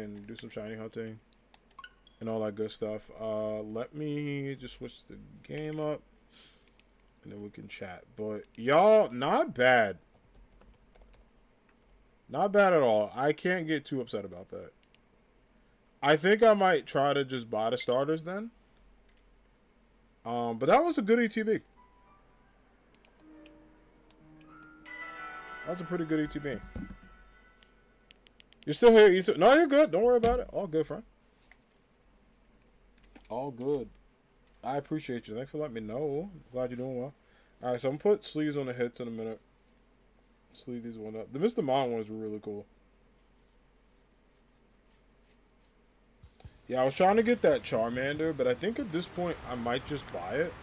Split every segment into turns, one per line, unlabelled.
and do some shiny hunting and all that good stuff. Uh, let me just switch the game up and then we can chat. But y'all, not bad. Not bad at all. I can't get too upset about that. I think I might try to just buy the starters then. Um, but that was a good ETB. That's a pretty good ETB. You're still here. You still, no, you're good. Don't worry about it. All good, friend. All good. I appreciate you. Thanks for letting me know. Glad you're doing well. All right, so I'm gonna put sleeves on the hits in a minute. Sleeve these one up. The Mr. Mime one is really cool. Yeah, I was trying to get that Charmander, but I think at this point I might just buy it.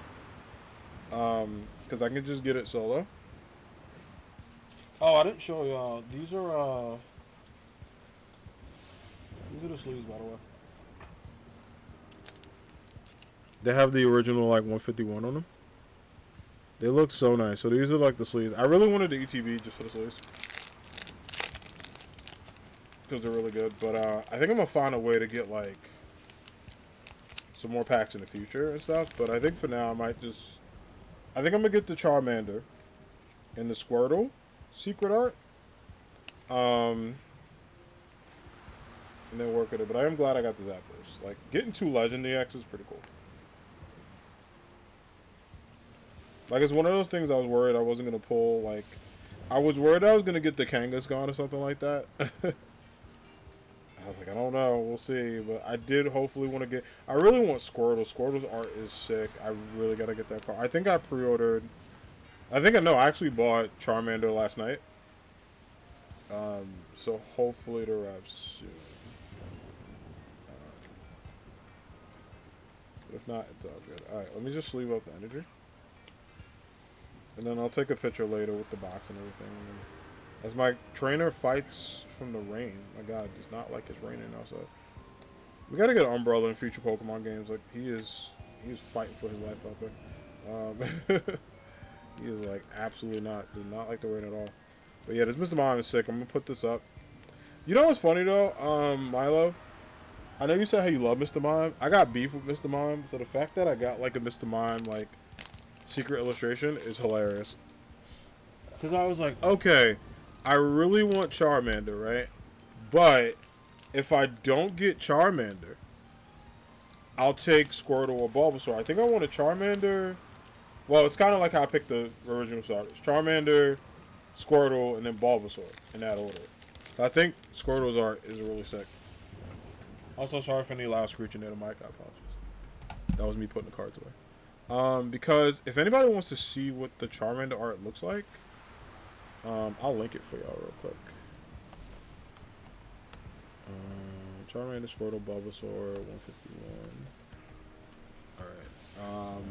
Um, because I can just get it solo. Oh, I didn't show y'all. These are uh these are the sleeves by the way. They have the original like 151 on them. They look so nice. So these are like the sleeves. I really wanted the ETB just for the sleeves. Because they're really good. But uh, I think I'm going to find a way to get like some more packs in the future and stuff. But I think for now I might just... I think I'm going to get the Charmander and the Squirtle secret art. Um, and then work at it. But I am glad I got the Zapdos. Like, getting two Legend EX is pretty cool. Like it's one of those things I was worried I wasn't gonna pull. Like I was worried I was gonna get the Kangaskhan or something like that. I was like, I don't know, we'll see. But I did hopefully want to get. I really want Squirtle. Squirtle's art is sick. I really gotta get that card. I think I pre-ordered. I think I know. I actually bought Charmander last night. Um, so hopefully it arrives soon. If not, it's all good. All right, let me just sleeve up the energy. And then I'll take a picture later with the box and everything. As my trainer fights from the rain, my god, does not like it's raining outside. We gotta get an Umbrella in future Pokemon games. Like he is, he is fighting for his life out there. Um, he is like absolutely not, does not like the rain at all. But yeah, this Mr. Mime is sick. I'm gonna put this up. You know what's funny though, um, Milo? I know you said how you love Mr. Mime. I got beef with Mr. Mime, so the fact that I got like a Mr. Mime like secret illustration is hilarious. Because I was like, okay, I really want Charmander, right? But if I don't get Charmander, I'll take Squirtle or Bulbasaur. I think I want a Charmander. Well, it's kind of like how I picked the original starters. Charmander, Squirtle, and then Bulbasaur in that order. I think Squirtle's art is really sick. Also, sorry for any loud screeching near the mic. I apologize. That was me putting the cards away. Um, because if anybody wants to see what the Charmander art looks like, um, I'll link it for y'all real quick. Uh, Charmander, Squirtle, Bulbasaur, 151. Alright. Um,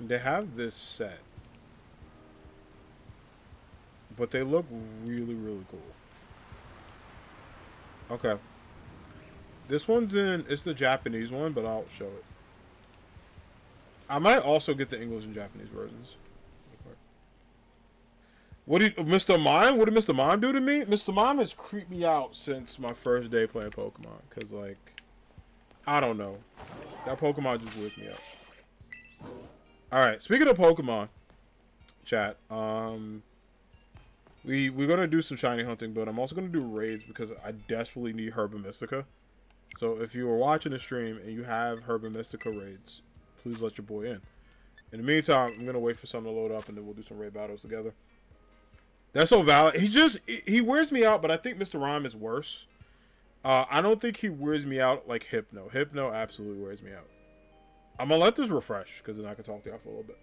they have this set. But they look really, really cool. Okay. This one's in, it's the Japanese one, but I'll show it. I might also get the English and Japanese versions. What did Mr. Mime? What did Mr. Mime do to me? Mr. Mime has creeped me out since my first day playing Pokemon. Cause like, I don't know, that Pokemon just whipped me up. All right, speaking of Pokemon, chat. Um, we we're gonna do some shiny hunting, but I'm also gonna do raids because I desperately need Herba Mystica. So if you are watching the stream and you have Herba Mystica raids, please let your boy in. In the meantime, I'm gonna wait for something to load up, and then we'll do some raid battles together. That's so valid. He just he wears me out, but I think Mr. Rime is worse. Uh, I don't think he wears me out like Hypno. Hypno absolutely wears me out. I'm gonna let this refresh because then I can talk to y'all for a little bit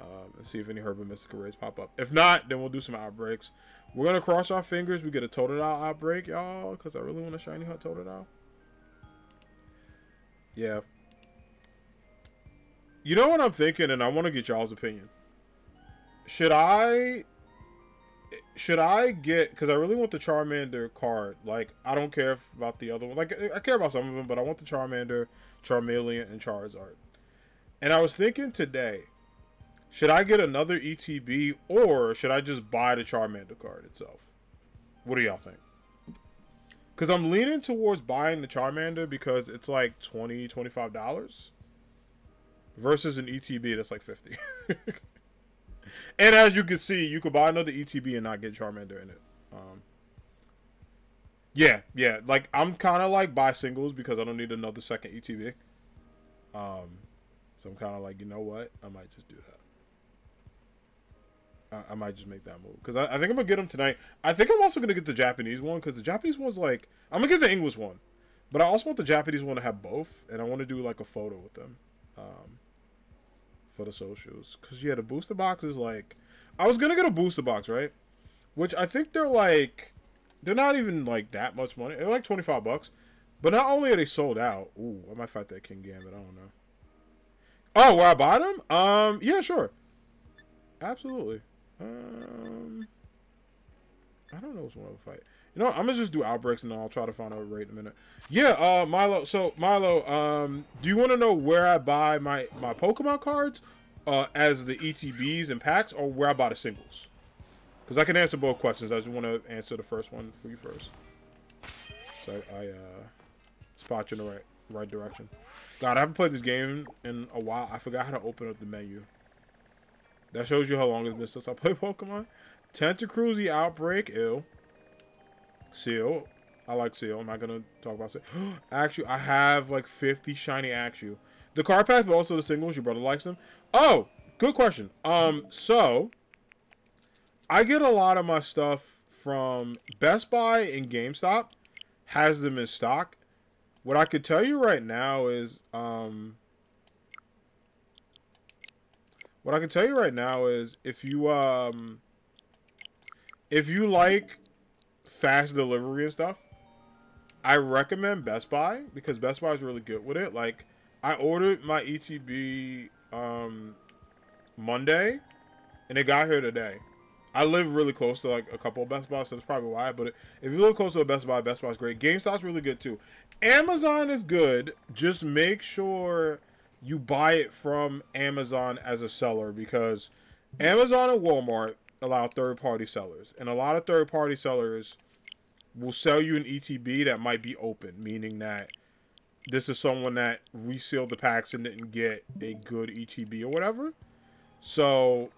um, and see if any Herba Mystica raids pop up. If not, then we'll do some outbreaks. We're gonna cross our fingers. We get a Totodile outbreak, y'all, because I really want a shiny hunt Totodile. Yeah, you know what I'm thinking, and I want to get y'all's opinion. Should I should I get because I really want the Charmander card. Like I don't care about the other one. Like I care about some of them, but I want the Charmander, Charmeleon, and Charizard. And I was thinking today, should I get another ETB or should I just buy the Charmander card itself? What do y'all think? Because I'm leaning towards buying the Charmander because it's like $20, $25 versus an ETB that's like 50 And as you can see, you could buy another ETB and not get Charmander in it. Um, yeah, yeah. Like, I'm kind of like buy singles because I don't need another second ETB. Um, so I'm kind of like, you know what? I might just do that. I, I might just make that move because I, I, think I'm gonna get them tonight. I think I'm also gonna get the Japanese one because the Japanese one's like I'm gonna get the English one, but I also want the Japanese one to have both, and I want to do like a photo with them, um, for the socials. Cause yeah, the booster box is like, I was gonna get a booster box right, which I think they're like, they're not even like that much money. They're like 25 bucks, but not only are they sold out. Ooh, I might fight that Kingambit. I don't know. Oh, where I bought them? Um, yeah, sure. Absolutely. Um, I don't know what's one other fight. You know? I'm gonna just do outbreaks and I'll try to find out rate in a minute. Yeah, uh, Milo. So Milo, um, do you want to know where I buy my my Pokemon cards, uh, as the ETBs and packs, or where I buy the singles? Because I can answer both questions. I just want to answer the first one for you first. So I, I uh, spot you in the right right direction. God, I haven't played this game in a while. I forgot how to open up the menu. That shows you how long it's been since I played Pokemon. Tentacruzy Outbreak, ill. Seal. I like Seal. I'm not going to talk about Seal. Axew, I have like 50 shiny Axew. The card packs, but also the singles. Your brother likes them. Oh, good question. Um, so, I get a lot of my stuff from Best Buy and GameStop. Has them in stock. What I could tell you right now is, um, what I can tell you right now is if you, um, if you like fast delivery and stuff, I recommend Best Buy because Best Buy is really good with it. Like, I ordered my ETB, um, Monday and it got here today. I live really close to like a couple of Best Buys, so that's probably why. But if you live close to a Best Buy, Best Buy's great. GameStop's really good too. Amazon is good. Just make sure you buy it from Amazon as a seller because Amazon and Walmart allow third party sellers. And a lot of third party sellers will sell you an ETB that might be open, meaning that this is someone that resealed the packs and didn't get a good ETB or whatever. So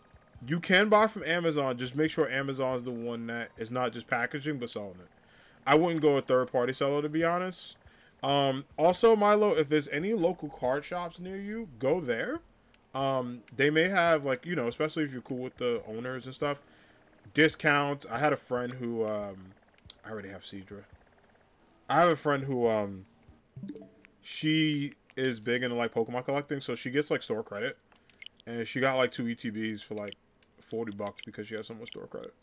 you can buy from Amazon. Just make sure Amazon's the one that is not just packaging but selling it. I wouldn't go a third party seller to be honest. Um, also, Milo, if there's any local card shops near you, go there. Um, they may have like you know, especially if you're cool with the owners and stuff, discounts. I had a friend who um, I already have Cedra. I have a friend who um, she is big into like Pokemon collecting, so she gets like store credit, and she got like two ETBs for like forty bucks because she has so much store credit.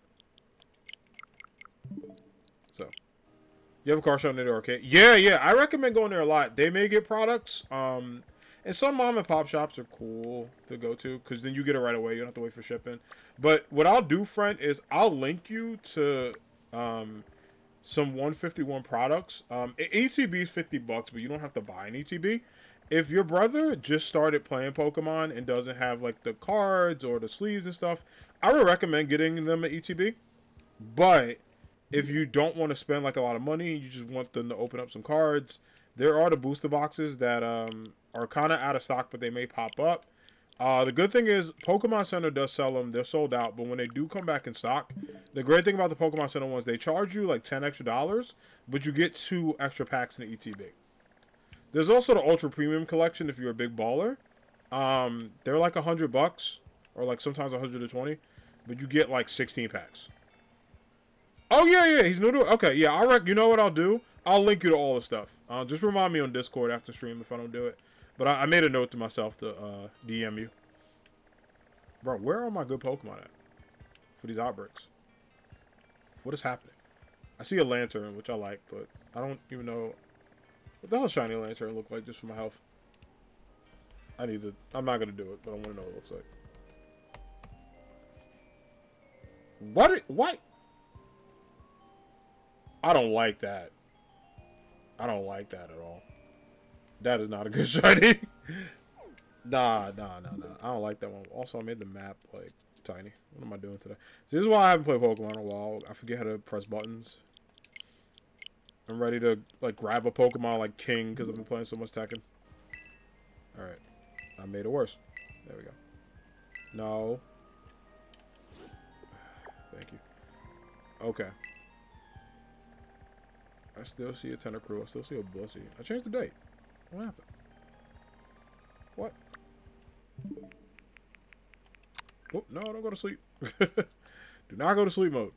So. You have a car show near the arcade? Yeah, yeah. I recommend going there a lot. They may get products. Um, and some mom and pop shops are cool to go to because then you get it right away. You don't have to wait for shipping. But what I'll do, friend, is I'll link you to um, some 151 products. Um, ETB is 50 bucks, but you don't have to buy an ETB. If your brother just started playing Pokemon and doesn't have like the cards or the sleeves and stuff, I would recommend getting them an ETB. But if you don't want to spend like a lot of money, you just want them to open up some cards. There are the booster boxes that um, are kind of out of stock, but they may pop up. Uh, the good thing is Pokemon Center does sell them. They're sold out, but when they do come back in stock, the great thing about the Pokemon Center ones, they charge you like 10 extra dollars, but you get two extra packs in the ETB. There's also the Ultra Premium Collection if you're a big baller. Um, they're like 100 bucks, or like sometimes 120, but you get like 16 packs. Oh yeah, yeah, he's new to it. Okay, yeah, I rec. You know what I'll do? I'll link you to all the stuff. Uh, just remind me on Discord after stream if I don't do it. But I, I made a note to myself to uh, DM you. Bro, where are my good Pokemon at for these outbreaks? What is happening? I see a Lanturn, which I like, but I don't even know what the hell shiny Lanturn look like just for my health. I need to. I'm not gonna do it, but I want to know what it looks like. What? What? I don't like that. I don't like that at all. That is not a good shiny. nah, nah, nah, nah. I don't like that one. Also, I made the map, like, tiny. What am I doing today? this is why I haven't played Pokemon in a while. I forget how to press buttons. I'm ready to like grab a Pokemon like King because I've been playing so much Tekken. All right, I made it worse. There we go. No. Thank you. Okay. I still see a Tentacruel. I still see a Blissey. I changed the date. What happened? What? Oh, no, don't go to sleep. Do not go to sleep mode.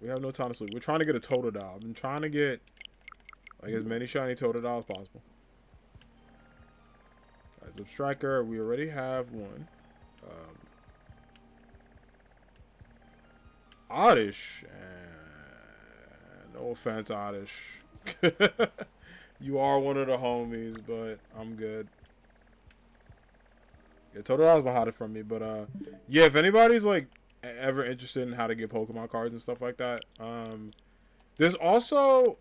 We have no time to sleep. We're trying to get a Totodile. I've been trying to get like as many shiny Totodile as possible. Zip Striker, we already have one. Um, Oddish. Uh, no offense, Oddish. you are one of the homies, but I'm good. Yeah, Totodile's been hiding from me, but uh, yeah, if anybody's like ever interested in how to get Pokemon cards and stuff like that, um, there's also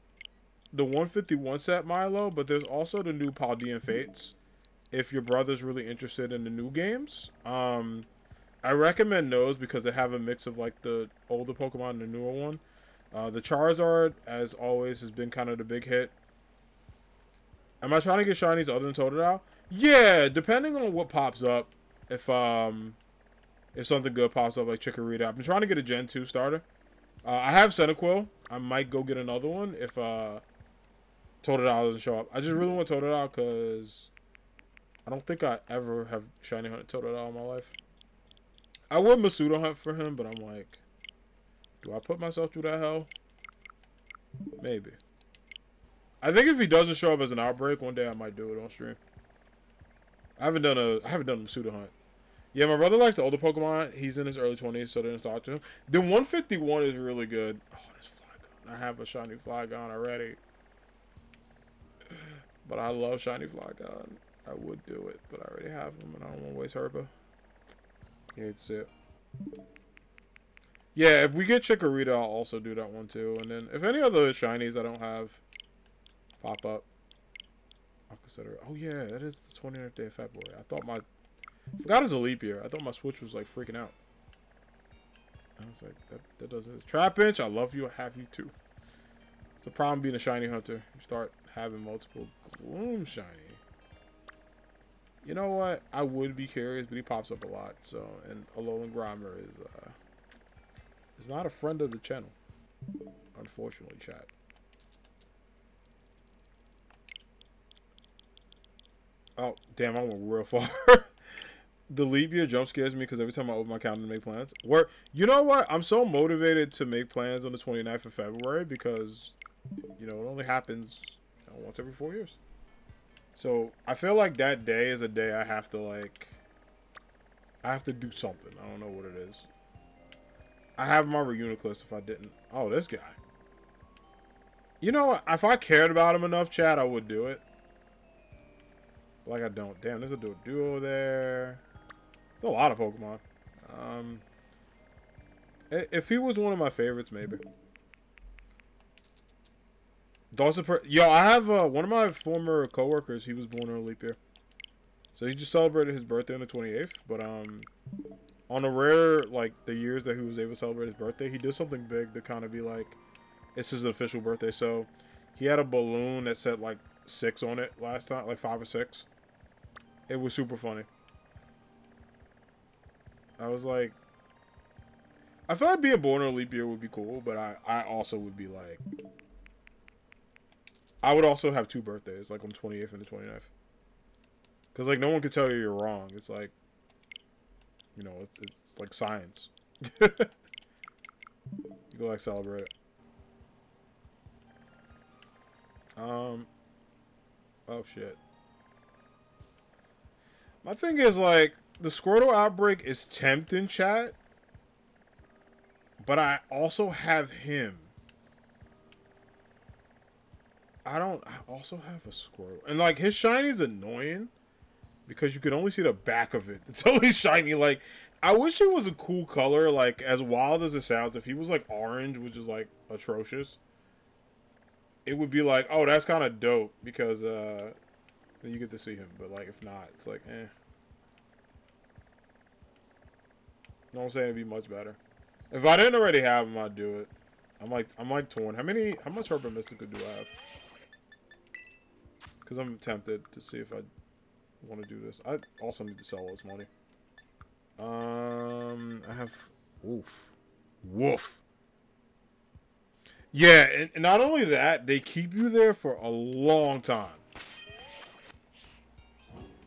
the 151 set Milo, but there's also the new Paldean Fates if your brother's really interested in the new games. Um, I recommend those because they have a mix of like the older Pokemon and the newer one. Uh, the Charizard, as always, has been kind of the big hit. Am I trying to get shinies other than Totodile? Yeah, depending on what pops up. If um, if something good pops up like Chikorita, I've been trying to get a Gen 2 starter. Uh, I have Cyndaquil. I might go get another one if uh, Totodile doesn't show up. I just really want Totodile because I don't think I ever have shiny hunted Totodile in my life. I would Masuda hunt for him, but I'm like, do I put myself through that hell? Maybe. I think if he doesn't show up as an outbreak, one day I might do it on stream. I haven't done a I haven't done a Masuda hunt. Yeah, my brother likes the older Pokemon. He's in his early 20s, so didn't talk to him. The 151 is really good. Oh, this Flygon. I have a shiny Flygon already. But I love shiny Flygon. I would do it, but I already have them, and I don't want to waste Herba. Yeah, it's it. Yeah, if we get Chikorita, I'll also do that one too. And then if any other shinies I don't have pop up, I'll consider it. Oh yeah, that is the 29th day of February. I thought my... I forgot it's a leap year. I thought my Switch was like freaking out. I was like, that, that doesn't... Trapinch, I love you. I have you too. It's the problem being a shiny hunter. You start having multiple Gloom shiny. You know what? I would be curious, but he pops up a lot. So, and Alolan Grimer is uh, is not a friend of the channel, unfortunately, chat. Oh, damn! I went real far. the leap year jump scares me because every time I open my calendar to make plans, where you know what? I'm so motivated to make plans on the 29th of February because you know it only happens you know, once every four years. So I feel like that day is a day I have to like I have to do something. I don't know what it is. I have my Reuniclus if I didn't. Oh, this guy. You know? If I cared about him enough, Chad, I would do it. Like I don't. Damn, there's a duo there. There's a lot of Pokemon. Um, if he was one of my favorites, maybe. Dawson, yo, I have uh, one of my former coworkers. He was born in a leap year, so he just celebrated his birthday on the 28th. But um, on a rare like the years that he was able to celebrate his birthday, he did something big to kind of be like, it's his official birthday. So he had a balloon that said like six on it last time, like five or six. It was super funny. I was like, I feel like being born in a leap year would be cool, but I I also would be like I would also have two birthdays, like on the 28th and the 29th. Because, like, no one could tell you you're wrong. It's like, you know, it's, it's like science. you go, like, celebrate. Um, oh, shit. My thing is, like, the Squirtle outbreak is tempting, chat. But I also have him. I don't. I also have a squirrel, and like his shiny is annoying because you could only see the back of it. It's only shiny. Like I wish it was a cool color. Like as wild as it sounds, if he was like orange, which is like atrocious, it would be like, oh, that's kind of dope because uh, then you get to see him. But like if not, it's like, eh. No, I'm saying? It'd be much better. If I didn't already have him, I'd do it. I'm like I'm like torn. How many? How much Herba Mystica do I have? Because I'm tempted to see if I want to do this. I also need to sell all this money. Um, I have. Woof. Woof. Yeah, and, and not only that, they keep you there for a long time.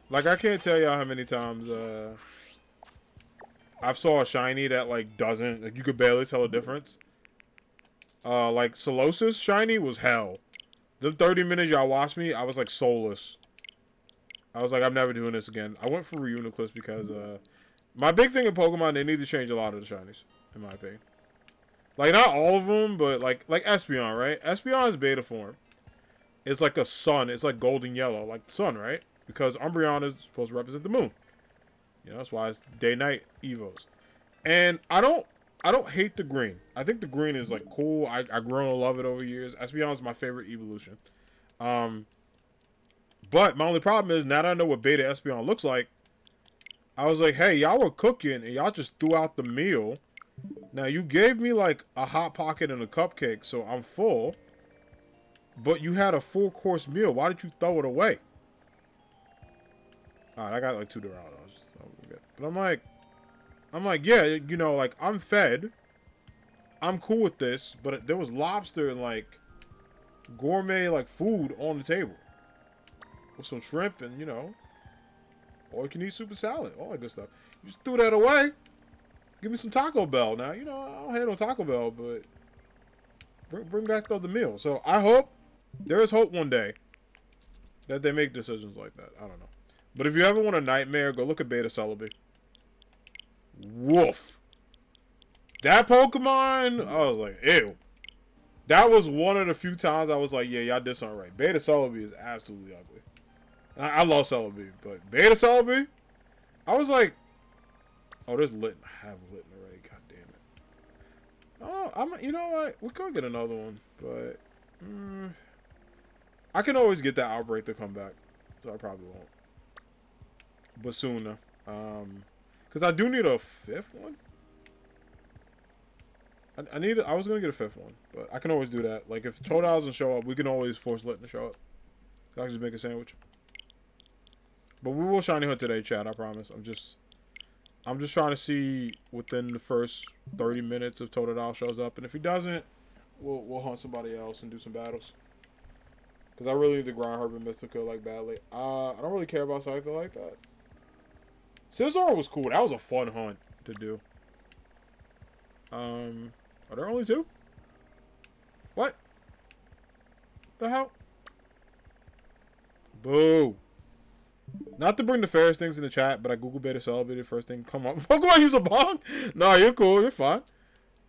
Like I can't tell y'all how many times uh, I've saw a shiny that like doesn't like you could barely tell a difference. Uh, like Solosis shiny was hell. The 30 minutes y'all watched me, I was like soulless. I was like, I'm never doing this again. I went for Reuniclus because uh, my big thing in Pokemon, they need to change a lot of the shinies, in my opinion. Like not all of them, but like like Espeon, right? Espeon is beta form. It's like a sun. It's like golden yellow, like the sun, right? Because Umbreon is supposed to represent the moon. You know, that's why it's day-night evos. And I don't I don't hate the green. I think the green is like cool. I I grown to love it over years. Espeon is my favorite evolution. Um, but my only problem is now that I know what Beta Espeon looks like, I was like, hey, y'all were cooking and y'all just threw out the meal. Now you gave me like a hot pocket and a cupcake, so I'm full. But you had a full course meal. Why did you throw it away? Alright, I got like two Dorados. But I'm like, I'm like, yeah, you know, like I'm fed. I'm cool with this, but there was lobster and like gourmet like food on the table with some shrimp and you know, or you can eat super salad, all that good stuff. You just threw that away. Give me some Taco Bell now. You know, I'll head on Taco Bell, but bring, bring back the meal. So I hope there is hope one day that they make decisions like that. I don't know. But if you ever want a nightmare, go look at Beta Celebi. Woof. That Pokemon, I was like, ew. That was one of the few times I was like, yeah, y'all did something right. Beta Celebi is absolutely ugly. I, I love Celebi, but Beta Celebi, I was like, oh, there's lit. I have lit already. God damn it. Oh, I'm. You know what? We could get another one, but mm, I can always get that outbreak to come back, so I probably won't. But sooner. Um, because I do need a fifth one. I, I need. I was gonna get a fifth one, but I can always do that. Like if Toad doesn't show up, we can always force Lit to show up. I can just make a sandwich. But we will shiny hunt today, Chad. I promise. I'm just, I'm just trying to see within the first 30 minutes if Totodile shows up, and if he doesn't, we'll we'll hunt somebody else and do some battles. Cause I really need to grind Herba Mystica like badly. Uh, I don't really care about Scyther like that. Scizor was cool. That was a fun hunt to do. Um, are there only two? What? The hell? Boo. Not to bring the fairest things in the chat, but I Google beta celebrated first thing. Come on. Pokemon use a bong? No, you're cool. You're fine.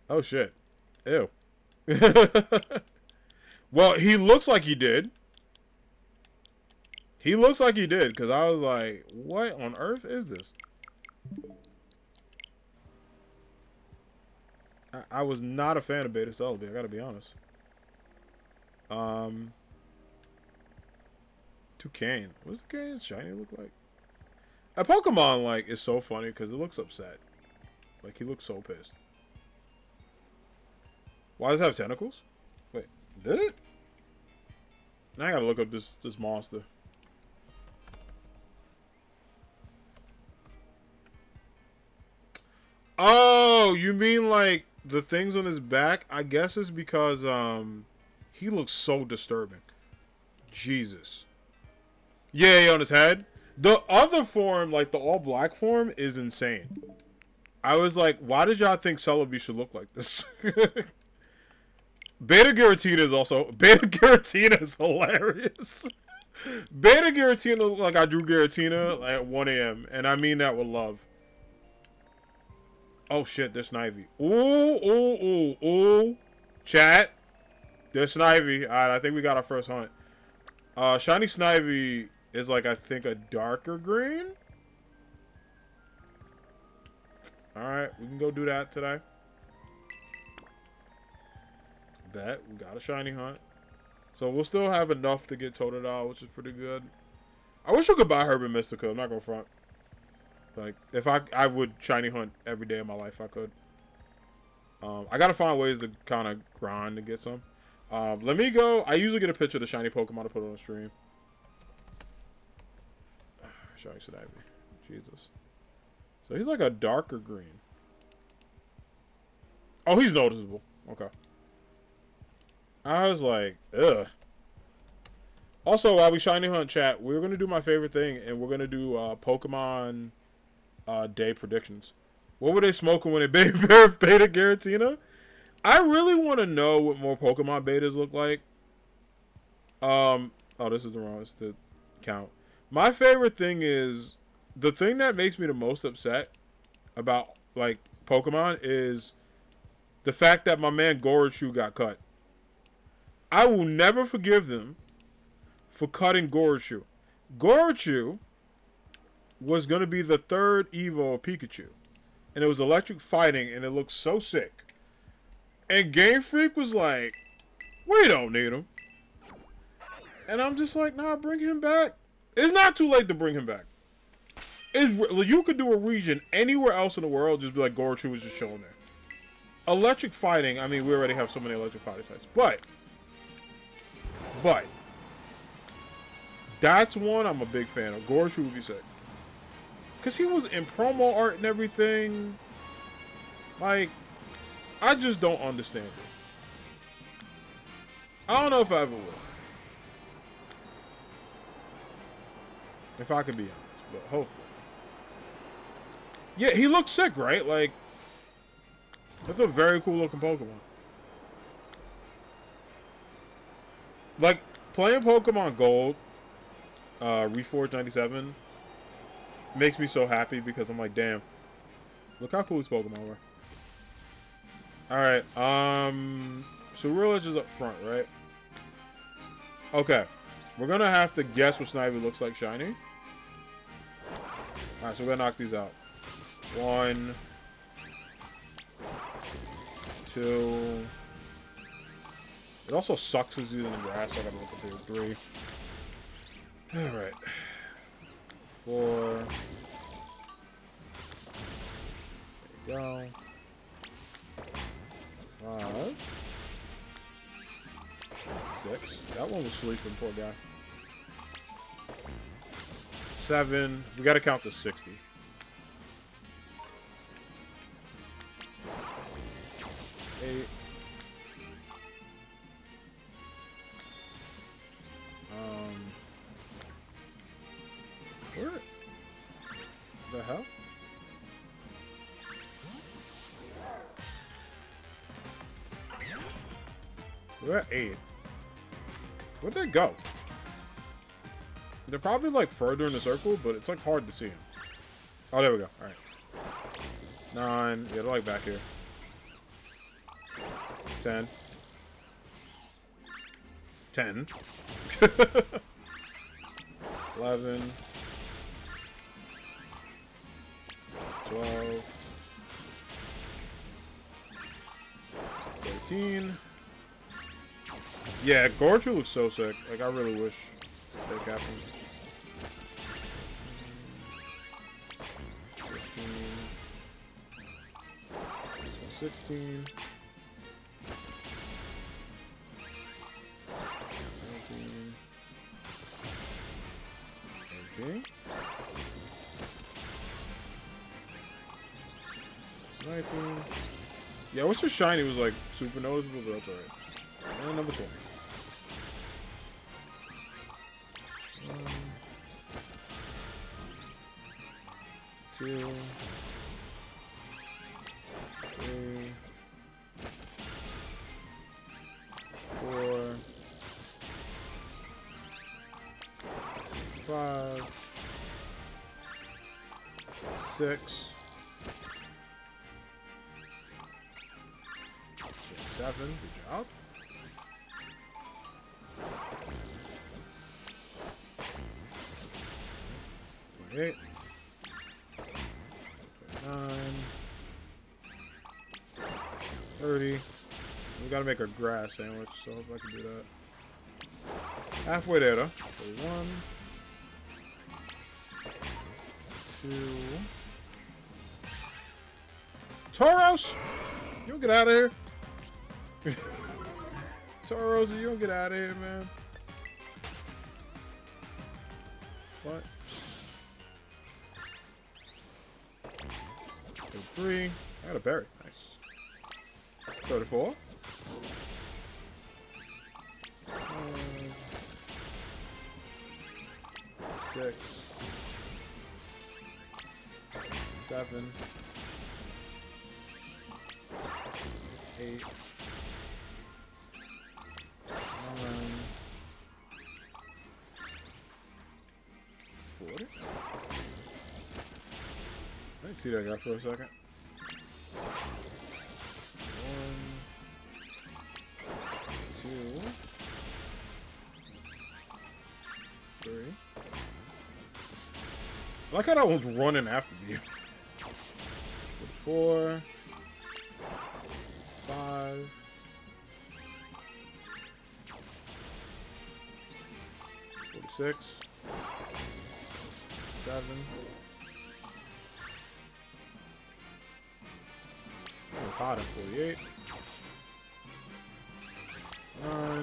Oh, shit. Ew. well, he looks like he did. He looks like he did, because I was like, what on earth is this? I, I was not a fan of Beta Celebi, I gotta be honest. Um, Toucan. What does Toucan's shiny look like? A Pokemon, like, is so funny because it looks upset. Like, he looks so pissed. Why does it have tentacles? Wait, did it? Now I gotta look up this, this monster. Oh, you mean like the things on his back? I guess it's because um he looks so disturbing. Jesus. Yeah, on his head. The other form, like the all black form, is insane. I was like, why did y'all think Celebi should look like this? Beta Giratina is also Beta Giratina is hilarious. Beta Giratina look like I drew Giratina at 1 a.m. and I mean that with love. Oh shit, there's Snivy. Ooh, ooh, ooh, ooh. Chat. There's Snivy. Alright, I think we got our first hunt. Uh, Shiny Snivy is like, I think, a darker green. Alright, we can go do that today. Bet. We got a shiny hunt. So we'll still have enough to get Totodile, which is pretty good. I wish I could buy Herba Mystica. I'm not to front. Like, if I I would shiny hunt every day of my life, I could. Um, I gotta find ways to kind of grind to get some. Um, let me go. I usually get a picture of the shiny Pokemon to put on the stream. Shiny Snivy. Jesus. So he's like a darker green. Oh, he's noticeable. Okay. I was like, ugh. Also, while we shiny hunt chat, we're gonna do my favorite thing, and we're gonna do uh, Pokemon uh, day predictions. What were they smoking when they beta, beta? I really want to know what more Pokemon betas look like. Um. Oh, this is the wrong. It's the count. My favorite thing is the thing that makes me the most upset about like Pokemon is the fact that my man Gorochu got cut. I will never forgive them for cutting Gorochu. Gorochu was going to be the third Evo of Pikachu. And it was electric fighting, and it looked so sick. And Game Freak was like, we don't need him. And I'm just like, nah, bring him back. It's not too late to bring him back. It's, you could do a region anywhere else in the world, just be like Gorochu was just chilling there. Electric fighting, I mean, we already have so many electric fighting types. But, but, that's one I'm a big fan of. Gorochu would be sick. Because he was in promo art and everything. Like, I just don't understand it. I don't know if I ever will. If I could be honest, but hopefully. Yeah, he looks sick, right? Like, that's a very cool looking Pokemon. Like, playing Pokemon Gold, uh, Reforged 97, makes me so happy because I'm like, damn, look how cool these Pokemon were. Alright, um, so Ridge is up front, right? Okay, we're gonna have to guess what Snivy looks like shiny. Alright, so we're gonna knock these out. One, two. It also sucks he's in the grass, I gotta look at here. Three. Alright. Four. There you go. Five. Six. That one was sleeping, poor guy. Seven. We gotta count the 60. Eight. Um. Where? The hell? We're at eight. Where'd they go? They're probably like further in the circle, but it's like hard to see them. Oh, there we go. All right. Nine. Yeah, they're like back here. Ten. Ten. Eleven. Twelve. Thirteen. Yeah, Gorochu looks so sick. Like, I really wish that happened. 16. 17. 18. 19. Yeah, what's your shiny was like super noticeable, but that's alright. And number 20. Um, two, make a grass sandwich, so if I can do that. Halfway there, though. One, two. Tauros! You don't get out of here. Toro you don't get out of here, man. What? Three. I got a berry. Nice. 34. Six, seven, eight, nine, forty. I see that guy for a second. Like how that one's running after you. Four, five, forty-six, seven. That was hot at forty-eight. Nine.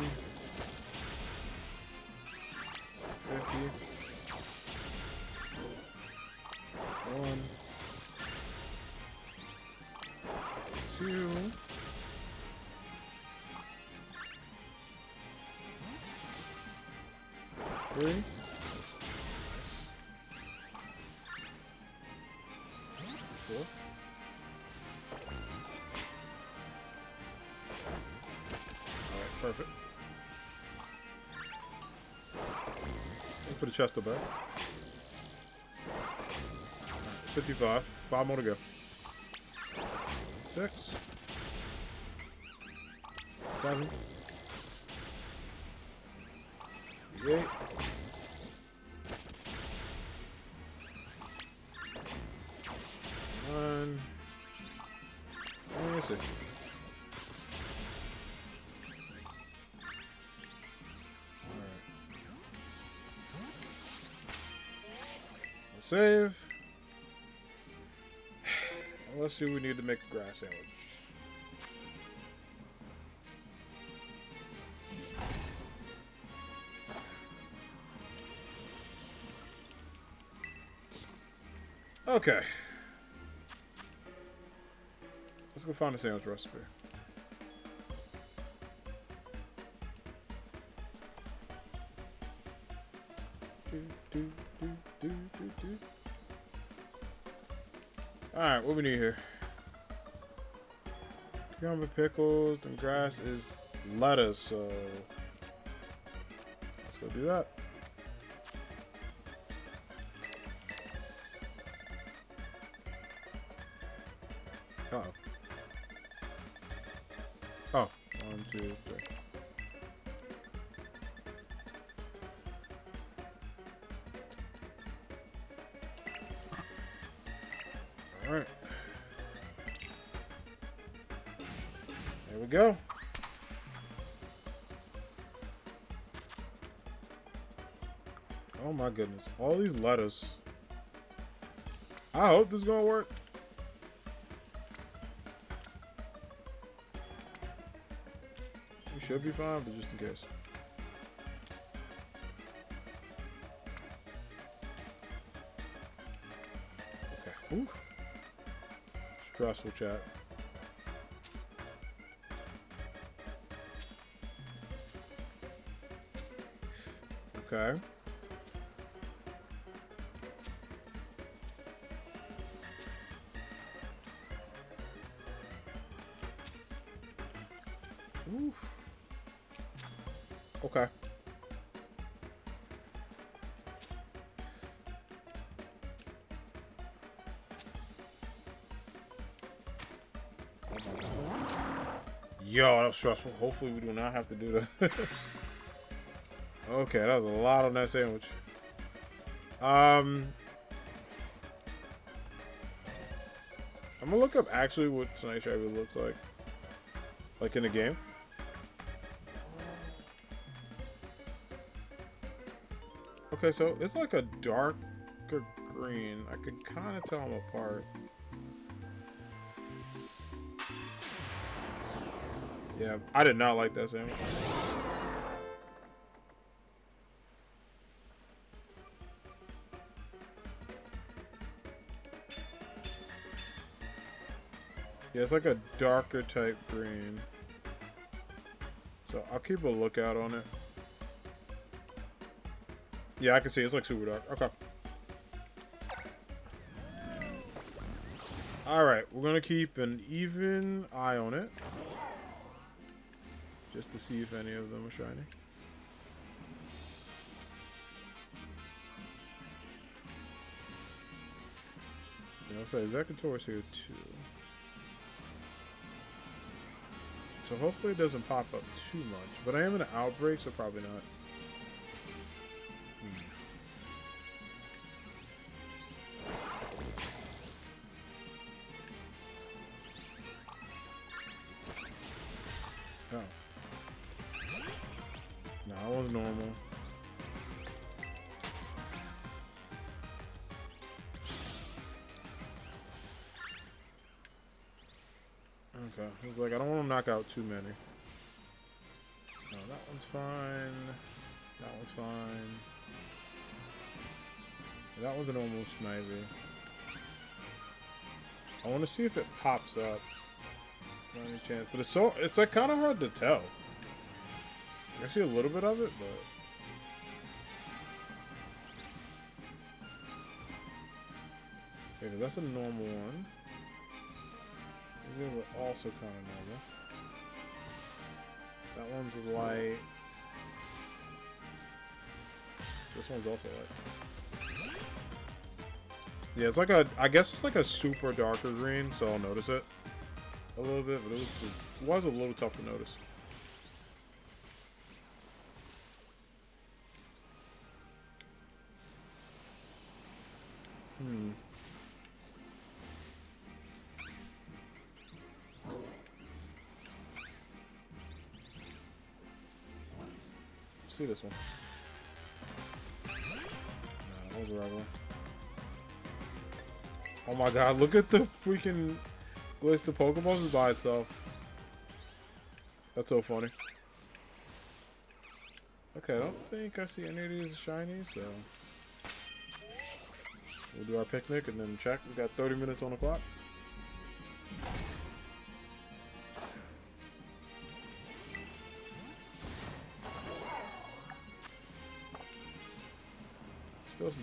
Chest bag. 55. Five more to go. Six. Seven. Eight. Save. Let's see we need to make a grass sandwich. Okay. Let's go find a sandwich recipe. Need here? Cucumber, pickles, and grass is lettuce, so... Let's go do that. Goodness. All these letters. I hope this is going to work. We should be fine, but just in case. Okay. Ooh stressful chat. Okay. That was stressful. Hopefully we do not have to do that. okay, that was a lot on that sandwich. Um, I'm gonna look up actually what Tonight Shabby looks like. Like in the game. Okay, so it's like a darker green. I could kind of tell them apart. Yeah, I did not like that sandwich. Yeah, it's like a darker type green. So I'll keep a lookout on it. Yeah, I can see it's like super dark. Okay. Alright, we're going to keep an even eye on it. Just to see if any of them are shiny. Yeah, I'll say Exeggutor's here too. So hopefully it doesn't pop up too much. But I am in an outbreak, so probably not. Knock out too many. No, that one's fine. That one's fine. That one's a normal Snivy. I want to see if it pops up. Not any chance, but it's so it's like kind of hard to tell. I see a little bit of it, but okay, that's a normal one. These are also kind of normal. That one's white. This one's also white. Yeah, it's like a, I guess it's like a super darker green, so I'll notice it a little bit, but it was, it was a little tough to notice. Hmm. See this one. No. Oh my god, look at the freaking list Pokemon is by itself. That's so funny. Okay, I don't think I see any of these shiny, so... We'll do our picnic and then check. We got 30 minutes on the clock.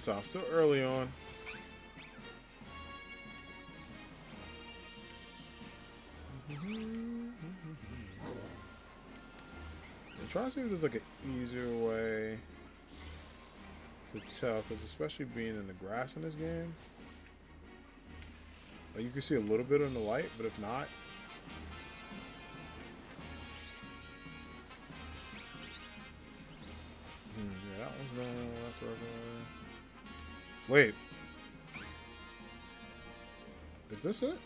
Time. Still early on. I'm trying to see if there's like an easier way to tell, because especially being in the grass in this game, like you can see a little bit in the light, but if not, Wait. Is this it?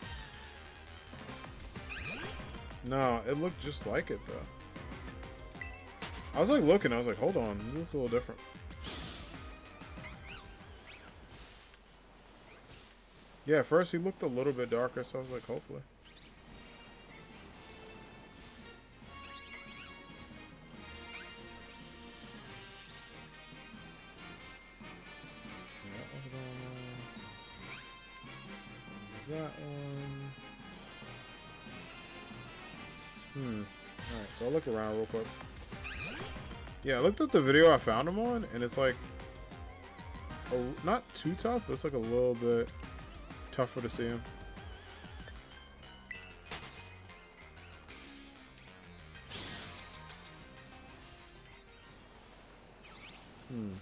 No, it looked just like it, though. I was, like, looking. I was like, hold on. It looks a little different. Yeah, first he looked a little bit darker, so I was like, hopefully. Yeah, I looked at the video I found him on, and it's like... A, not too tough, but it's like a little bit tougher to see him. Hmm.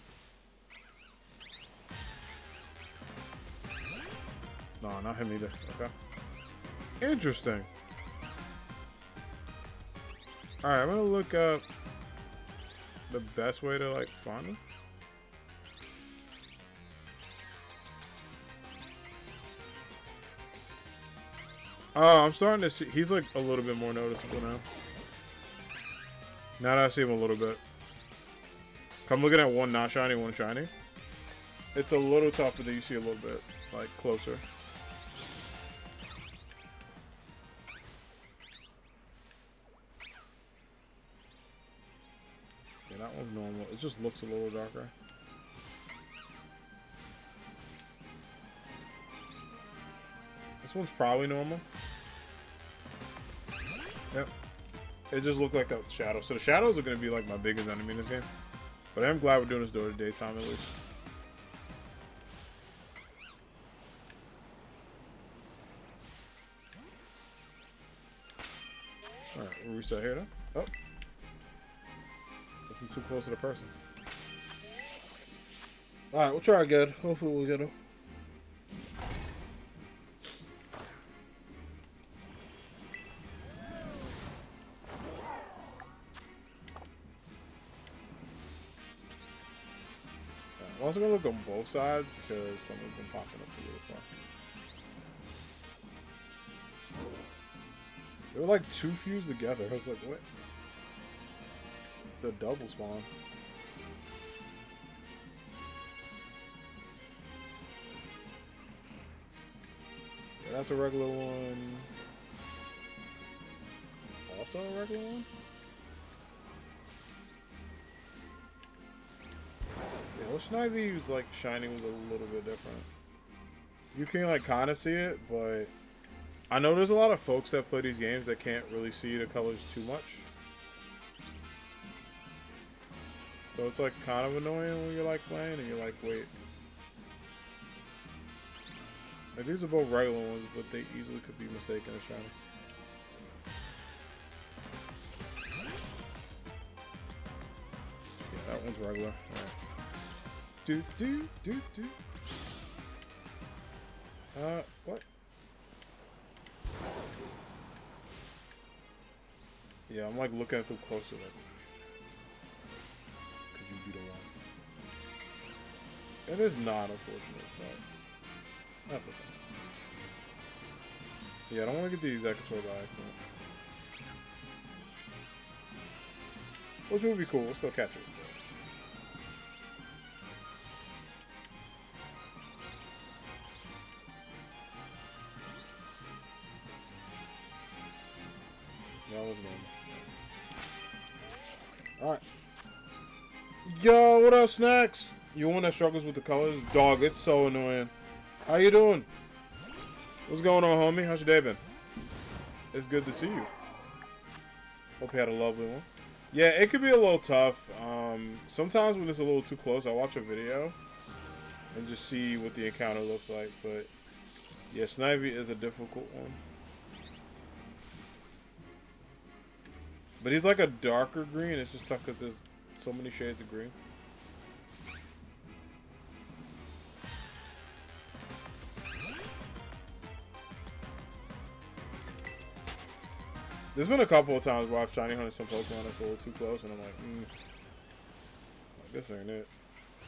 No, not him either. Okay. Interesting. Alright, I'm gonna look up the best way to like find him. Oh, I'm starting to see he's like a little bit more noticeable now. Now that I see him a little bit. I'm looking at one not shiny, one shiny. It's a little tougher than you see a little bit, like closer. Just looks a little darker. This one's probably normal. Yep. It just looked like that shadow. So the shadows are going to be like my biggest enemy in this game. But I'm glad we're doing this during the daytime at least. Alright, we'll reset here though. Oh. I'm too close to the person. Alright, we'll try again. Hopefully we'll get him. I'm also gonna look on both sides because some of them popping up a little far. They were like two fused together. I was like, what? The double spawn. Yeah, that's a regular one. Also a regular one? Yeah, well, Snivy's like shiny was a little bit different. You can like kind of see it, but I know there's a lot of folks that play these games that can't really see the colors too much. So it's like kind of annoying when you're like playing and you're like, wait. Like, these are both regular ones, but they easily could be mistaken as shiny. Yeah, that one's regular. Alright. Do, do, do, do. Uh, what? Yeah, I'm like looking at them closer, like, could you be the one? It is not unfortunate, but that's okay. Yeah, I don't want to get the exact control by accident. Which would be cool, we'll still catch it. What up, Snacks? You one that struggles with the colors? Dog, it's so annoying. How you doing? What's going on, homie? How's your day been? It's good to see you. Hope you had a lovely one. Yeah, it could be a little tough. Um, sometimes when it's a little too close, I watch a video and just see what the encounter looks like. But yeah, Snivy is a difficult one. But he's like a darker green. It's just tough because there's so many shades of green. There's been a couple of times where I've shiny hunted some Pokemon that's a little too close, and I'm like, mm, this ain't it.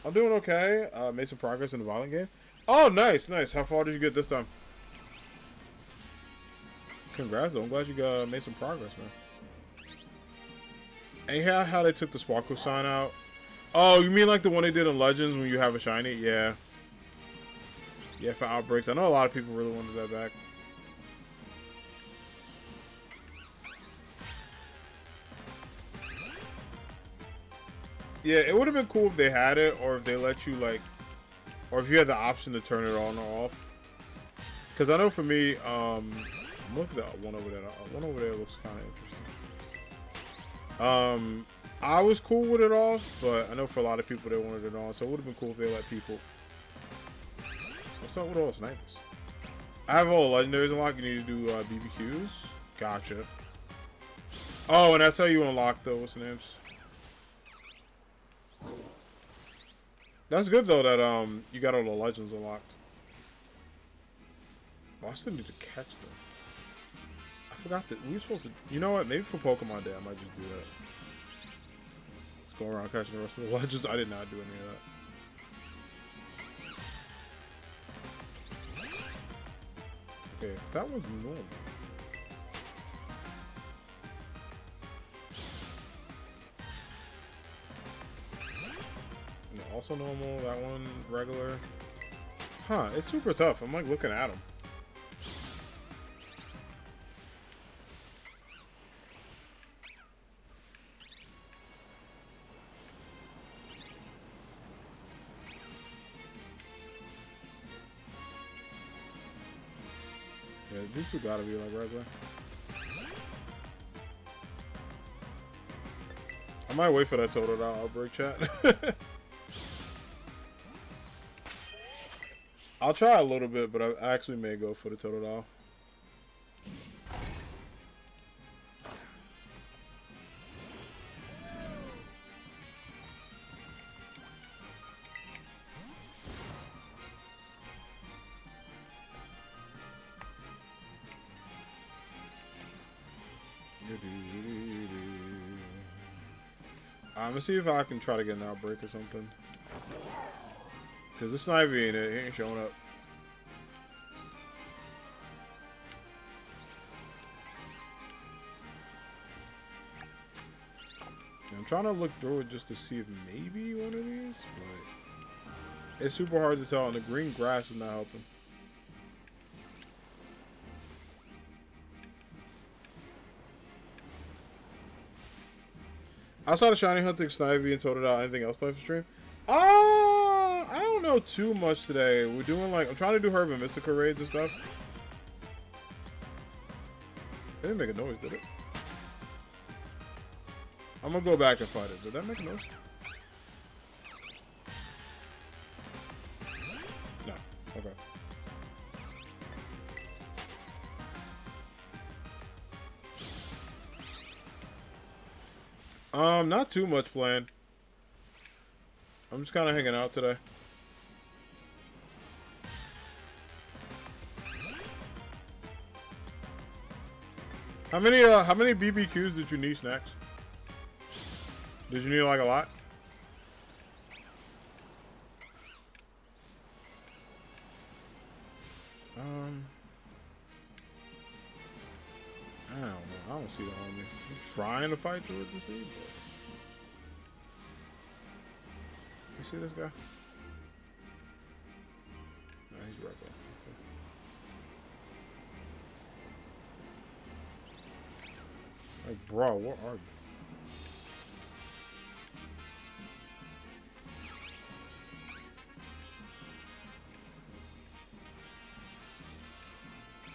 I'm doing okay. Uh, made some progress in the violent game. Oh, nice, nice. How far did you get this time? Congrats, though. I'm glad you got, made some progress, man. And how they took the sparkle sign out. Oh, you mean like the one they did in Legends when you have a shiny? Yeah. Yeah, for outbreaks. I know a lot of people really wanted that back. Yeah, it would have been cool if they had it, or if they let you, like, or if you had the option to turn it on or off. Because I know for me, um, look at that one over there. That One over there looks kind of interesting. Um, I was cool with it off, but I know for a lot of people they wanted it on, so it would have been cool if they let people. What's up with all snipers? I have all the legendaries unlocked. You need to do uh, BBQs. Gotcha. Oh, and that's how you unlock the what's the names? That's good though that um you got all the legends unlocked. Oh, I still need to catch them. I forgot that we were supposed to. You know what? Maybe for Pokemon Day, I might just do that. Let's go around catching the rest of the legends. I did not do any of that. Okay, that one's normal. also normal. That one regular. Huh, it's super tough. I'm like looking at them. Yeah, these two gotta be like regular. I might wait for that Totodile outbreak chat. I'll try a little bit, but I actually may go for the Totodile. I'm gonna see if I can try to get an outbreak or something. Cause this Snivy ain't it, he ain't showing up. I'm trying to look through it just to see if maybe one of these, but it's super hard to tell, and the green grass is not helping. I saw the Shiny Hunting, Snivy, and told it out anything else play for stream? Uh, Too much today. We're doing like, I'm trying to do Herba Mystica raids and stuff. It didn't make a noise, did it? I'm gonna go back and fight it. Did that make a noise? No. Okay. Um, not too much planned. I'm just kind of hanging out today. How many uh how many BBQs did you need snacks? Did you need like a lot? Um I don't know. I don't see the homie. I'm trying to fight to see, but you see this guy? No, he's right there. Like, bro, what are you?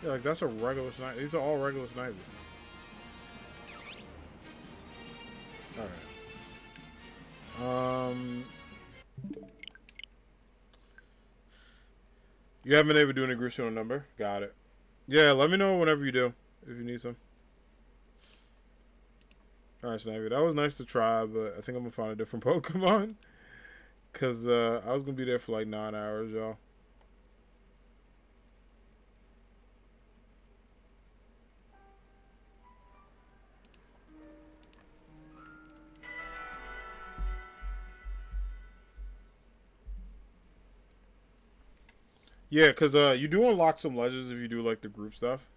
Yeah, like that's a regular Snivy. These are all regular Snivys. Alright. Um. You haven't been able to do an aggression number? Got it. Yeah, let me know whenever you do, if you need some. Alright, Snivy. That was nice to try, but I think I'm to find a different Pokemon. Because uh, I was to be there for like nine hours, y'all. Yeah, because uh, you do unlock some legends if you do like the group stuff,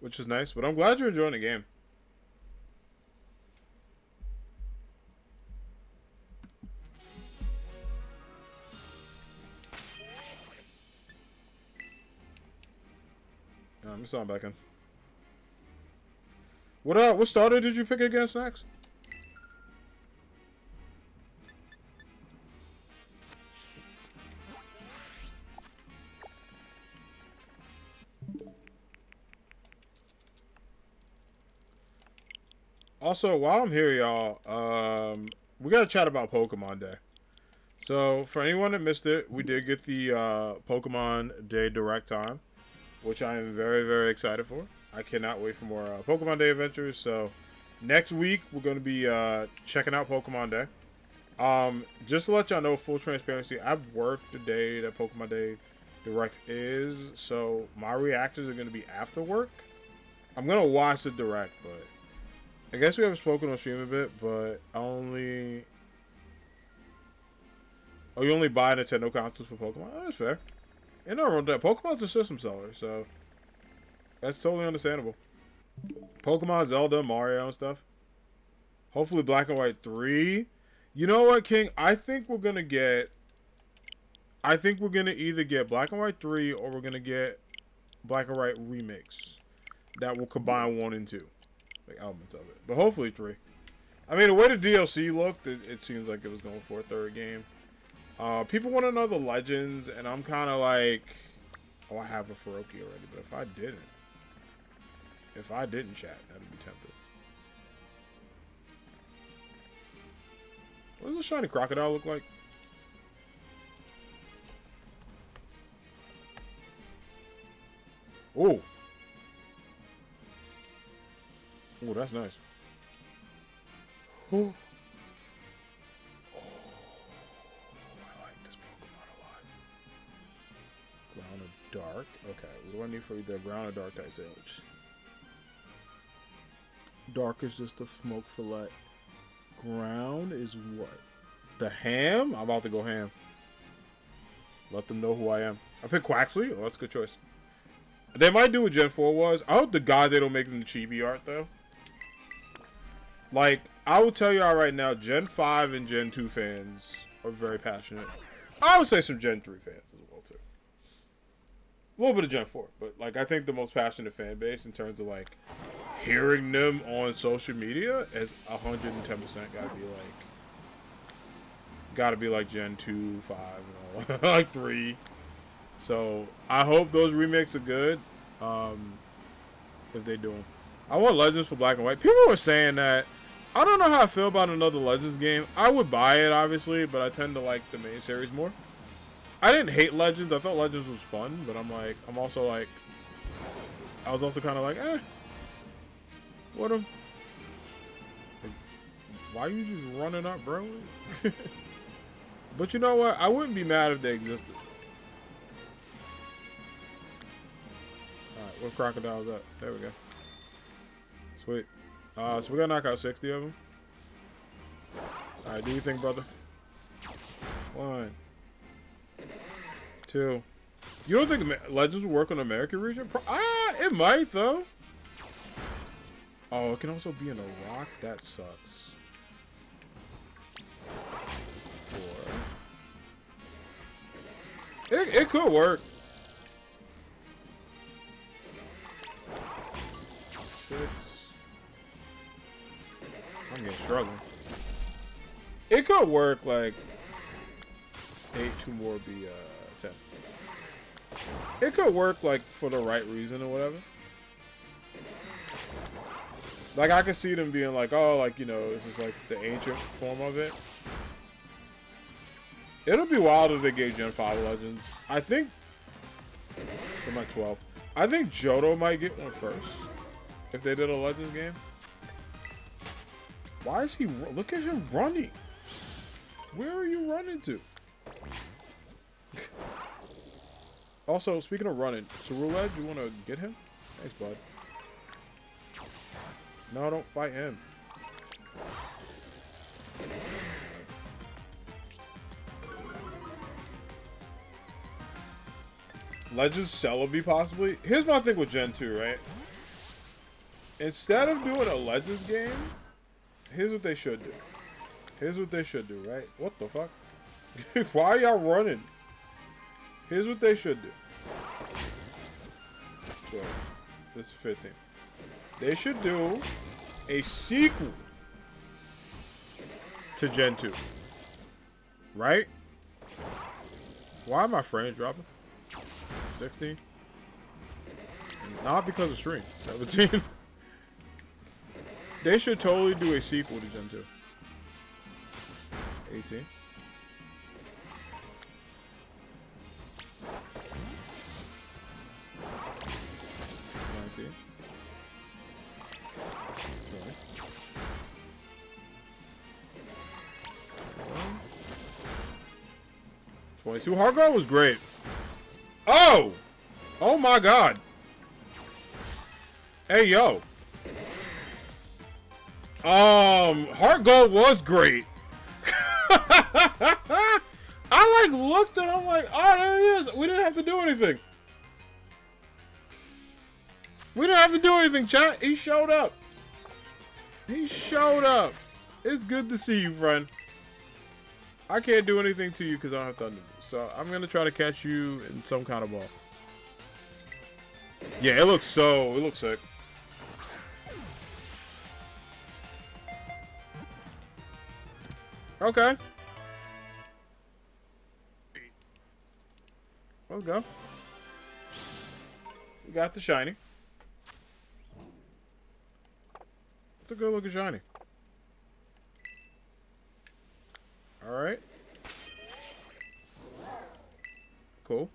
which is nice. But I'm glad you're enjoying the game. I'm just on back in. What uh, what starter did you pick against next? Also, while I'm here, y'all, um, we got to chat about Pokemon Day. So, for anyone that missed it, we did get the uh, Pokemon Day Direct time, which I am very, very excited for. I cannot wait for more uh, Pokemon Day adventures. So, next week, we're going to be uh, checking out Pokemon Day. Um, just to let y'all know, full transparency, I've worked the day that Pokemon Day Direct is, so my reactions are going to be after work. I'm going to watch the Direct, but I guess we haven't spoken on stream a bit, but only. Oh, you only buy Nintendo consoles for Pokemon? Oh, that's fair. You know, that Pokemon's a system seller, so that's totally understandable. Pokemon, Zelda, Mario, and stuff. Hopefully, Black and White three. You know what, King? I think we're gonna get. I think we're gonna either get Black and White three or we're gonna get Black and White remix that will combine one and two like elements of it. But hopefully three. I mean, the way the DLC looked, it, it seems like it was going for a third game. Uh, people want to know the legends, and I'm kind of like, oh, I have a Faroki already, but if I didn't, If I didn't chat, that'd be tempting. What does a shiny crocodile look like? Oh. Oh, that's nice. Oh. Dark. Okay, what do I need for either Ground or Dark type Zilch? Dark is just the smoke fillet. Ground is what? The ham? I'm about to go ham. Let them know who I am. I picked Quaxly. Oh, that's a good choice. They might do what Gen 4 was. I hope the God they don't make them the chibi art, though. Like, I will tell y'all right now, Gen 5 and Gen 2 fans are very passionate. I would say some Gen 3 fans as well. A little bit of Gen 4, but, like, I think the most passionate fan base in terms of, like, hearing them on social media is 110% gotta be, like, gotta be, like, Gen 2, 5, you know, like, 3. So I hope those remakes are good. Um, if they do them, I want Legends for Black and White. People were saying that. I don't know how I feel about another Legends game. I would buy it, obviously, but I tend to like the main series more. I didn't hate Legends. I thought Legends was fun, but I'm like, I'm also like, I was also kind of like, eh, what a, why are you just running up, bro? but you know what? I wouldn't be mad if they existed. All right, what crocodile's up? There we go. Sweet. Uh, so we gotta knock out 60 of them. Alright, do you think, brother? One. Two. You don't think Legends will work on American region? Ah, it might, though. Oh, it can also be in a rock? That sucks. Four. It, it could work. six. I'm getting struggling. It could work like eight, two more be uh. It could work like for the right reason or whatever. Like I could see them being like, oh, like you know, this is like the ancient form of it. It'll be wild if they gave Gen 5 Legends. I think. I'm at 12. I think Johto might get one first if they did a Legends game. Why is he... Look at him running. Where are you running to? Also, speaking of running, so Roulette, you want to get him? Thanks, bud. No, don't fight him. Legends Celebi, possibly? Here's my thing with Gen 2, right? Instead of doing a Legends game, here's what they should do. Here's what they should do, right? What the fuck? Why are y'all running? Here's what they should do. 12. This is 15. They should do a sequel to Gen 2. Right? Why are my frames dropping? 16? Not because of stream. 17. They should totally do a sequel to Gen 2. 18. 22 Heart Gold was great. Oh! Oh my god. Hey, yo. Um, Heart Gold was great. I like looked and I'm like, oh, there he is. We didn't have to do anything. We didn't have to do anything, chat. He showed up. He showed up. It's good to see you, friend. I can't do anything to you because I don't have thunder. So I'm to try to catch you in some kind of ball. Yeah, it looks so... It looks sick. Okay. Let's go. We got the shiny. It's a good looking shiny. Alright. Cool.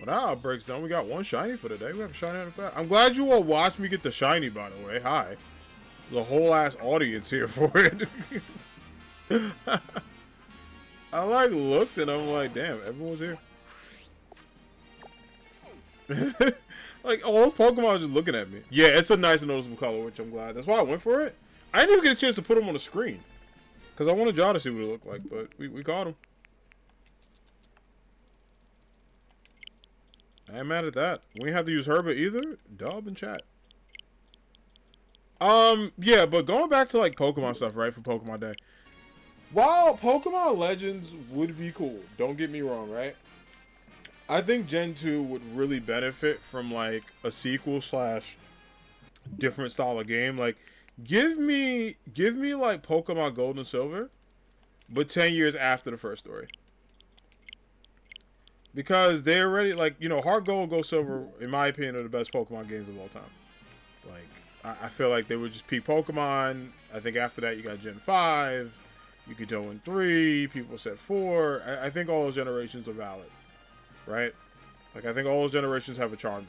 Well, now breaks down. We got one shiny for today. We have a shiny on the fact. I'm glad you all watched me get the shiny, by the way. Hi. A whole ass audience here for it. I like looked and I'm like, damn, everyone's here. like all those Pokemon are just looking at me. Yeah, it's a nice and noticeable color, which I'm glad. That's why I went for it. I didn't even get a chance to put them on the screen. Because I wanted y'all to see what it looked like, but we, we caught him. I ain't mad at that. We have to use Herbert either. Dub and chat. Um, yeah, but going back to like Pokemon stuff, right, for Pokemon Day. While Pokemon Legends would be cool, don't get me wrong, right? I think Gen 2 would really benefit from like a sequel slash different style of game. Like, give me give me like Pokemon Gold and Silver, but ten years after the first story. Because they already like, you know, Heart Gold, Gold Silver, in my opinion, are the best Pokemon games of all time. Like, I, I feel like they were just peak Pokemon. I think after that you got Gen 5, you could go in 3, people said 4. I, I think all those generations are valid right? Like I think all those generations have a charm.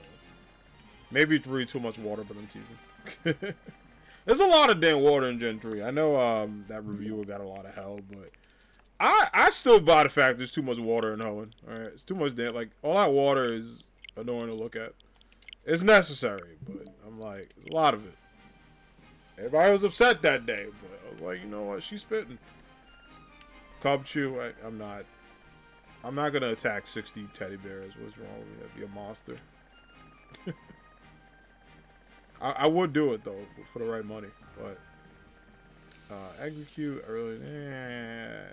Maybe three too much water, but I'm teasing. There's a lot of damn water in Gen 3. I know um, that reviewer got a lot of hell, but I I still buy the fact there's too much water in Hoenn. Alright, it's too much damn like all that water is annoying to look at. It's necessary, but I'm like, a lot of it. Everybody was upset that day, but I was like, you know what, she's spitting. Cubchoo, I, I'm not. I'm not gonna attack 60 teddy bears. What's wrong with me? That'd be a monster. I, I, would do it though for the right money, but uh, execute early. Eh,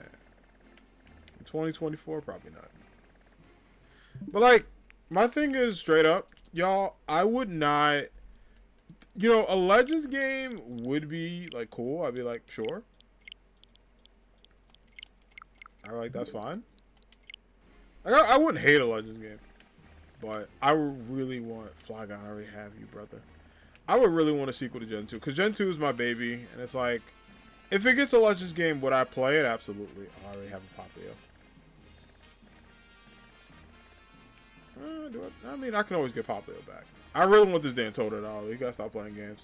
2024, probably not. But like, my thing is straight up, y'all. I would not. You know, a Legends game would be like cool. I'd be like, sure. I like that's fine. I, I wouldn't hate a Legends game, but I would really want Flygon. I already have you, brother. I would really want a sequel to Gen 2 because Gen 2 is my baby, and it's like, if it gets a Legends game, would I play it? Absolutely. I already have a Popplio. Uh, do I, I mean, I can always get Popplio back. I really want this damn Totodile. You gotta stop playing games.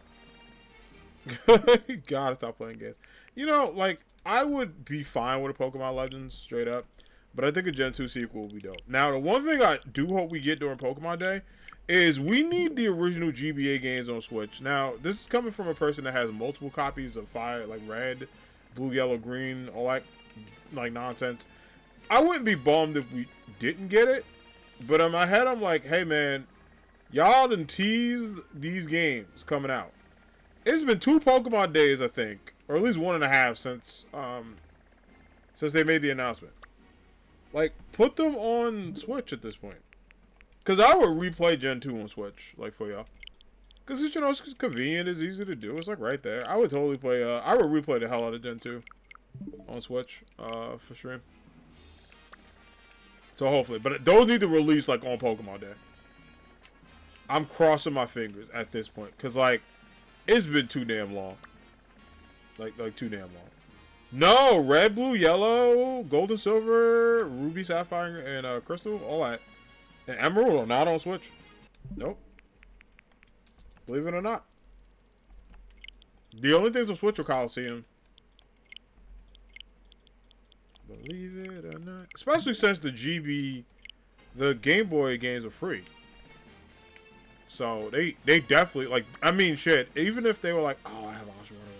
you gotta stop playing games. You know, like, I would be fine with a Pokemon Legends, straight up. But I think a Gen 2 sequel will be dope. Now, the one thing I do hope we get during Pokemon Day is we need the original GBA games on Switch. Now, this is coming from a person that has multiple copies of Fire, like Red, Blue, Yellow, Green, all that like nonsense. I wouldn't be bummed if we didn't get it, but in my head, I'm like, hey man, y'all done teased these games coming out. It's been two Pokemon days, I think, or at least one and a half since um since they made the announcement. Like, put them on Switch at this point. Because I would replay Gen 2 on Switch, like, for y'all. Because, you know, it's convenient, it's easy to do. It's, like, right there. I would totally play, uh, I would replay the hell out of Gen 2 on Switch, uh, for stream. So, hopefully. But those need to release, like, on Pokemon Day. I'm crossing my fingers at this point. Because, like, it's been too damn long. Like, like, too damn long. No, red, blue, yellow, gold and silver, ruby, sapphire, and uh, crystal, all that. And emerald not on Switch. Nope. Believe it or not. The only things on Switch are Colosseum. Believe it or not. Especially since the GB, the Game Boy games are free. So they they definitely like I mean shit. Even if they were like, oh I have Oshawott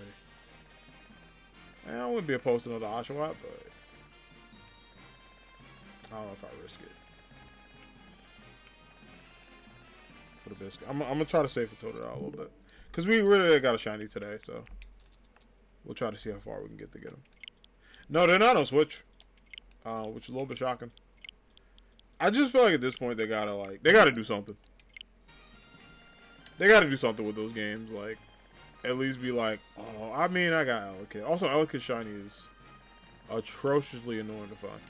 Eh, I wouldn't be opposed to another Oshawott, but I don't know if I risk it. For the biscuit. I'm, I'm to try to save for Totodile a little bit. Because we really got a shiny today, so we'll try to see how far we can get to get them. No, they're not on Switch, uh, which is a little bit shocking. I just feel like at this point they gotta like they gotta do something. They gotta do something with those games. Like at least be like, oh, I mean, I got Elekid. Also, Elekid Shiny is atrociously annoying to find.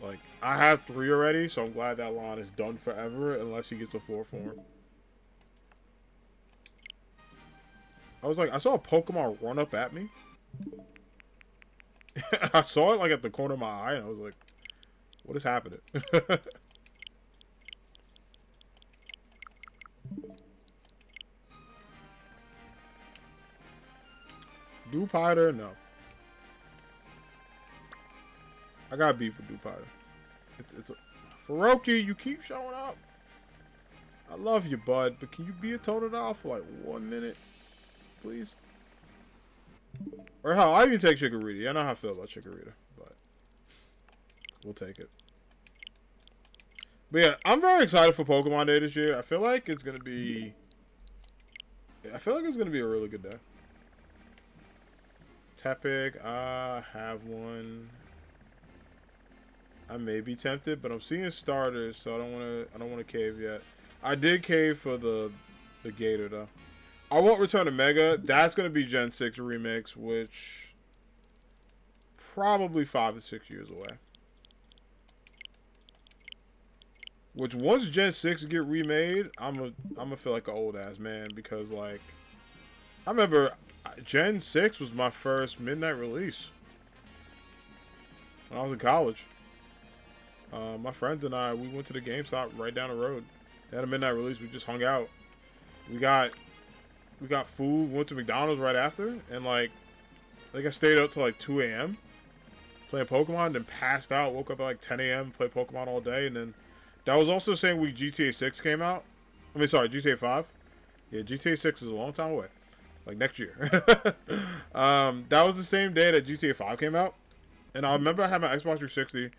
Like, I have three already, so I'm glad that line is done forever, unless he gets a four form. I was like, I saw a Pokemon run up at me. I saw it like at the corner of my eye, and I was like, what is happening? Dewpider? No. I got beef with Dewpider. It's, it's a, Faroki, you keep showing up. I love you, bud, but can you be a Totodile for like one minute, please? Or hell, I even take Chikorita. I know how I feel about Chikorita, but we'll take it. But yeah, I'm very excited for Pokemon Day this year. I feel like it's gonna be. I feel like it's gonna be a really good day. Tepig, I have one. I may be tempted, but I'm seeing starters, so I don't want to. I don't want to cave yet. I did cave for the the Gator though. I won't return to Mega. That's gonna be Gen Six remix, which probably five to six years away. Which once Gen Six get remade, I'm a I'm gonna feel like an old ass man because like I remember Gen Six was my first midnight release when I was in college. Uh, my friends and I we went to the GameStop right down the road. They had a midnight release. We just hung out. We got we got food. we Went to McDonald's right after, and like I I stayed up till like 2 a.m. playing Pokemon, then passed out. Woke up at like 10 a.m. Played Pokemon all day, and then that was also the same week GTA 6 came out. I mean, sorry, GTA 5. Yeah, GTA 6 is a long time away. Like next year. um, that was the same day that GTA 5 came out. And I remember I had my Xbox 360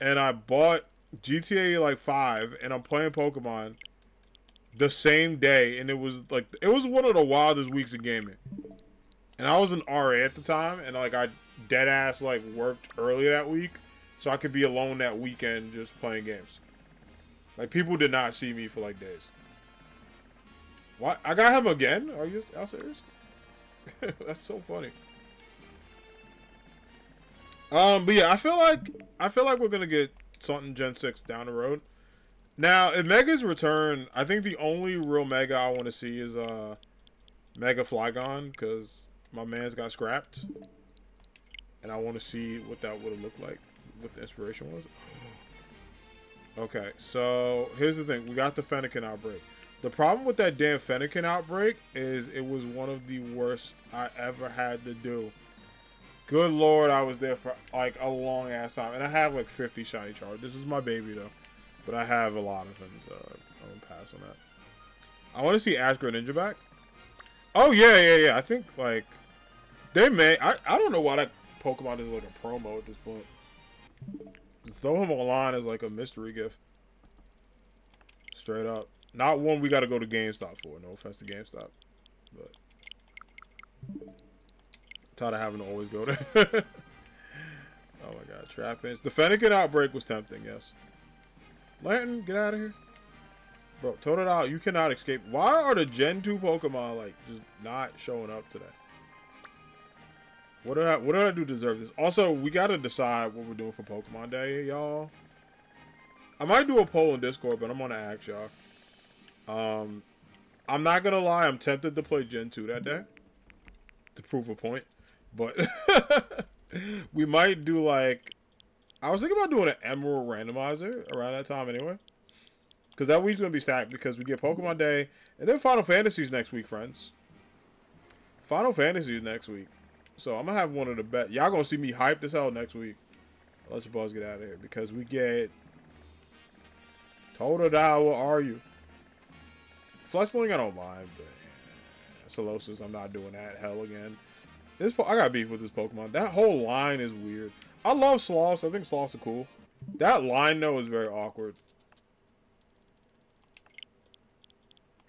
and I bought GTA like 5 and I'm playing Pokemon the same day and it was like it was one of the wildest weeks of gaming. And I was an RA at the time and like I dead ass like worked early that week so I could be alone that weekend just playing games. Like people did not see me for like days. What? I got him again? Are you all serious? That's so funny. Um, but yeah, I feel like I feel like we're gonna get something Gen six down the road. Now, in Mega's return, I think the only real Mega I want to see is uh Mega Flygon because my man's got scrapped, and I want to see what that would have looked like, what the inspiration was. Okay, so here's the thing: we got the Fennekin outbreak. The problem with that damn Fennekin outbreak is it was one of the worst I ever had to do. Good lord, I was there for like a long ass time, and I have like 50 shiny charge. This is my baby though, but I have a lot of them, so I'm gonna pass on that. I want to see Ash Ninja back. Oh yeah, yeah, yeah. I think like they may. I I don't know why that Pokemon is like a promo at this point. throw him a line as like a mystery gift. Straight up. Not one we got to go to GameStop for. No offense to GameStop, but tired of having to always go there. oh my god, trap Trapinch. The Fennekin outbreak was tempting, yes. Lanturn, get out of here. Bro, Totodile, you cannot escape. Why are the Gen 2 Pokemon, like, just not showing up today? What did I, what did I do deserve this? Also, we got to decide what we're doing for Pokemon Day, y'all. I might do a poll in Discord, but I'm going to ask y'all. Um, I'm not gonna lie, I'm tempted to play Gen 2 that day to prove a point, but we might do like I was thinking about doing an Emerald randomizer around that time anyway, because that week's gonna be stacked because we get Pokemon Day and then Final Fantasies next week, friends. Final Fantasies next week, so I'm gonna have one of the best. Y'all gonna see me hyped as hell next week. Let your boys get out of here because we get Totodile. What are you? Fletchling, I don't mind, but Solosis, I'm not doing that. Hell again. This I got beef with this Pokemon. That whole line is weird. I love Sloths. I think Sloths are cool. That line, though, is very awkward.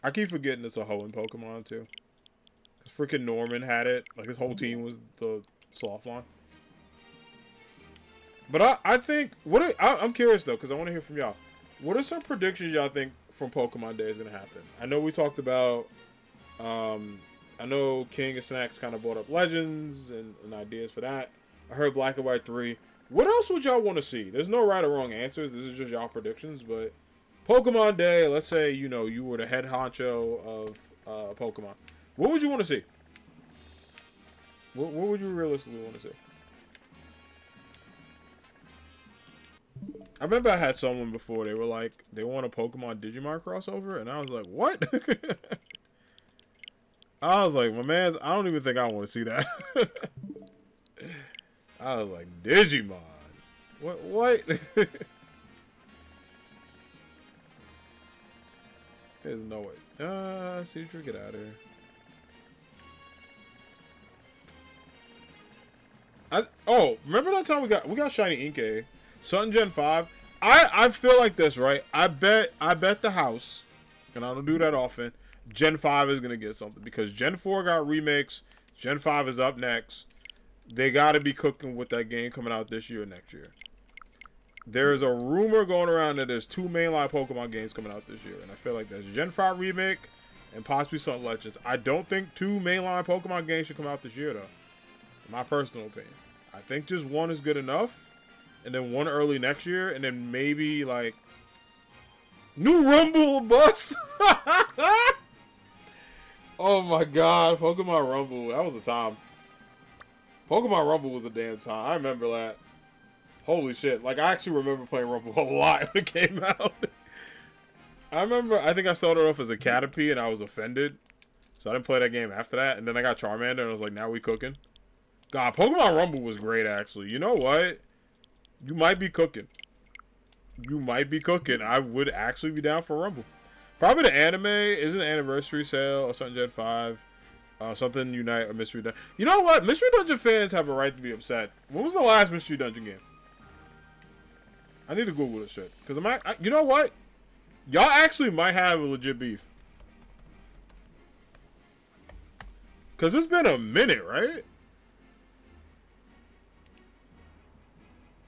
I keep forgetting it's a Hoenn Pokemon, too. Because freaking Norman had it. Like, his whole team was the Sloth line. But I, I think... what are, I, I'm curious, though, because I want to hear from y'all. What are some predictions y'all think from Pokemon Day is going to happen. I know we talked about, um, I know King of Snacks kind of brought up Legends and, and ideas for that. I heard Black and White 3. What else would y'all want to see? There's no right or wrong answers. This is just y'all predictions. But Pokemon Day, let's say, you know, you were the head honcho of uh, Pokemon. What would you want to see? What, what would you realistically want to see? I remember I had someone before. They were like, they want a Pokemon Digimon crossover, and I was like, what? I was like, my man, I don't even think I want to see that. I was like, Digimon. What? What? There's no way. Uh, Cedric, get out of here. I oh, remember that time we got we got shiny Inkay, Sun Gen five. I I feel like this right. I bet I bet the house, and I don't do that often. Gen five is gonna get something because Gen four got remakes. Gen five is up next. They got to be cooking with that game coming out this year next year. There's a rumor going around that there's two mainline Pokemon games coming out this year, and I feel like there's Gen 5 remake and possibly Sun Legends. I don't think two mainline Pokemon games should come out this year, though. My personal opinion. I think just one is good enough, and then one early next year, and then maybe like new Rumble bus. oh my God, Pokemon Rumble! That was a time. Pokemon Rumble was a damn time. I remember that. Holy shit. Like, I actually remember playing Rumble a lot when it came out. I remember, I think I started off as a Caterpie and I was offended. So I didn't play that game after that. And then I got Charmander and I was like, now we cooking. God, Pokemon Rumble was great, actually. You know what? You might be cooking. You might be cooking. I would actually be down for Rumble. Probably the anime. Isn't anniversary sale or something Gen 5? Uh, something Unite or Mystery Dungeon. You know what? Mystery Dungeon fans have a right to be upset. When was the last Mystery Dungeon game? I need to Google this shit. Because I I, you know what? Y'all actually might have a legit beef. Because it's been a minute, right?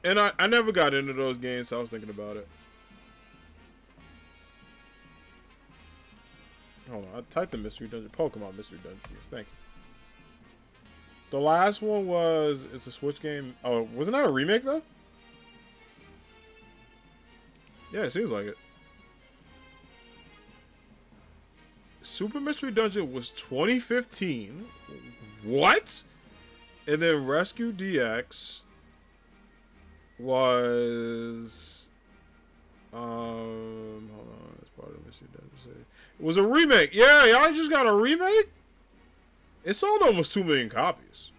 And I, I never got into those games, so I was thinking about it. Hold on, I typed the Mystery Dungeon. Pokemon Mystery Dungeon. Thank you. The last one was, it's a Switch game. Oh, wasn't that a remake, though? Yeah, it seems like it. Super Mystery Dungeon was 2015. What? And then Rescue DX was um hold on, it's part of Mystery Dungeon. It was a remake. Yeah, y'all just got a remake? It sold almost 2 million copies.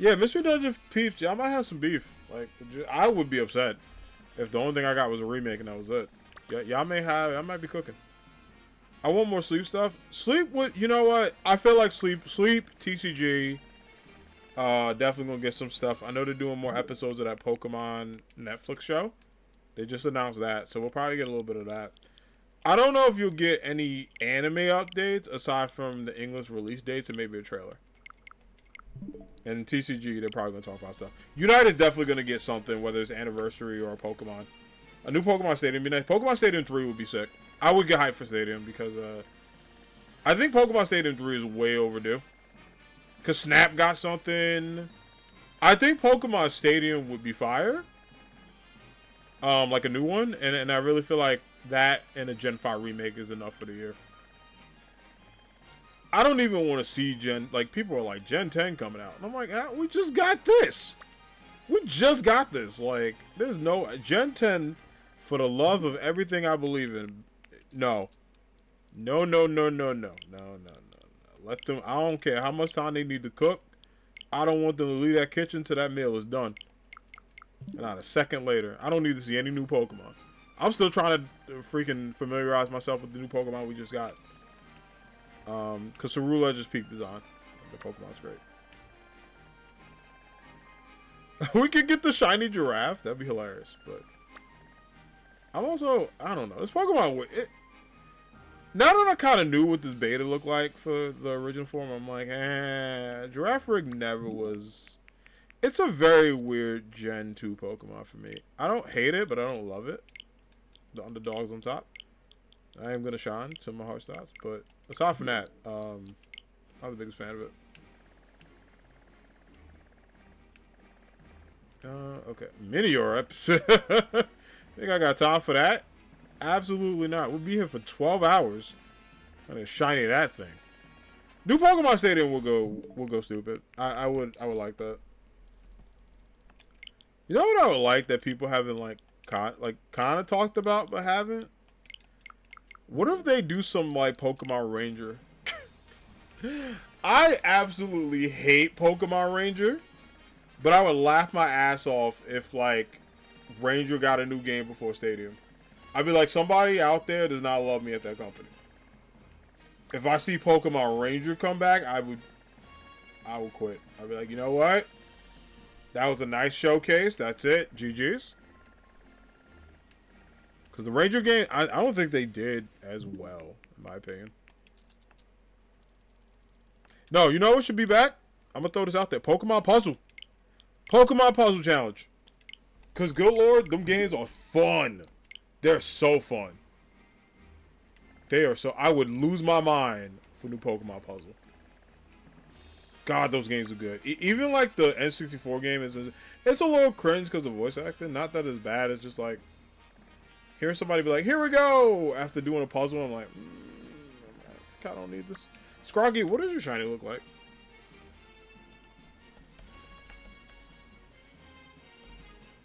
Yeah, Mystery Dungeon peeps, y'all might have some beef. Like, I would be upset if the only thing I got was a remake and that was it. y'all may have, I might be cooking. I want more sleep stuff. Sleep, what, you know what? I feel like sleep, sleep, TCG, uh, definitely gonna get some stuff. I know they're doing more episodes of that Pokemon Netflix show. They just announced that, so we'll probably get a little bit of that. I don't know if you'll get any anime updates aside from the English release dates and maybe a trailer. And TCG, they're probably gonna talk about stuff. Unite is definitely gonna get something, whether it's anniversary or a Pokemon. A new Pokemon Stadium be nice. Pokemon Stadium 3 would be sick. I would get hyped for Stadium because uh I think Pokemon Stadium 3 is way overdue. Cause Snap got something. I think Pokemon Stadium would be fire. Um, like a new one, and and I really feel like that and a Gen 5 remake is enough for the year. I don't even want to see Gen, like, people are like, Gen 10 coming out. And I'm like, ah, we just got this. We just got this. Like, there's no, Gen 10, for the love of everything I believe in, no. No, no, no, no, no, no, no, no, no. Let them, I don't care how much time they need to cook. I don't want them to leave that kitchen till that meal is done. Not a second later. I don't need to see any new Pokemon. I'm still trying to freaking familiarize myself with the new Pokemon we just got. Um, because Cerula just peaked design. The Pokemon's great. we could get the shiny giraffe. That'd be hilarious. But I'm also, I don't know. This Pokemon, it, now that I kind of knew what this beta looked like for the original form, I'm like, eh, Girafarig never was. It's a very weird Gen 2 Pokemon for me. I don't hate it, but I don't love it. The underdogs on top. I am to shine to my heart stops, but aside from that, um, I'm the biggest fan of it. Uh, okay. Meteor. Think I got time for that? Absolutely not. We'll be here for 12 hours. I'm gonna shiny that thing. New Pokemon Stadium will go will go stupid. I, I would I would like that. You know what I would like that people haven't like con like kind of talked about but haven't. What if they do some like Pokemon Ranger? I absolutely hate Pokemon Ranger, but I would laugh my ass off if like Ranger got a new game before Stadium. I'd be like, somebody out there does not love me at that company. If I see Pokemon Ranger come back, I would, I would quit. I'd be like, you know what? That was a nice showcase. That's it. GG's. Because the Ranger game, I, I don't think they did as well, in my opinion. No, you know what should be back? I'm going to throw this out there. Pokemon Puzzle. Pokemon Puzzle Challenge. Because, good lord, them games are fun. They're so fun. They are so... I would lose my mind for new Pokemon Puzzle. God, those games are good. E even like the N64 game is, a, it's a little cringe because of voice acting. Not that it's bad. It's just like hearing somebody be like, "Here we go!" after doing a puzzle. I'm like, mm, I don't need this. Scraggy, what does your shiny look like?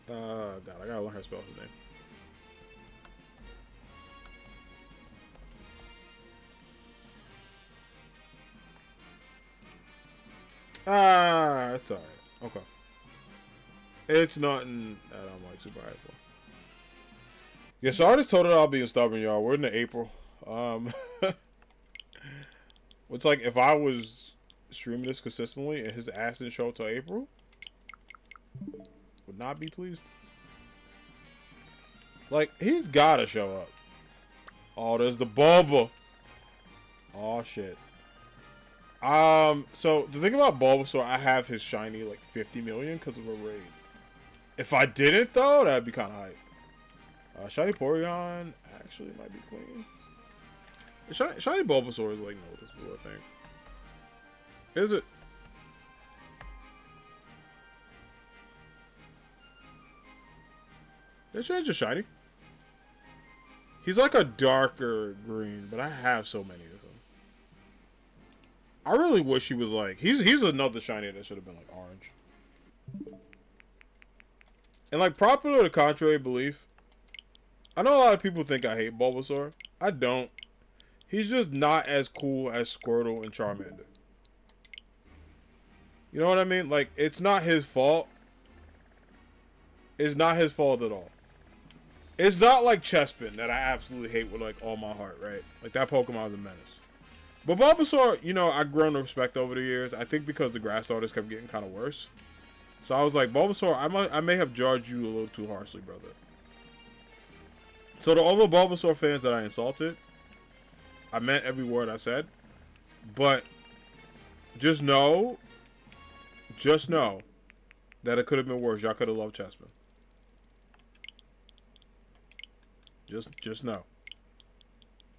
Uh, God, I gotta learn how to spell his name. Ah, it's alright. Okay. It's nothing that I'm like super hyped for. Yeah, so I just told her I'll be in stubborn, y'all. We're in the April. Um, it's like if I was streaming this consistently and his ass didn't show till April, would not be pleased. Like he's gotta show up. Oh, there's the Bulba. Oh shit. Um, so the thing about Bulbasaur, I have his shiny like 50 million because of a raid. If I didn't though, that'd be kind of hype. Uh, shiny Porygon actually might be clean. Shiny, shiny Bulbasaur is like noticeable, I think. Is it? They changed shiny. He's like a darker green, but I have so many of them. I really wish he was like he's he's another shiny that should have been like orange. And like popular to contrary belief, I know a lot of people think I hate Bulbasaur. I don't. He's just not as cool as Squirtle and Charmander. You know what I mean? Like it's not his fault. It's not his fault at all. It's not like Chespin that I absolutely hate with like all my heart, right? Like that Pokemon's a menace. But Bulbasaur, you know, I've grown to respect over the years. I think because the grass starters kept getting kind of worse. So I was like, Bulbasaur, I might, I may have judged you a little too harshly, brother. So to all the Bulbasaur fans that I insulted, I meant every word I said. But just know, just know that it could have been worse. Y'all could have loved Chespin. Just, just know.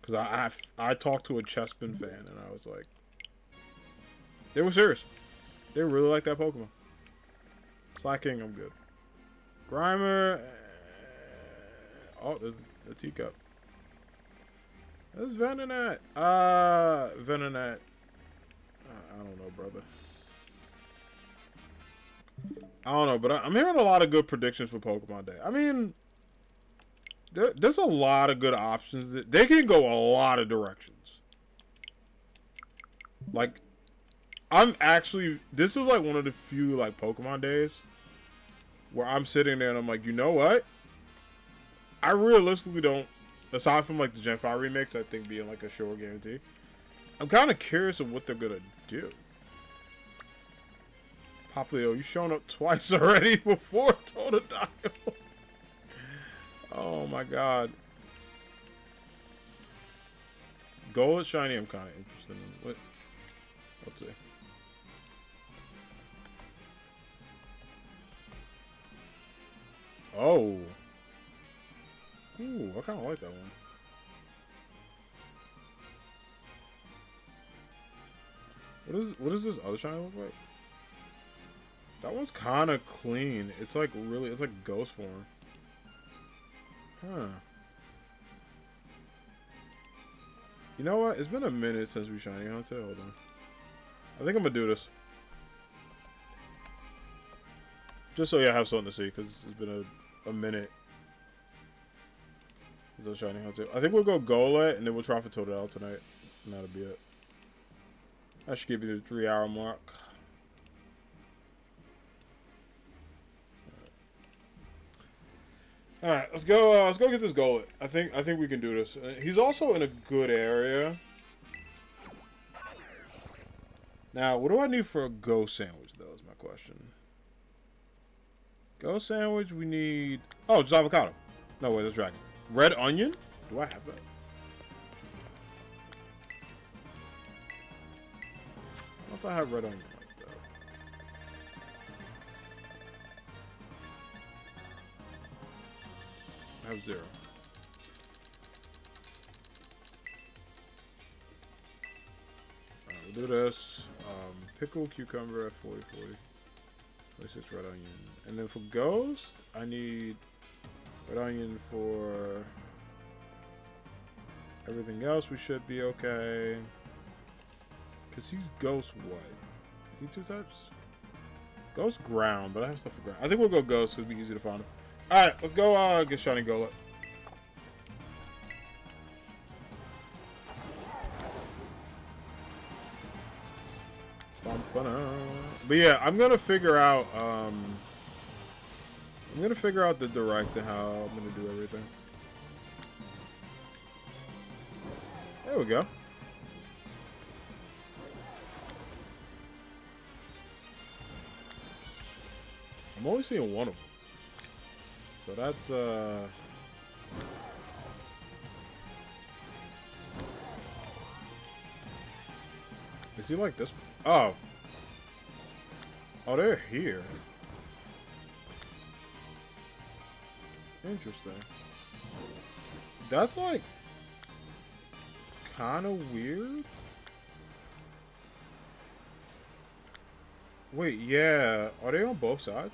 Because I, I, I talked to a Chespin fan, and I was like, they were serious. They really like that Pokemon. Slaking, I'm good. Grimer. Uh, oh, there's the teacup. There's Venonat. Uh, Venonat. I don't know, brother. I don't know, but I'm hearing a lot of good predictions for Pokemon Day. I mean, there, there's a lot of good options. They can go a lot of directions. Like, I'm actually this is like one of the few like Pokemon days where I'm sitting there and I'm like, you know what? I realistically don't. Aside from like the Gen 5 remix, I think being like a sure guarantee. I'm kind of curious of what they're gonna do. Popplio, you shown up twice already before Totodile. Oh my god. Gold shiny, I'm kind of interested in. What? Let's see. Oh. Ooh, I kind of like that one. What is what does this other shiny look like? That one's kind of clean. It's like really, it's like ghost form. Huh. You know what? It's been a minute since we shiny hunted. Hold on. I think I'm gonna do this. Just so you have something to see, because it's been a, a minute. I think we'll go Golett, and then we'll try for Totodile tonight. And that'll be it. I should give you the three hour mark. All right, let's go. Uh, let's go get this Golett. I think I think we can do this. Uh, he's also in a good area. Now, what do I need for a go sandwich, though, is my question. Go sandwich, we need... Oh, just avocado. No, way. that's dragon. Red onion? Do I have that? I if I have red onion. I have zero. We'll do this. Um, pickle cucumber at 40 40. 26 red onion. And then for ghost, I need red onion for everything else. We should be okay. Because he's ghost what? Is he two types? Ghost ground, but I have stuff for ground. I think we'll go ghost because it'll be easy to find him. Alright, let's go uh, get Shiny Golett. But yeah, I'm gonna figure out. Um, I'm gonna figure out the direct and how I'm gonna do everything. There we go. I'm only seeing one of them. So that's, uh... Is he like this? Oh. Oh, they're here. Interesting. That's like kind of weird. Wait, yeah. Are they on both sides?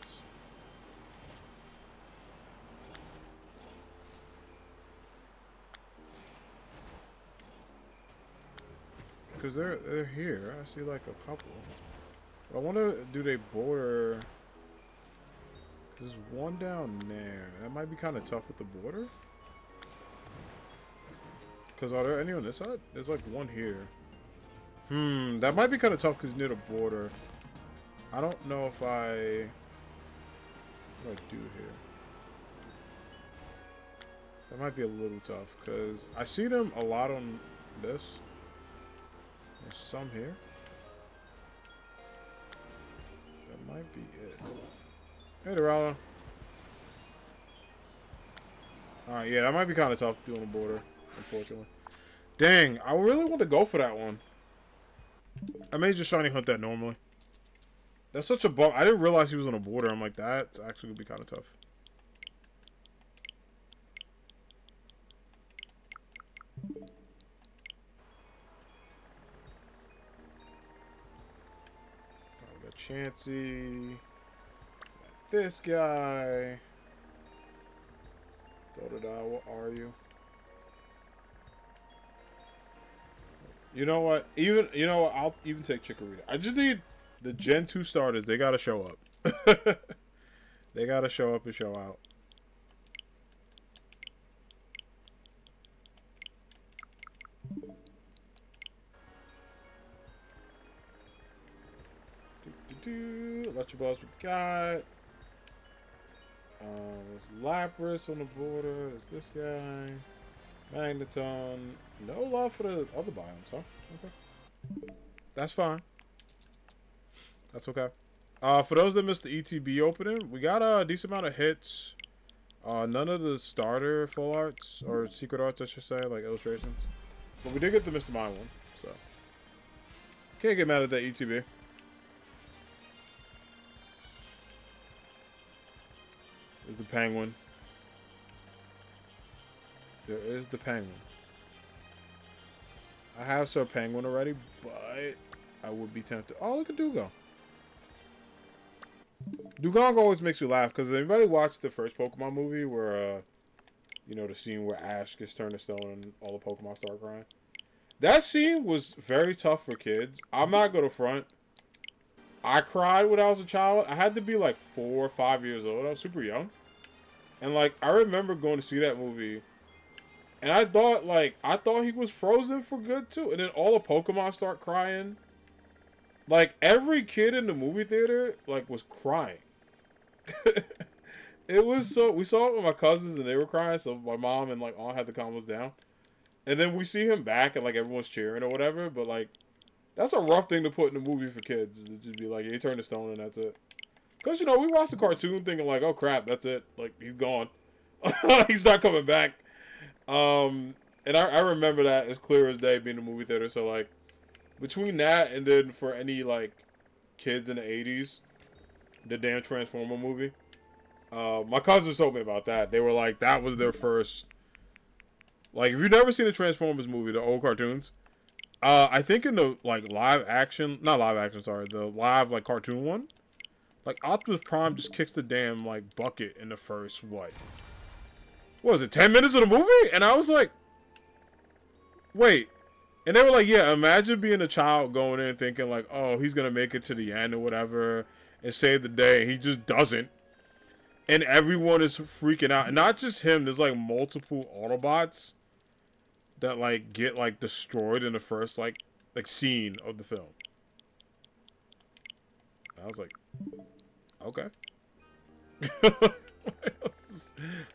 Because they're, they're here. I see like a couple. I wonder, do they border... There's one down there. That might be kind of tough with the border. Because are there any on this side? There's like one here. Hmm, that might be kind of tough because near the border. I don't know if I... What do I do here? That might be a little tough because I see them a lot on this. There's some here. That might be it. Hey, Dorala. Alright, yeah, that might be kind of tough doing a border, unfortunately. Dang, I really want to go for that one. I may just shiny hunt that normally. That's such a bump. I didn't realize he was on a border. I'm like, that's actually going to be kind of tough. Chansey. This guy. Totodile, what are you? You know what? Even you know what? I'll even take Chikorita. I just need the Gen 2 starters. They gotta show up. they gotta show up and show out. do. Electro Balls we got. Um, there's Lapras on the border. There's this guy. Magneton. No love for the other biomes, huh? Okay. That's fine. That's okay. Uh, for those that missed the ETB opening, we got a decent amount of hits. Uh, none of the starter full arts, or secret arts, I should say, like illustrations. But we did get the Mr. Mime one, so. Can't get mad at that ETB. Penguin. There is the penguin. I have Sir Penguin already, but I would be tempted. Oh, look at Dewgong. Dewgong always makes you laugh because anybody watched the first Pokemon movie where, uh, you know, the scene where Ash gets turned to stone and all the Pokemon start crying? That scene was very tough for kids. I'm not going to front. I cried when I was a child. I had to be like four or five years old. I was super young. And like I remember going to see that movie. And I thought like I thought he was frozen for good too. And then all the Pokemon start crying. Like every kid in the movie theater like was crying. it was so we saw it with my cousins and they were crying, so my mom and like aunt had to calm us down. And then we see him back and like everyone's cheering or whatever, but like that's a rough thing to put in a movie for kids. To just be like, he turned to stone and that's it. Cause you know we watched the cartoon thinking like, oh crap, that's it. Like he's gone. he's not coming back. Um, and I, I remember that as clear as day being in the movie theater. So like, between that and then for any like kids in the '80s, the damn Transformer movie. Uh, my cousins told me about that. They were like, that was their first. Like, if you've never seen the Transformers movie, the old cartoons, uh, I think in the like live action, not live action, sorry, the live like cartoon one, like Optimus Prime just kicks the damn like bucket in the first what? What was it? Ten minutes of the movie? And I was like, wait. And they were like, yeah, imagine being a child going in thinking like, oh, he's gonna make it to the end or whatever and save the day. He just doesn't. And everyone is freaking out. And not just him, there's like multiple Autobots that like get like destroyed in the first like like scene of the film. I was like, okay.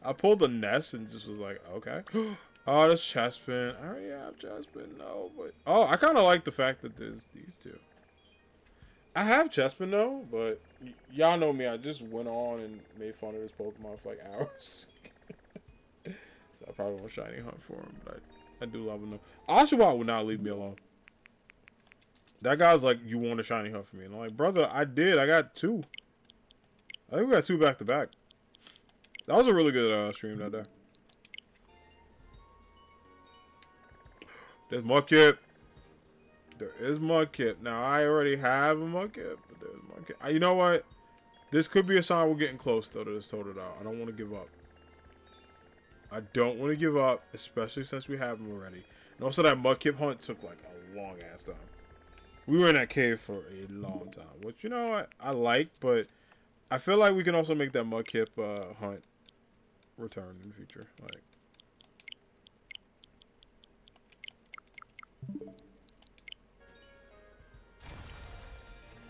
I pulled the nest and just was like, okay. Oh, that's Chespin. I already have Chespin. No, but oh, I kind of like the fact that there's these two. I have Chespin though, but y'all know me. I just went on and made fun of this Pokemon for like hours. so I probably won't shiny hunt for him, but I I do love him though. Oshawott would not leave me alone. That guy's like, you want a shiny hunt for me? And I'm like, brother, I did. I got two. I think we got two back to back. That was a really good uh, stream that day. There's Mudkip. There is Mudkip. Now, I already have a Mudkip, but there's Mudkip. You know what? This could be a sign we're getting close, though, to this Totodile. I don't want to give up. I don't want to give up, especially since we have them already. And also that mudkip hunt took like a long ass time. We were in that cave for a long time, which you know what I like, but I feel like we can also make that mudkip uh, hunt return in the future. Like,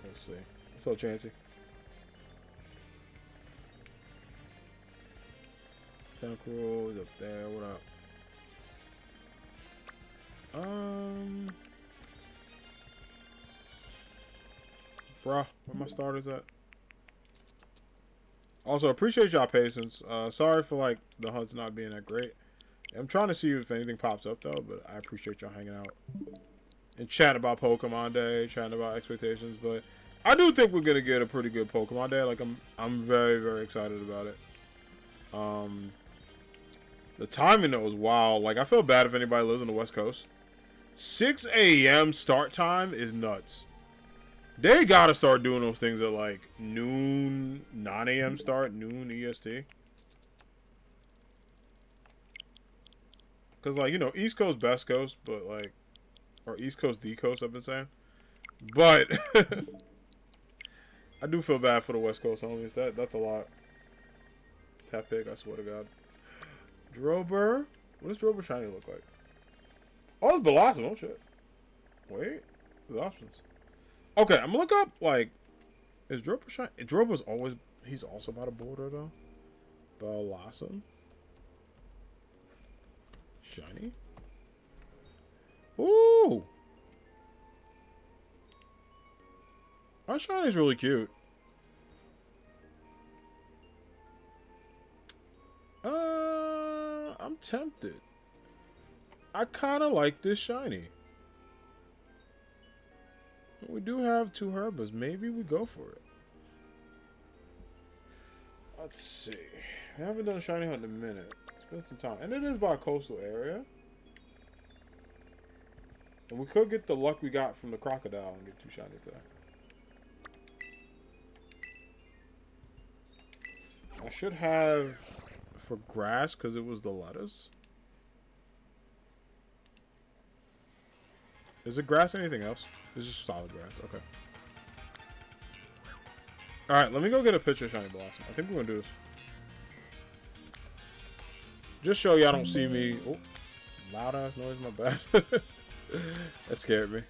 let's see. So Chansey. Tentacles up there. What up? Um. Bruh, where my starters at? Also, appreciate y'all patience. Uh, sorry for like the hunts not being that great. I'm trying to see if anything pops up though, but I appreciate y'all hanging out and chatting about Pokemon Day, chatting about expectations. But I do think we're gonna get a pretty good Pokemon Day. Like I'm, I'm very, very excited about it. Um, the timing though was wild. Like I feel bad if anybody lives on the West Coast. 6 a.m. start time is nuts. They gotta start doing those things at like noon, 9 a.m. start, noon EST. Cause like you know East Coast, Best Coast, but like, or East Coast, D Coast. I've been saying, but I do feel bad for the West Coast homies. That that's a lot. Tap pick, I swear to God. Drober. What does Drober Shiny look like? Oh, it's Bellossom. Oh, shit. Wait. There's options. Okay, I'm gonna look up, like, is Drober Shiny? Drober's always, he's also by the border, though. Bellossom. Shiny. Ooh! Our Shiny's really cute. Uh, I'm tempted. I kind of like this shiny. We do have two Herbas. Maybe we go for it. Let's see. We haven't done a shiny hunt in a minute. It's been some time. And it is by a coastal area. And we could get the luck we got from the crocodile and get two shinies today. I should have for grass because it was the lettuce. Is it grass anything else? It's is solid grass. Okay. Alright, let me go get a picture of Shiny Bellossom. I think we're gonna do this. Just show y'all don't see me. Oh, loud ass noise, my bad. that scared me.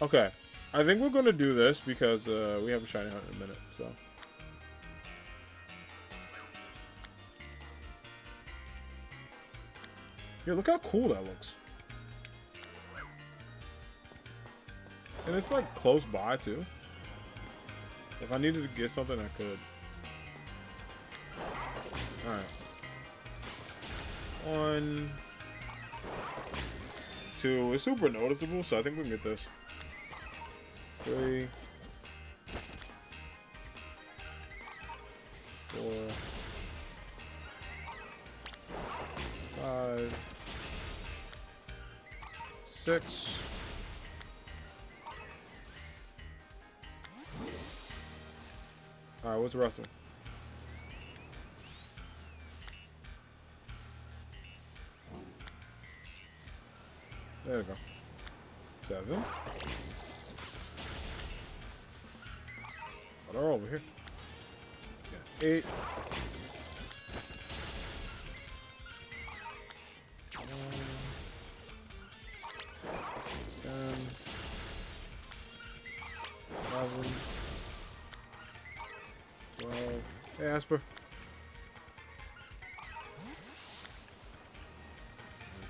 Okay. I think we're gonna do this because uh, we have a shiny hunt in a minute, so. Yeah, look how cool that looks. And it's like close by too. So if I needed to get something, I could. Alright. One. Two. It's super noticeable, so I think we can get this. Three. Four. Five. Six. Alright, what's the rest them? There we go. Seven. Oh, they're over here. Eight. Nine. Ten. Hey, Asper.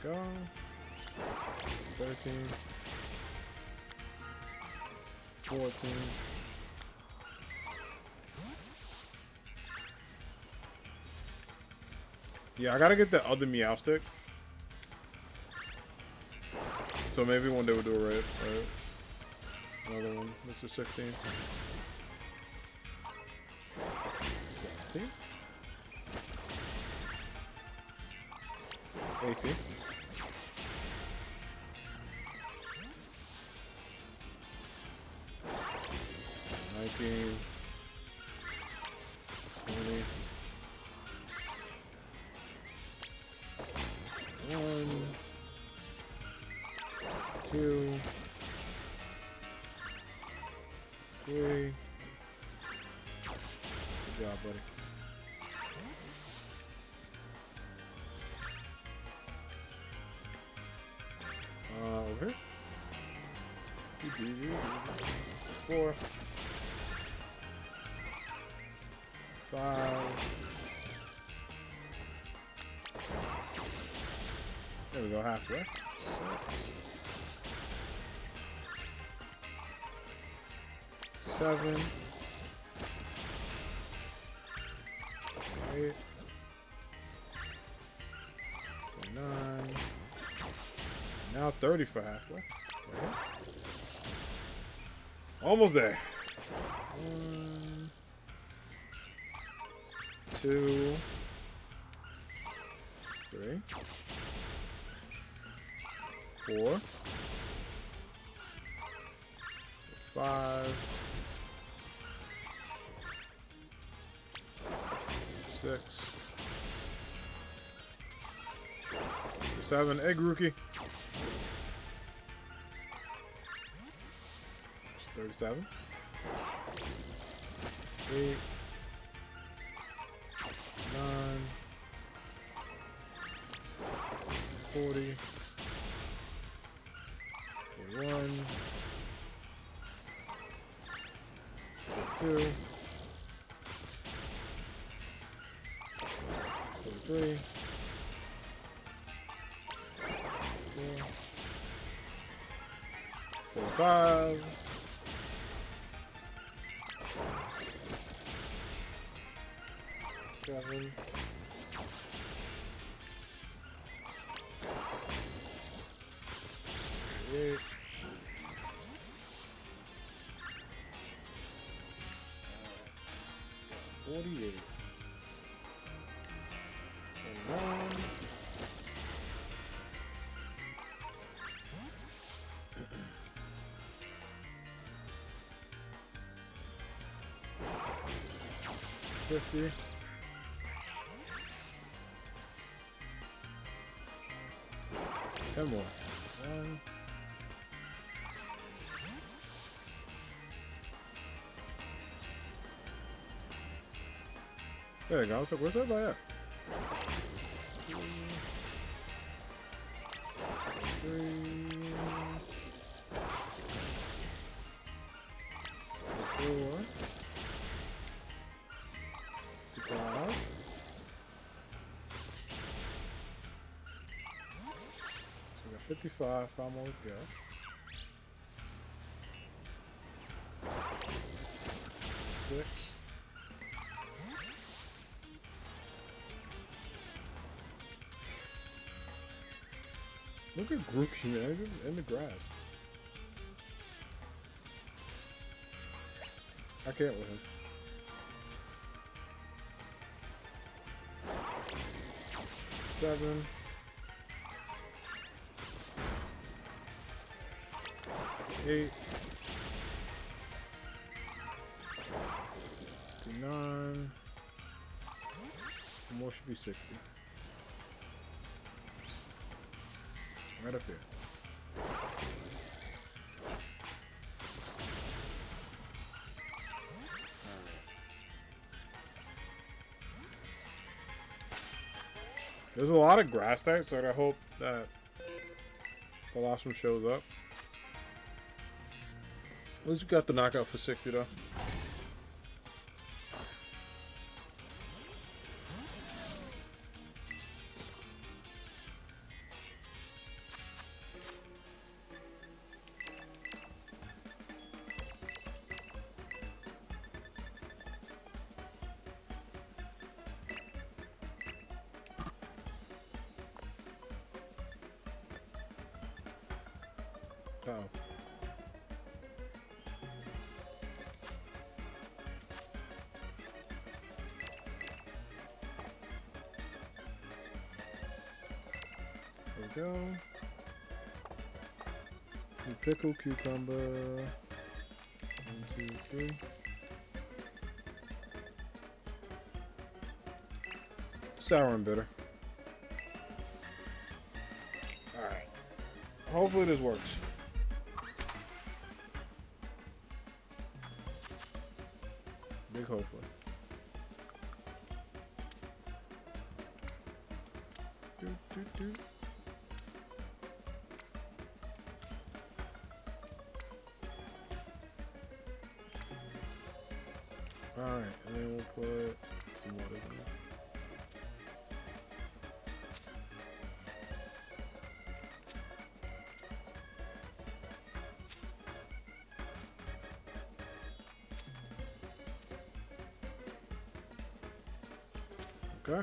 There we go. 13, 14, Yeah, I gotta get the other Meowstic. So maybe one day we'll do a raid. right. Another one. Mr. 16. 17. 18. 19, Four. Five. There we go, halfway. Seven. Eight. Nine. Now 30 for halfway. Almost there. One, two, three, four, five, six, seven. Egg rookie. 37. 8. 9. 40. 41. 42. 43. 45. Seven. Eight. Forty-eight. Twenty-one. Fifty. É. é legal, essa coisa vai, ó. 55, five more to go. Six. Look at Grookey, man, in the grass. I can't with him. Seven. Eight. Nine. More should be 60. Right up here. There's a lot of grass types, so I hope that one shows up. At least we got the knockout for 60 though. Pickle cucumber. One, two, three. Sour and bitter. Alright. Hopefully this works.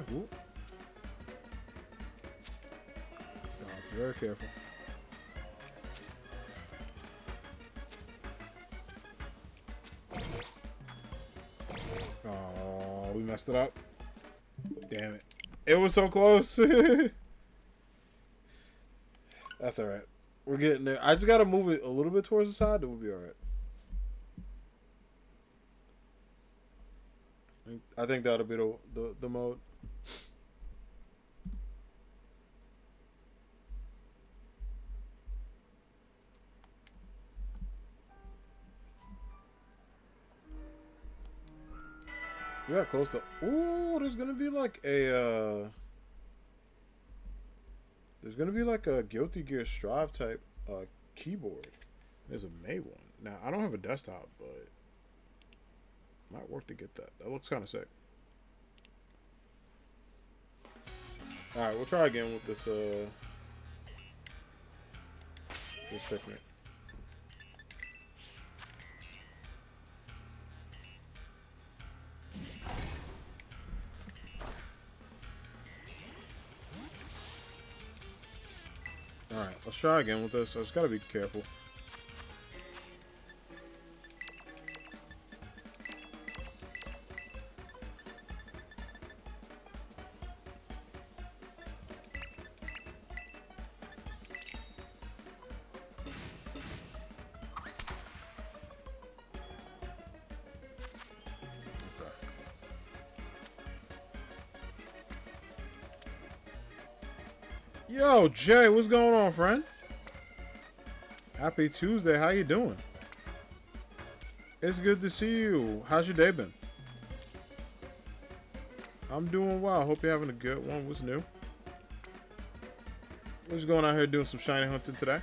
Whoop. Gotta be very careful. Oh, we messed it up. Damn it. It was so close. That's alright. We're getting there. I just gotta move it a little bit towards the side, then we'll be alright. I think that'll be the, the, the mode. Close to. Ooh, there's gonna be like a. uh There's gonna be like a Guilty Gear Strive type uh keyboard. There's a May one. Now I don't have a desktop, but might work to get that. That looks kind of sick. All right, we'll try again with this. uh This picnic. Try again with this. I just gotta be careful. Jay, what's going on, friend? Happy Tuesday. How you doing? It's good to see you. How's your day been? I'm doing well. Hope you're having a good one. What's new? Just going out here doing some shiny hunting today.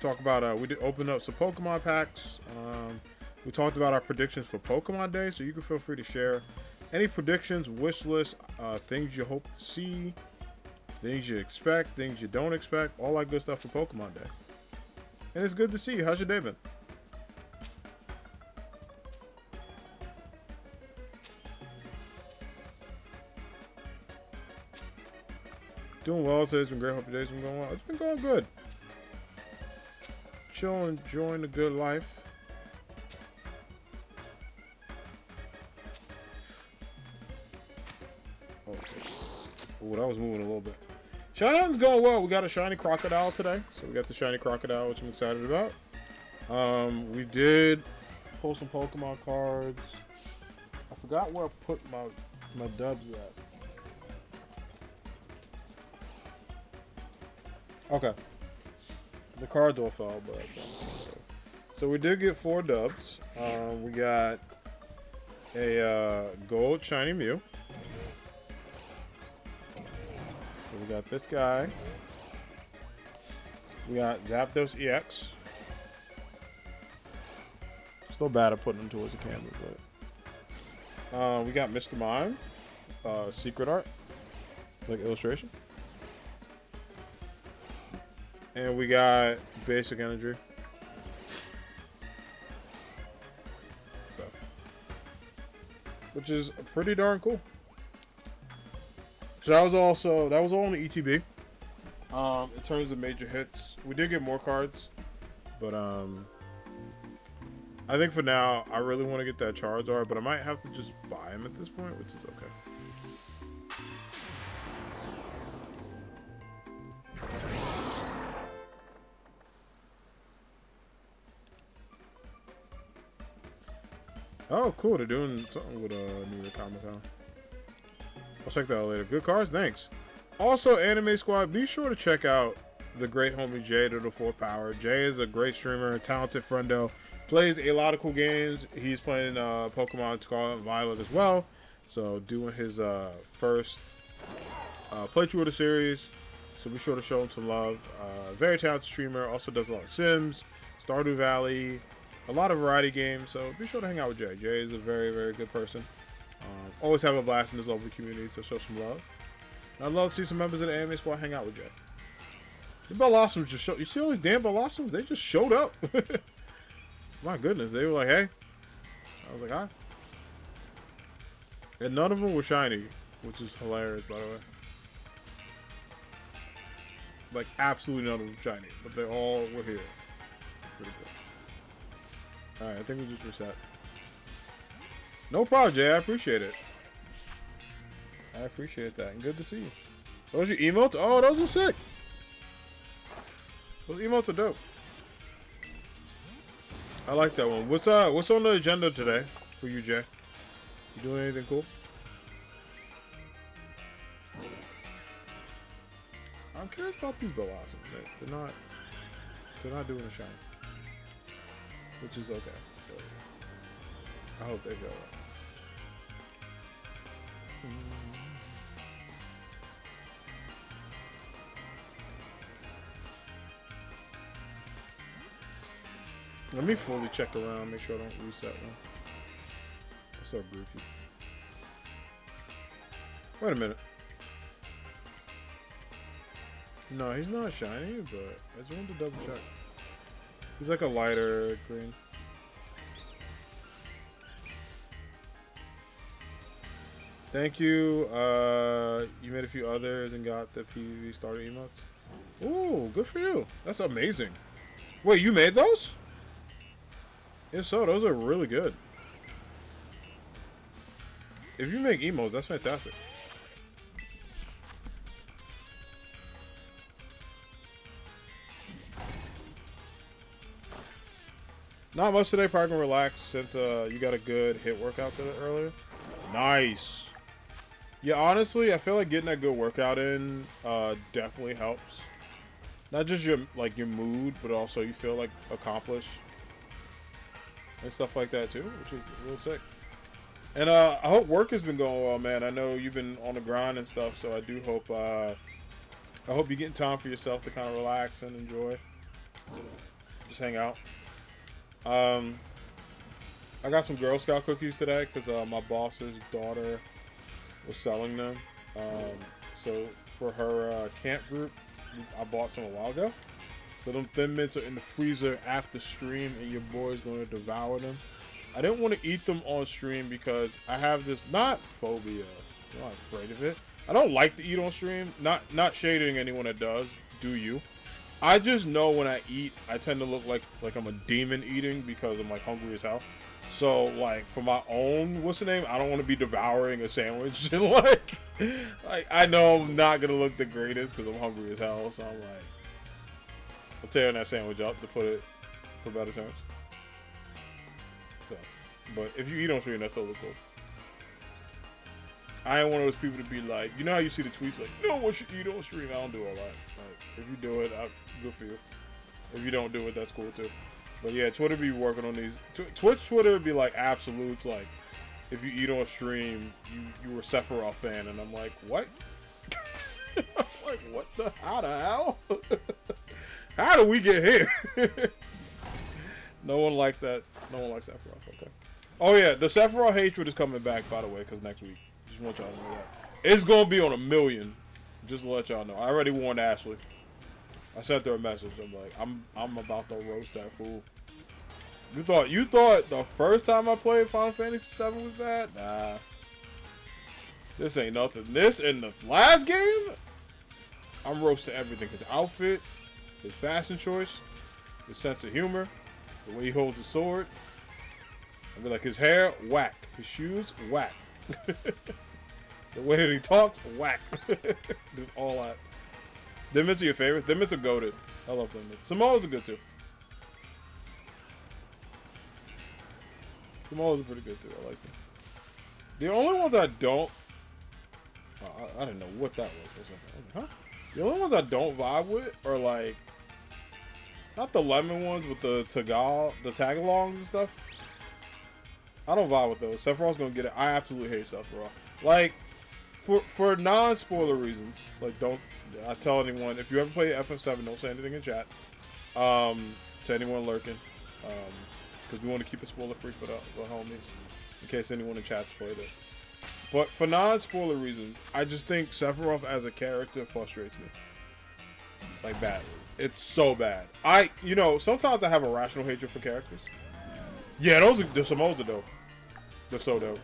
Talk about uh, we did open up some Pokemon packs. Um, we talked about our predictions for Pokemon Day, so you can feel free to share any predictions, wish list, uh, things you hope to see, things you expect, things you don't expect, all that good stuff for Pokemon Day. And it's good to see you. How's your day been? Doing well today. It's been great. Hope your day's been going well. It's been going good. Chilling, enjoying the good life. Oh, that was moving a little bit. Shiny Hunting's going well. We got a shiny Krookodile today. So we got the shiny Krookodile, which I'm excited about. Um, we did pull some Pokemon cards. I forgot where I put my my dubs at. Okay. The cards all fell, but. So we did get four dubs. Um, we got a uh, gold shiny Mew. We got this guy. We got Zapdos EX. Still bad at putting him towards the camera, but uh, we got Mr. Mime, uh, secret art, like illustration. And we got basic energy. So, which is pretty darn cool. So that was also that was all on the ETB. Um, in terms of major hits, we did get more cards, but um, I think for now I really want to get that Charizard, but I might have to just buy him at this point, which is okay. Oh, cool. They're doing something with a uh, New York Comic Con. I'll check that out later. Good cards, thanks. Also, Anime Squad, be sure to check out the great homie Jay to the fourth power. Jay is a great streamer, a talented friendo. Plays a lot of cool games. He's playing uh, Pokemon Scarlet and Violet as well. So doing his uh, first uh, playthrough of the series. So be sure to show him some love. Uh, very talented streamer. Also does a lot of Sims, Stardew Valley, a lot of variety games. So be sure to hang out with Jay. Jay is a very, very good person. Um, always have a blast in this lovely community, so show some love. And I'd love to see some members of the Anime Squad hang out with Jay. The Blossoms just showed. You see all these damn Blossoms? They just showed up. My goodness, they were like, hey. I was like, hi. And none of them were shiny, which is hilarious, by the way. Like, absolutely none of them shiny, but they all were here. Pretty cool. Alright, I think we just reset. No problem, Jay. I appreciate it. I appreciate that. And good to see you. Those are your emotes? Oh, those are sick. Those emotes are dope. I like that one. What's uh what's on the agenda today for you, Jay? You doing anything cool? I'm curious about these blossoms. They're not they're not doing a shine. Which is okay. I hope they go up. Let me fully check around, make sure I don't reset one. What's up, Goofy? Wait a minute. No, he's not shiny, but I just wanted to double check. He's like a lighter green. Thank you. Uh, you made a few others and got the PvP starter emotes. Ooh, good for you. That's amazing. Wait, you made those? If so, those are really good. If you make emotes, that's fantastic. Not much today, probably gonna relax since uh, you got a good hit workout earlier. Nice. Yeah, honestly, I feel like getting a good workout in uh, definitely helps. Not just your like your mood, but also you feel like accomplished and stuff like that too, which is real sick. And uh, I hope work has been going well, man. I know you've been on the grind and stuff, so I do hope uh, I hope you're getting time for yourself to kind of relax and enjoy, just hang out. Um, I got some Girl Scout cookies today because uh, my boss's daughter was selling them. Um, so for her uh, camp group, I bought some a while ago. So them thin mints are in the freezer after stream, and your boy's going to devour them. I didn't want to eat them on stream because I have this not phobia. I'm not afraid of it. I don't like to eat on stream. Not not shading anyone that does. Do you? I just know when I eat, I tend to look like like I'm a demon eating because I'm like hungry as hell. So like for my own, what's the name? I don't want to be devouring a sandwich and like, like I know I'm not gonna look the greatest because I'm hungry as hell. So I'm like, I'm tearing that sandwich up to put it for better terms. So, but if you eat on stream, that's totally cool. I ain't one of those people to be like, you know how you see the tweets like, no one should eat on stream. I don't do all that. Like, if you do it, I, good for you. If you don't do it, that's cool too. But yeah, Twitter be working on these. Tw- Twitch Twitter would be like absolutes. Like, if you eat on stream, you you were Sephiroth fan, and I'm like, what? I'm like, what the? How the hell? how do we get here? no one likes that. No one likes Sephiroth. Okay. Oh yeah, the Sephiroth hatred is coming back, by the way, because next week. Just want y'all to know that. It's gonna be on a million. Just to let y'all know. I already warned Ashley. I sent her a message. I'm like, I'm I'm about to roast that fool. You thought you thought the first time I played Final Fantasy VII was bad? Nah. This ain't nothing. This in the last game, I'm roasting everything. His outfit, his fashion choice, his sense of humor, the way he holds the sword. I mean, like his hair, whack. His shoes, whack. the way that he talks, whack. All that. Are your favorites. Them are goaded. I love them. Samoa's are good too. Samoa's pretty good too. I like them. The only ones I don't. I, I, didn't know what that was second. I was like, huh? The only ones I don't vibe with are like. Not the lemon ones with the Tagal, the tagalongs and stuff. I don't vibe with those. Sephiroth's gonna get it. I absolutely hate Sephiroth. Like, for for non-spoiler reasons, like don't I tell anyone if you ever play FF7, don't say anything in chat. Um, to anyone lurking, because we want to keep it spoiler free for the, the homies, in case anyone in chat's played it. But for non-spoiler reasons, I just think Sephiroth as a character frustrates me, like badly. It's so bad. I, you know, sometimes I have a rational hatred for characters. Yeah, those are the Samoas dope. They're so dope.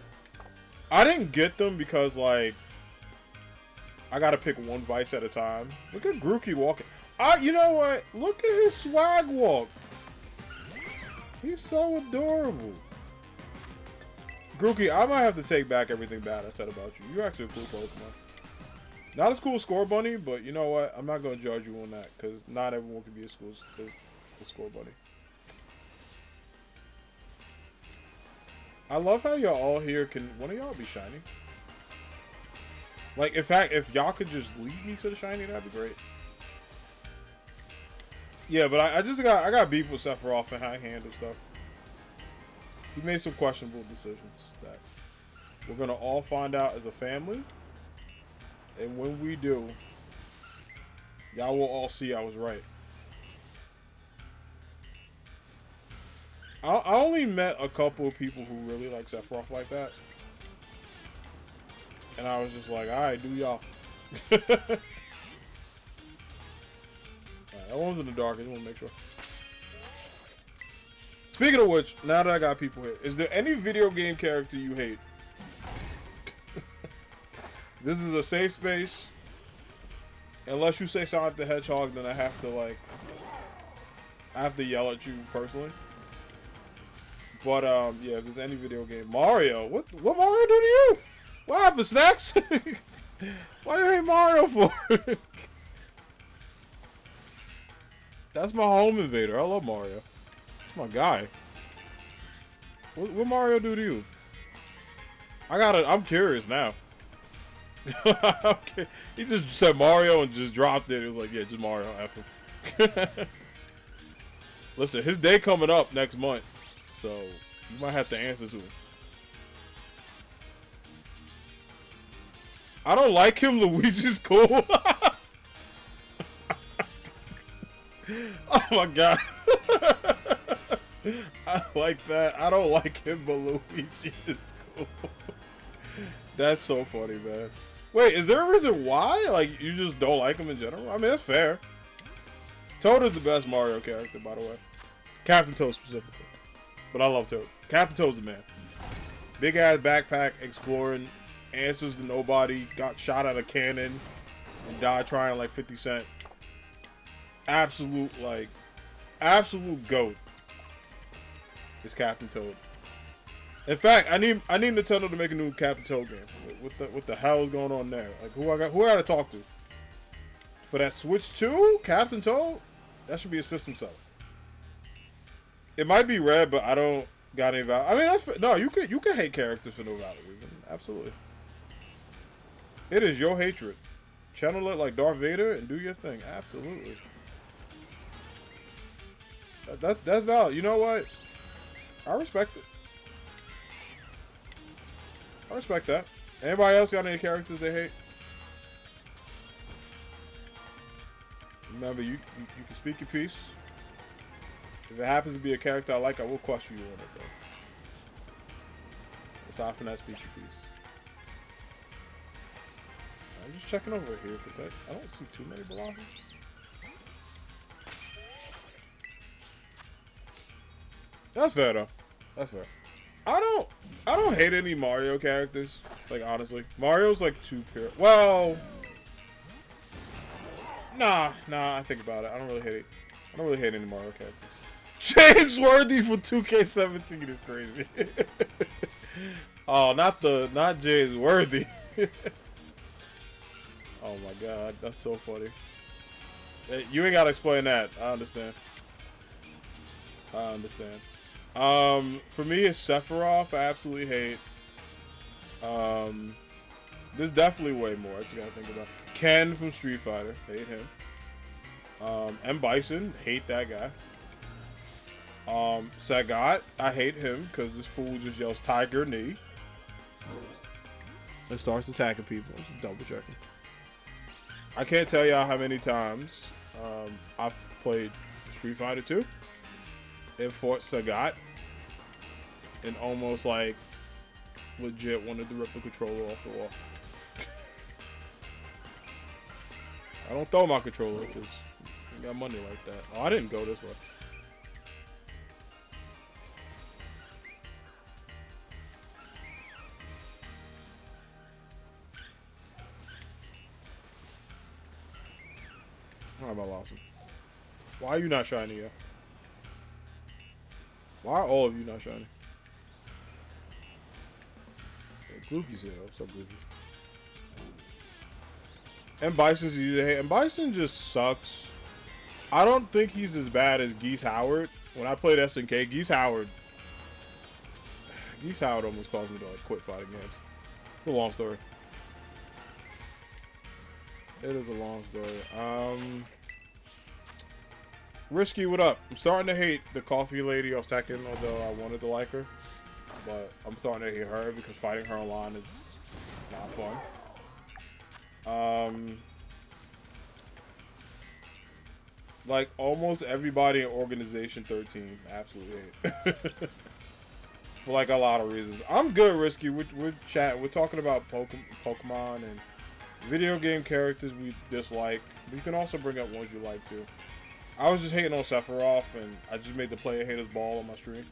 I didn't get them because like I gotta pick one vice at a time. Look at Grookey walking. Ah, you know what? Look at his swag walk. He's so adorable. Grookey, I might have to take back everything bad I said about you. You're actually a cool Pokemon. Not as cool as Scorbunny, but you know what? I'm not gonna judge you on that because not everyone can be as cool as, as Scorbunny. I love how y'all all here can one of y'all be shiny. Like, in fact, if y'all could just lead me to the shiny, that'd be great. Yeah, but I, I just got I got beef with Sephiroth and how he handled stuff. He made some questionable decisions that we're gonna all find out as a family. And when we do, y'all will all see I was right. I, I only met a couple of people who really like Sephiroth like that. And I was just like, alright, do y'all. right, that one's in the dark. I just want to make sure. Speaking of which, now that I got people here, is there any video game character you hate? this is a safe space. Unless you say Sonic the Hedgehog, then I have to, like, I have to yell at you personally. But, um, yeah, if there's any video game. Mario! What, what Mario do to you? What happened, Snacks? Why you hate Mario for? That's my home invader. I love Mario. That's my guy. What, what Mario do to you? I gotta. I'm curious now. okay. He just said Mario and just dropped it. It was like, yeah, just Mario. After. Listen, his day coming up next month, so you might have to answer to him. I don't like him. Luigi's cool. oh my god. I like that. I don't like him, but Luigi is cool. That's so funny, man. Wait, is there a reason why? Like, you just don't like him in general? I mean, that's fair. Toad is the best Mario character, by the way. Captain Toad specifically. But I love Toad. Captain Toad's the man. Big ass backpack, exploring, answers to nobody, got shot at a cannon, and died trying like 50 Cent. Absolute, like, absolute GOAT is Captain Toad. In fact, I need I need Nintendo to make a new Captain Toad game. What the what the hell is going on there? Like who I got who I gotta talk to? For that Switch 2, Captain Toad? That should be a system seller. It might be red, but I don't got any value. I mean, that's no. You could you can hate characters for no valid reason. Absolutely. It is your hatred. Channel it like Darth Vader and do your thing. Absolutely. That, that that's valid. You know what? I respect it. I respect that. Anybody else got any characters they hate? Remember, you, you, you can speak your piece. If it happens to be a character I like, I will question you on it, though. Aside from that speak your piece. I'm just checking over here, because I, I don't see too many belongings. That's fair, though. That's fair. I don't I don't hate any Mario characters. Like honestly. Mario's like too pure. Well Nah, nah, I think about it. I don't really hate it. I don't really hate any Mario characters. James Worthy for 2K17 is crazy. oh, not the not James Worthy. oh my god, that's so funny. You ain't gotta explain that. I understand. I understand. Um, for me, it's Sephiroth. I absolutely hate. Um, there's definitely way more. I just gotta think about. Ken from Street Fighter, hate him. Um, M Bison, hate that guy. Um, Sagat, I hate him because this fool just yells Tiger Knee. And starts attacking people. Just double checking. I can't tell y'all how many times um, I've played Street Fighter 2 in Fort Sagat and almost like legit wanted to rip the controller off the wall. I don't throw my controller because I got money like that. Oh, I didn't go this way. How about awesome? Why are you not shiny yet? Why are all of you not shiny? Yeah, Grookey's here. What's up, Grookey? M Bison's easy. M Bison just sucks. I don't think he's as bad as Geese Howard. When I played SNK, Geese Howard... Geese Howard almost caused me to like, quit fighting games. It's a long story. It is a long story. Um... Risky, what up? I'm starting to hate the coffee lady off Tekken, although I wanted to like her. But I'm starting to hate her because fighting her online is not fun. Um, like almost everybody in Organization 13, absolutely hate. For like a lot of reasons. I'm good, Risky. We're, we're chatting. We're talking about Pokemon and video game characters we dislike. We can also bring up ones you like too. I was just hating on Sephiroth, and I just made the player hate his ball on my stream.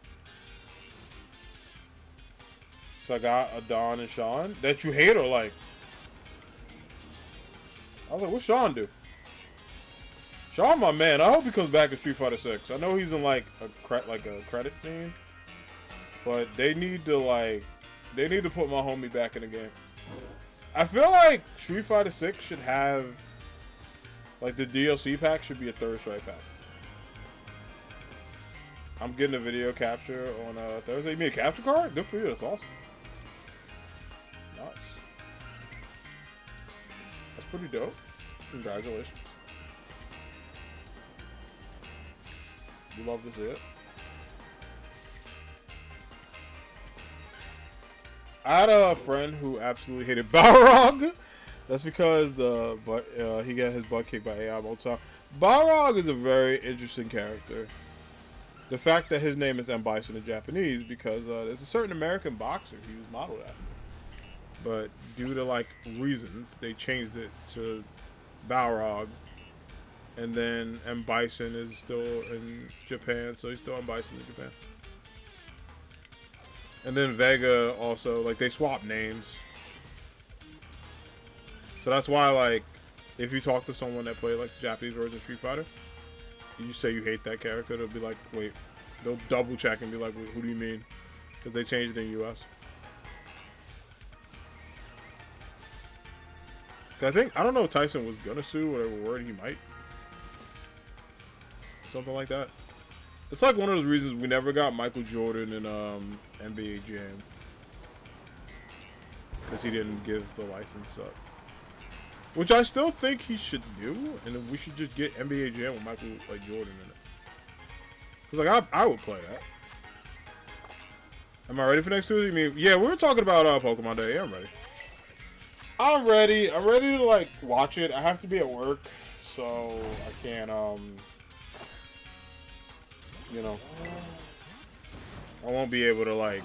So I got Adon and Sean that you hate or like. I was like, what Sean do? Sean, my man. I hope he comes back in Street Fighter 6. I know he's in like a like a credit scene, but they need to like they need to put my homie back in the game. I feel like Street Fighter 6 should have like the DLC pack should be a third strike pack. I'm getting a video capture on uh, Thursday. You mean a capture card? Good for you. That's awesome. Nice. That's pretty dope. Congratulations. You love to see it. I had a friend who absolutely hated Balrog. That's because the but uh, he got his butt kicked by AI Motown. Balrog is a very interesting character. The fact that his name is M Bison in Japanese because uh, there's a certain American boxer he was modeled after, but due to like reasons, they changed it to Balrog, and then M Bison is still in Japan, so he's still M Bison in Japan. And then Vega also like they swap names. So that's why, like, if you talk to someone that played like the Japanese version of Street Fighter, and you say you hate that character, they'll be like, wait, they'll double check and be like, who do you mean? Because they changed it in US. I think I don't know if Tyson was gonna sue whatever word he might, something like that. It's like one of those reasons we never got Michael Jordan in um, NBA Jam because he didn't give the license up. Which I still think he should do, and we should just get NBA Jam with Michael like Jordan in it. Cause like I, I would play that. Am I ready for next Tuesday? I mean, yeah, we were talking about uh, Pokemon Day. Yeah, I'm ready. I'm ready. I'm ready to like watch it. I have to be at work, so I can't um, you know, I won't be able to like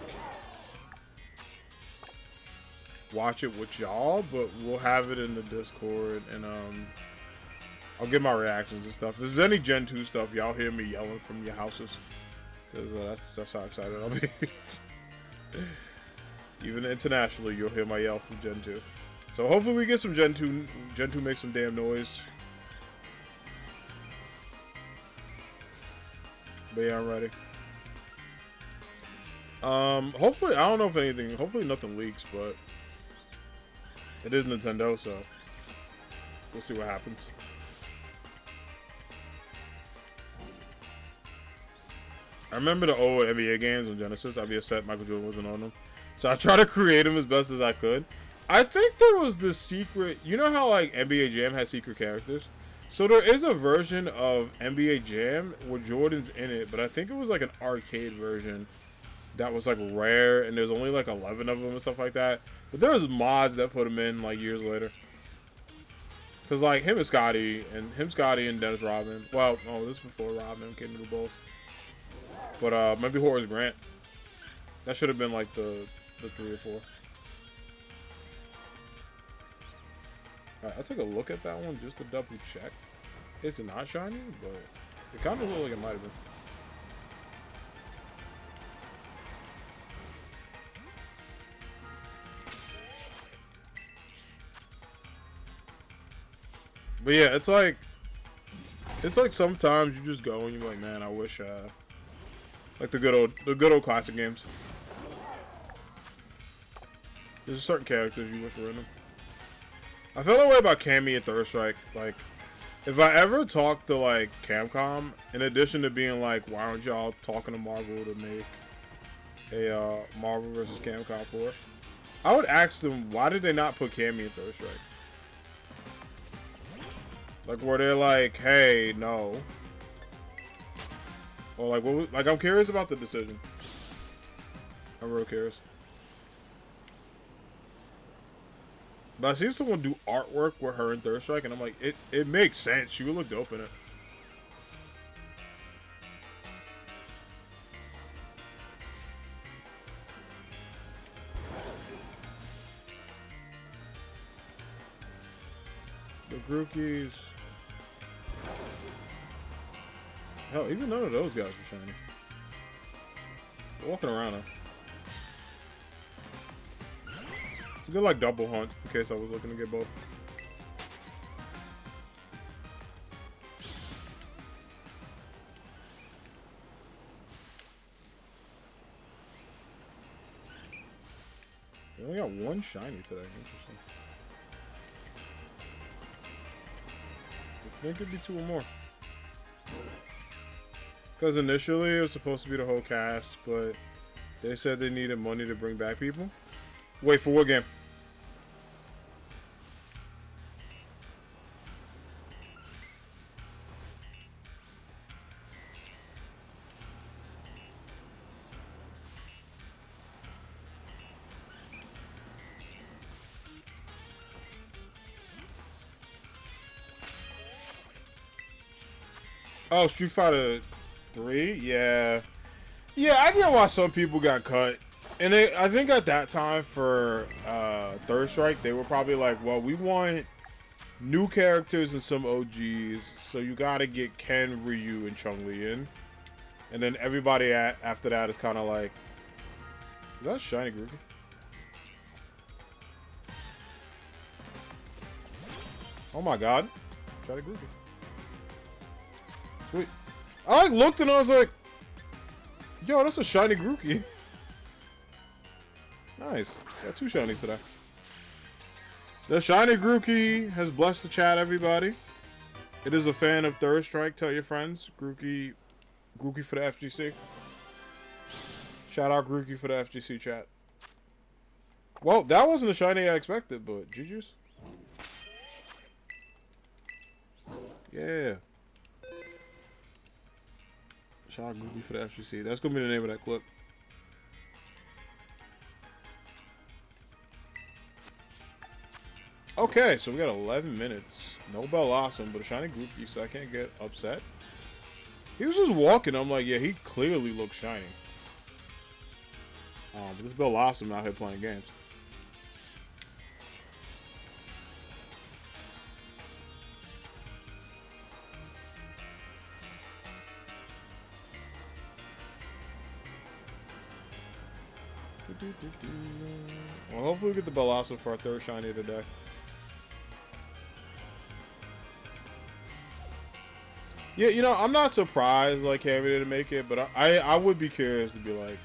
watch it with y'all, but we'll have it in the Discord and um I'll get my reactions and stuff. If there's any Gen 2 stuff, y'all hear me yelling from your houses. Because uh, that's, that's how excited I'll be. Even internationally, you'll hear my yell from Gen 2. So hopefully we get some Gen 2. Gen 2 make some damn noise. But yeah, I'm ready. Um, hopefully, I don't know if anything, hopefully nothing leaks, but it is Nintendo, so we'll see what happens. I remember the old NBA games on Genesis. I'd be upset Michael Jordan wasn't on them. So I tried to create them as best as I could. I think there was this secret. You know how like NBA Jam has secret characters? So there is a version of NBA Jam where Jordan's in it, but I think it was like an arcade version that was like rare, and there's only like 11 of them and stuff like that. But there was mods that put him in like years later. Cause like him and Scotty and him, Scotty and Dennis Rodman. Well, oh, this is before Rodman came to the Bulls. But uh, maybe Horace Grant. That should have been like the the three or four. Right, I took a look at that one just to double check. It's not shiny, but it kind of looked like it might have been. But yeah, it's like it's like sometimes you just go and you're like, man, I wish uh like the good old the good old classic games. There's certain characters you wish were in them. I feel that way about Cammy and Third Strike. Like, if I ever talk to like Capcom, in addition to being like, why aren't y'all talking to Marvel to make a uh, Marvel versus Capcom 4? I would ask them, why did they not put Cammy in Third Strike? Like, where they're like, hey, no. Or like, what was, like, I'm curious about the decision. I'm real curious. But I see someone do artwork with her in Third Strike, and I'm like, it, it makes sense. She would look dope in it. The Grookies. Hell, even none of those guys were shiny. walking around It's a good like double hunt in case I was looking to get both. We only got one shiny today. Interesting. Think it'd be two or more. Because initially it was supposed to be the whole cast, but they said they needed money to bring back people. Wait for what game? Oh, Street Fighter 3? Yeah. Yeah, I get why some people got cut. And they, I think at that time for uh, Third Strike, they were probably like, well, we want new characters and some OGs, so you gotta get Ken, Ryu, and Chun-Li in. And then everybody at, after that is kind of like, is that Shiny Grookey? Oh my god. Shiny Grookey. Sweet. I looked and I was like, yo, that's a Shiny Grookey. nice. Got two shinies today. The Shiny Grookey has blessed the chat, everybody. It is a fan of Third Strike. Tell your friends. Grookey, Grookey for the FGC. Shout out Grookey for the FGC chat. Well, that wasn't a shiny I expected, but GG's. Yeah. Out Grookey for the FGC. That's gonna be the name of that clip. Okay, so we got 11 minutes. No awesome but a shiny Grookey, so I can't get upset. He was just walking. I'm like, yeah, he clearly looks shiny. Um, but this Awesome out here playing games. Well, hopefully we get the Bellossom for our third shiny today. Yeah, you know, I'm not surprised like Cammy didn't make it, but I, I, would be curious to be like,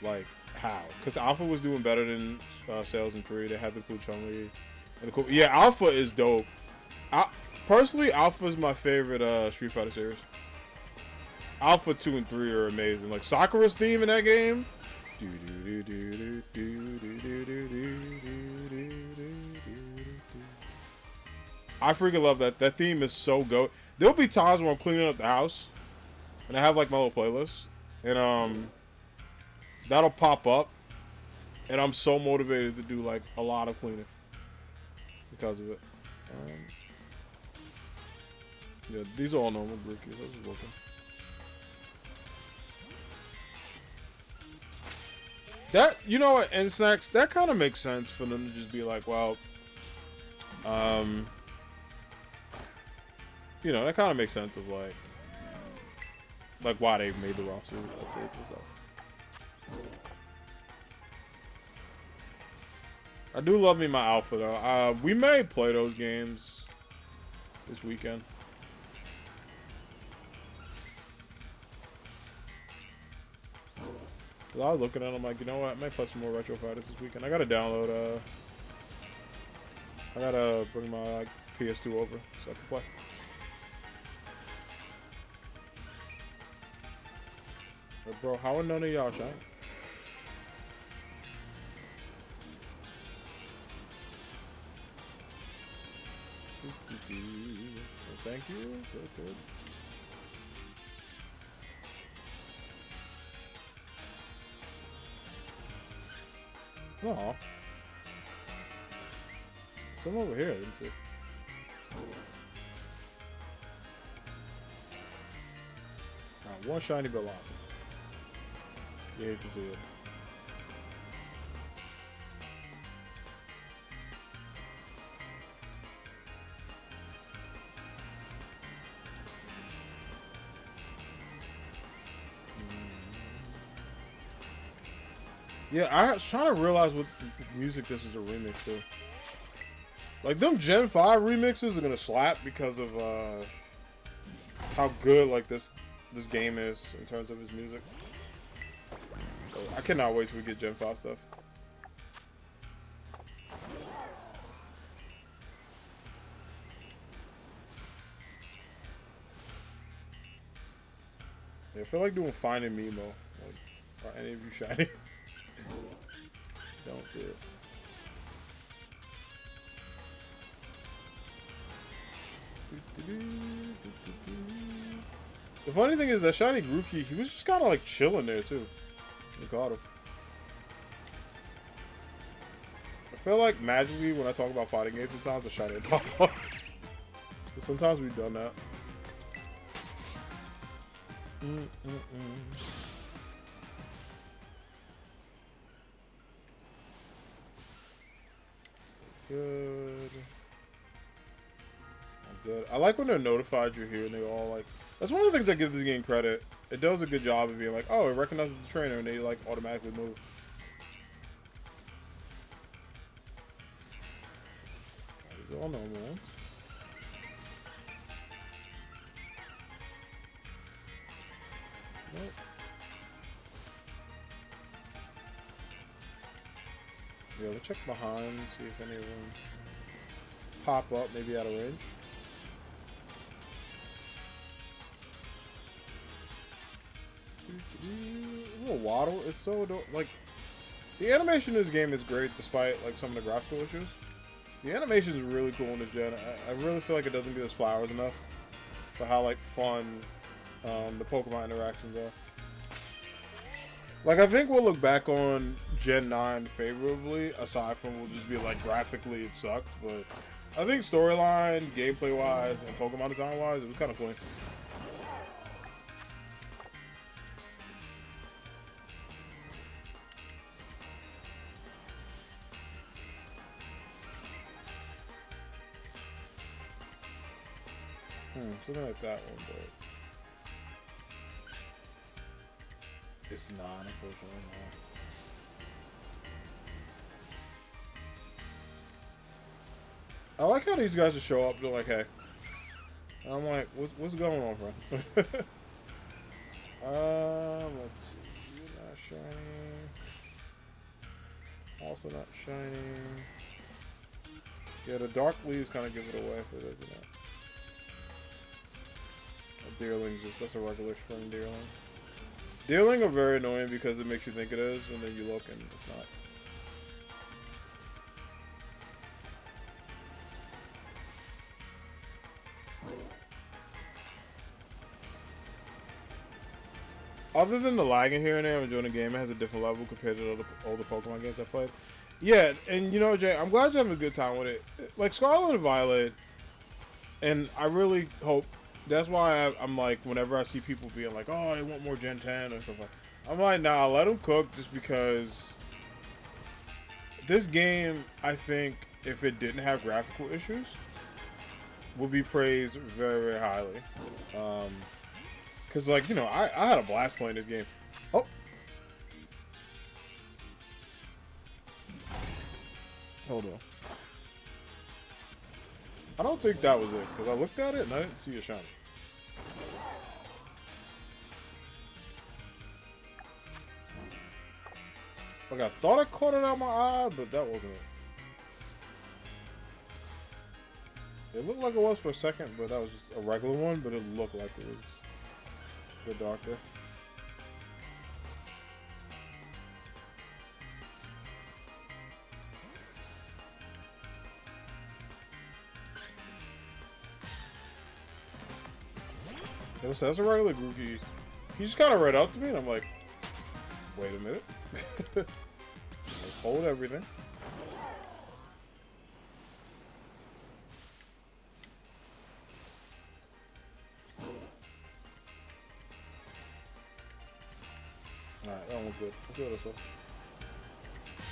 like how? Because Alpha was doing better than uh, Sales in Korea. They had the cool Chun-Li. And the cool, yeah, Alpha is dope. I, personally, Alpha is my favorite uh, Street Fighter series. Alpha 2 and 3 are amazing. Like, Sakura's theme in that game. I freaking love that. That theme is so good. There'll be times when I'm cleaning up the house, and I have like my little playlist, and um, that'll pop up, and I'm so motivated to do like a lot of cleaning because of it. Um, yeah, these are all normal was just That you know what, and snacks that kind of makes sense for them to just be like, well, um, you know, that kind of makes sense of like, like why they made the roster updates and stuff. I do love me my alpha though. Uh, we may play those games this weekend. I was looking at them like, you know what, I might play some more Retro Fighters this weekend. I gotta download, uh, I gotta bring my like, PS2 over so I can play. But bro, how are none of y'all shine? Thank you. Good, good. Aw. Some over here, I didn't see. Alright, one shiny Bellossom. You hate to see it. Yeah, I was trying to realize what music this is a remix to. Like them Gen 5 remixes are gonna slap because of uh, how good like this this game is in terms of its music. So I cannot wait till we get Gen 5 stuff. Yeah, I feel like doing Finding Mimo. Like, are any of you shiny? Don't see it. The funny thing is that Shiny Grookey, he was just kind of like chilling there too. We got him. I feel like magically when I talk about fighting games sometimes the Shiny pop up. sometimes we've done that. Mm -mm -mm. Good. I'm good. I like when they're notified you're here and they're all like. That's one of the things I give this game credit. It does a good job of being like, oh, it recognizes the trainer and they like automatically move. These are all normal ones. Nope. Yeah, we'll check behind, see if any of them pop up, maybe out of range. Little waddle is so like the animation in this game is great despite like some of the graphical issues. The animation is really cool in this gen. I, I, really feel like it doesn't give us flowers enough for how like fun um, the Pokemon interactions are. Like, I think we'll look back on Gen 9 favorably, aside from we'll just be like, graphically it sucked, but I think storyline, gameplay-wise, and Pokemon design-wise, it was kind of clean. Hmm, something like that one, but... It's not, unfortunately, no. I like how these guys just show up. They're like, "Hey," and I'm like, "What's what's going on, friend?" um, let's see. You're not shiny. Also not shiny. Yeah, the dark leaves kind of give it away if it isn't it. A deerling's just that's a regular spring deerling. Deerling are very annoying because it makes you think it is, and then you look and it's not. Other than the lagging here and there, I'm doing a game. It has a different level compared to all the older Pokemon games I played. Yeah, and you know, Jay, I'm glad you're having a good time with it. Like Scarlet and Violet, and I really hope that's why I, am like, whenever I see people being like, oh, they want more Gen 10 or stuff like I'm like, nah, let them cook just because this game, I think, if it didn't have graphical issues, would be praised very, very highly. Um, Because, like, you know, I, I had a blast playing this game. Oh! Hold on. I don't think that was it, because I looked at it and I didn't see a shiny. Like, I thought I caught it out my eye, but that wasn't it. It looked like it was for a second, but that was just a regular one, but it looked like it was the doctor. It was as a regular Grookey. He just kind of ran up to me, and I'm like, wait a minute. hold everything. Alright, that one's good. Let's do this one.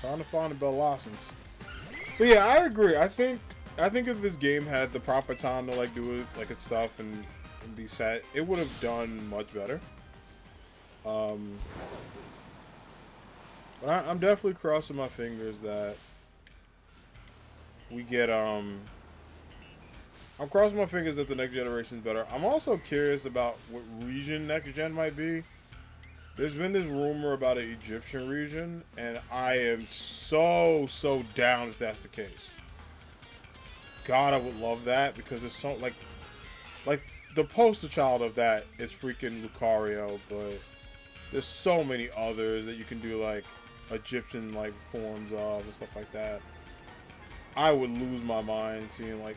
Trying to find the Blossoms. But yeah, I agree. I think I think if this game had the proper time to like do it like its stuff and be set, it would have done much better. Um, but I, am definitely crossing my fingers that we get, um... I'm crossing my fingers that the next generation is better. I'm also curious about what region next gen might be. There's been this rumor about an Egyptian region, and I am so, so down if that's the case. God, I would love that because it's so, like, like, the poster child of that is freaking Lucario, but there's so many others that you can do, like, Egyptian like forms of and stuff like that. I would lose my mind seeing like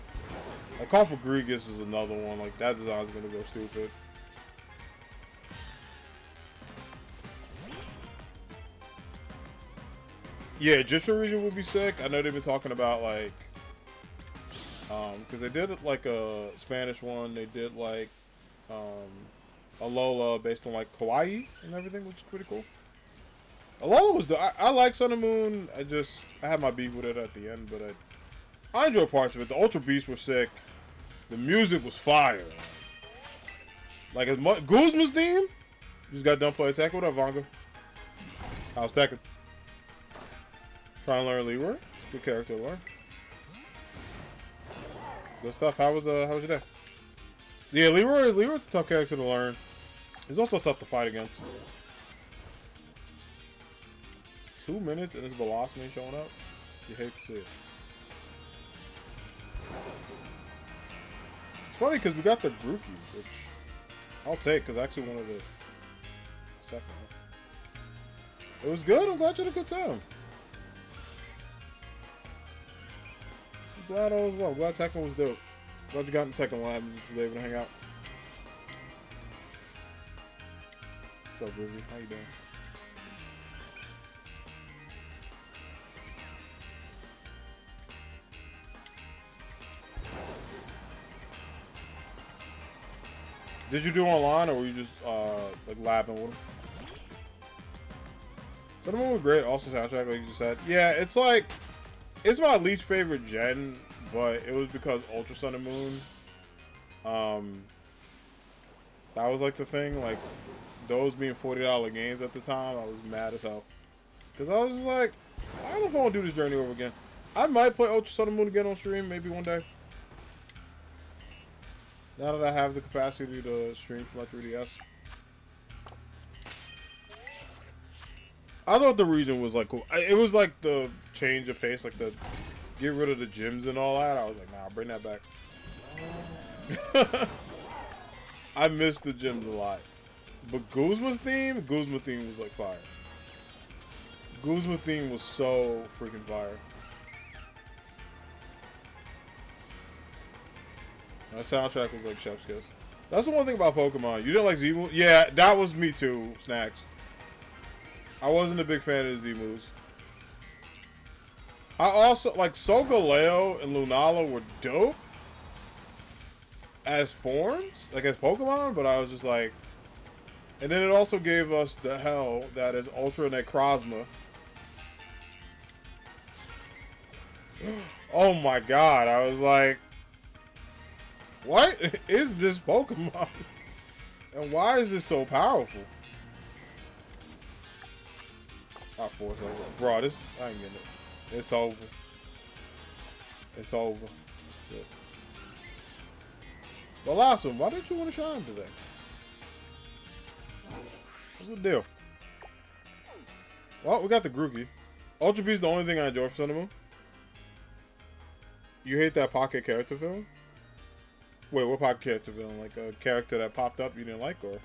like Cofagrigus is another one. Like that design's gonna go stupid. Yeah, Egyptian region would be sick. I know they've been talking about like um because they did like a Spanish one. They did like um Alola based on like Hawaii and everything, which is pretty cool. Alola was I, I like Sun and Moon. I just I had my beef with it at the end, but I I enjoyed parts of it. The Ultra Beasts were sick. The music was fire. Like as much Guzma's theme. Just got done playing attack. What up, Vanga? I was Tekken? Trying to learn Leroy. It's a good character to learn. Good stuff. How was uh how was your day? Yeah, Leroy Leroy's a tough character to learn. He's also tough to fight against. Two minutes and his velocity showing up. You hate to see it. It's funny because we got the Grookey, which I'll take because actually wanted the second one. It was good. I'm glad you had a good time. Glad all was well. Glad Tekken was dope. Glad you got in Tekken Lab and was able to hang out. What's up, Lizzie? How you doing? Did you do online or were you just uh, like labbing with them? Sun and Moon was great. Also soundtrack, like you just said. Yeah, it's like it's my least favorite gen, but it was because Ultra Sun and Moon. Um, that was like the thing. Like those being forty dollar games at the time, I was mad as hell because I was like, I don't know if I want to do this journey over again. I might play Ultra Sun and Moon again on stream, maybe one day. Now that I have the capacity to stream from my 3DS. I thought the reason was like cool. It was like the change of pace, like the get rid of the gyms and all that. I was like, nah, bring that back. I miss the gyms a lot. But Guzma's theme, Guzma theme was like fire. Guzma theme was so freaking fire. That soundtrack was like chef's kiss. That's the one thing about Pokemon. You didn't like Z Yeah, that was me too, Snacks. I wasn't a big fan of the Z moves. I also, like, Solgaleo and Lunala were dope as forms, like as Pokemon, but I was just like... And then it also gave us the hell that is Ultra Necrozma. oh my god, I was like... What is this Pokemon? And why is this so powerful? I force over. Bro, this I ain't getting it. It's over. It's over. That's it. Bellossom, why didn't you want to shine today? What's the deal? Well, we got the Grookey. Ultra Beast the only thing I enjoy for Sun and Moon. You hate that pocket character film? Wait, what pocket character villain? Like a character that popped up you didn't like, or?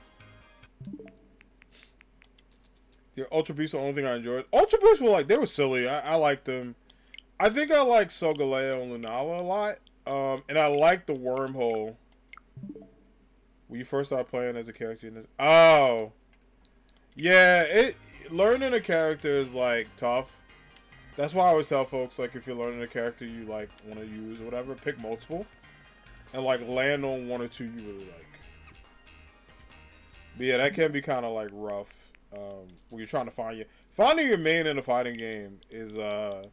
The Ultra Beast the only thing I enjoyed. Ultra Beast were like, they were silly. I, I liked them. I think I like Solgaleo and Lunala a lot. Um, and I like the wormhole. When you first start playing as a character in this. Oh. Yeah, it learning a character is like tough. That's why I always tell folks like if you're learning a character you like want to use or whatever, pick multiple and like land on one or two you really like. But yeah, that can be kind of like rough um, when you're trying to find your finding your main in a fighting game is uh,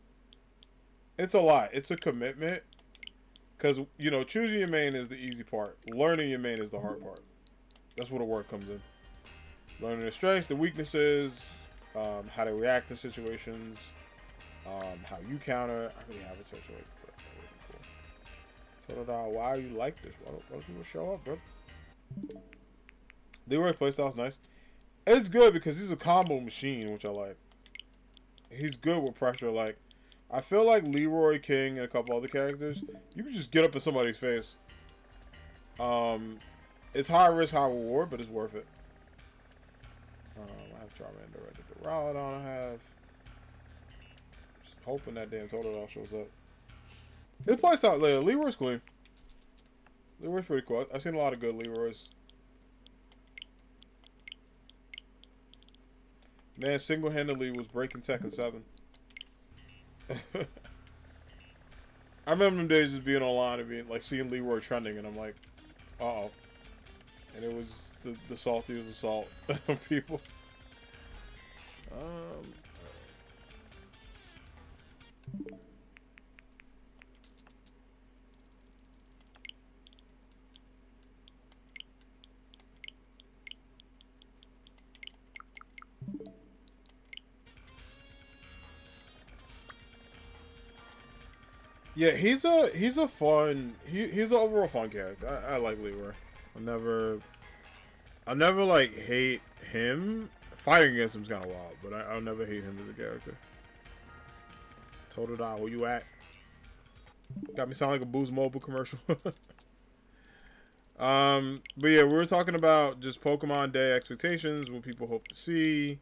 it's a lot. It's a commitment because you know choosing your main is the easy part. Learning your main is the hard part. That's where the work comes in. Learning the strengths, the weaknesses, um, how to react to situations, um, how you counter. I really have a territory. So uh, why you like this? Why don't, why don't you show up, bro? Leroy's playstyle's nice. It's good because he's a combo machine, which I like. He's good with pressure. Like, I feel like Leroy King and a couple other characters, you can just get up in somebody's face. Um, it's high risk, high reward, but it's worth it. Um, I have Charmander ready. The Rowlodon I have. Just hoping that damn Totodile shows up. This place out playstyle, Leroy's clean. Leroy's pretty cool. I've seen a lot of good Leroy's. Man, single-handedly was breaking Tekken 7. I remember them days just being online and being like seeing Leroy trending, and I'm like, uh oh. And it was the, the saltiest of salt people. Um, Yeah, he's a he's a fun he he's an overall fun character. I, I like Leroy. I never I never like hate him. Fighting against him's kind of wild, but I, will never hate him as a character. Totodile, where you at? Got me sound like a Boost Mobile commercial. um, but yeah, we were talking about just Pokemon Day expectations, what people hope to see.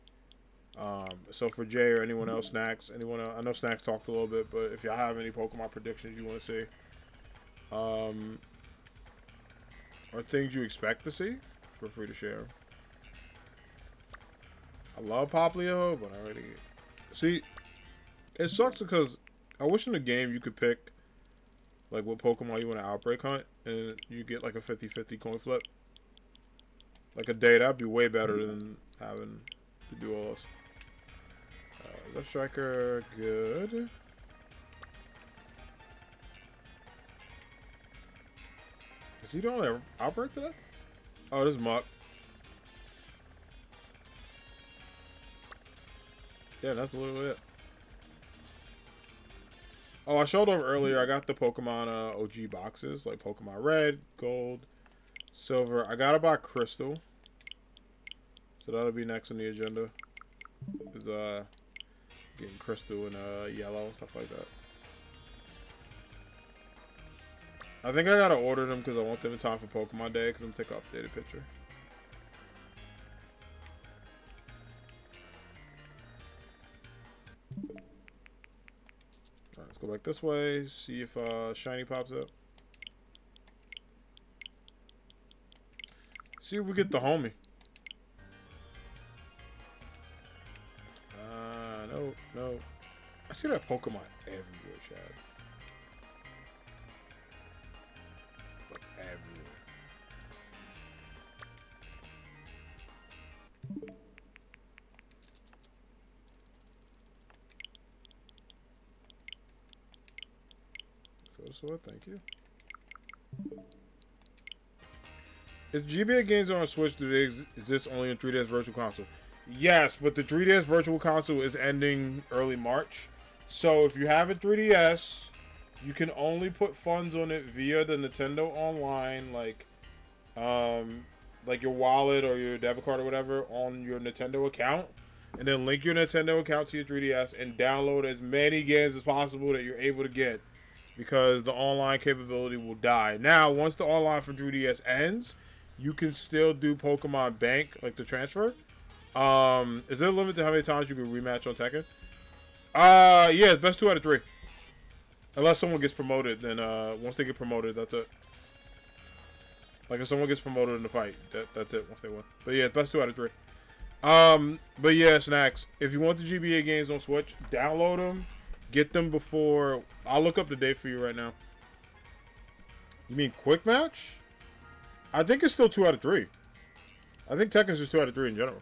Um, so for Jay or anyone else, Snacks, anyone else, I know Snacks talked a little bit, but if y'all have any Pokemon predictions you want to see, um, or things you expect to see, feel free to share. I love Popplio, but I already see. It sucks because I wish in the game you could pick like what Pokemon you want to outbreak hunt, and you get like a 50-50 coin flip. Like a day, that'd be way better than having to do all this. Is that striker good? Is he doing an outbreak today? Oh, this is Muck. Yeah, that's literally it. Oh, I showed off earlier. I got the Pokemon uh, OG boxes, like Pokemon Red, Gold, Silver. I gotta buy Crystal. So that'll be next on the agenda. Is uh getting crystal and uh, yellow and stuff like that. I think I gotta order them because I want them in time for Pokemon Day because I'm gonna take an updated picture. Alright, let's go back this way, see if uh, Shiny pops up. See if we get the homie. No. No. I see that Pokemon everywhere, Chad. Like everywhere. So, so thank you. Is GBA games on Switch? Do they exist only in 3DS Virtual Console? Yes, but the 3DS Virtual Console is ending early March. So if you have a 3DS, you can only put funds on it via the Nintendo Online, like, um, like your wallet or your debit card or whatever on your Nintendo account, and then link your Nintendo account to your 3DS and download as many games as possible that you're able to get, because the online capability will die. Now, once the online for 3DS ends, you can still do Pokemon Bank, like the transfer um, is there a limit to how many times you can rematch on Tekken? Uh, yeah, best two out of three. Unless someone gets promoted, then uh, once they get promoted, that's it. Like if someone gets promoted in the fight, that, that's it once they win. But yeah, best two out of three. Um, but yeah, snacks. If you want the GBA games on Switch, download them. Get them before. I'll look up the date for you right now. You mean quick match? I think it's still two out of three. I think Tekken's just two out of three in general.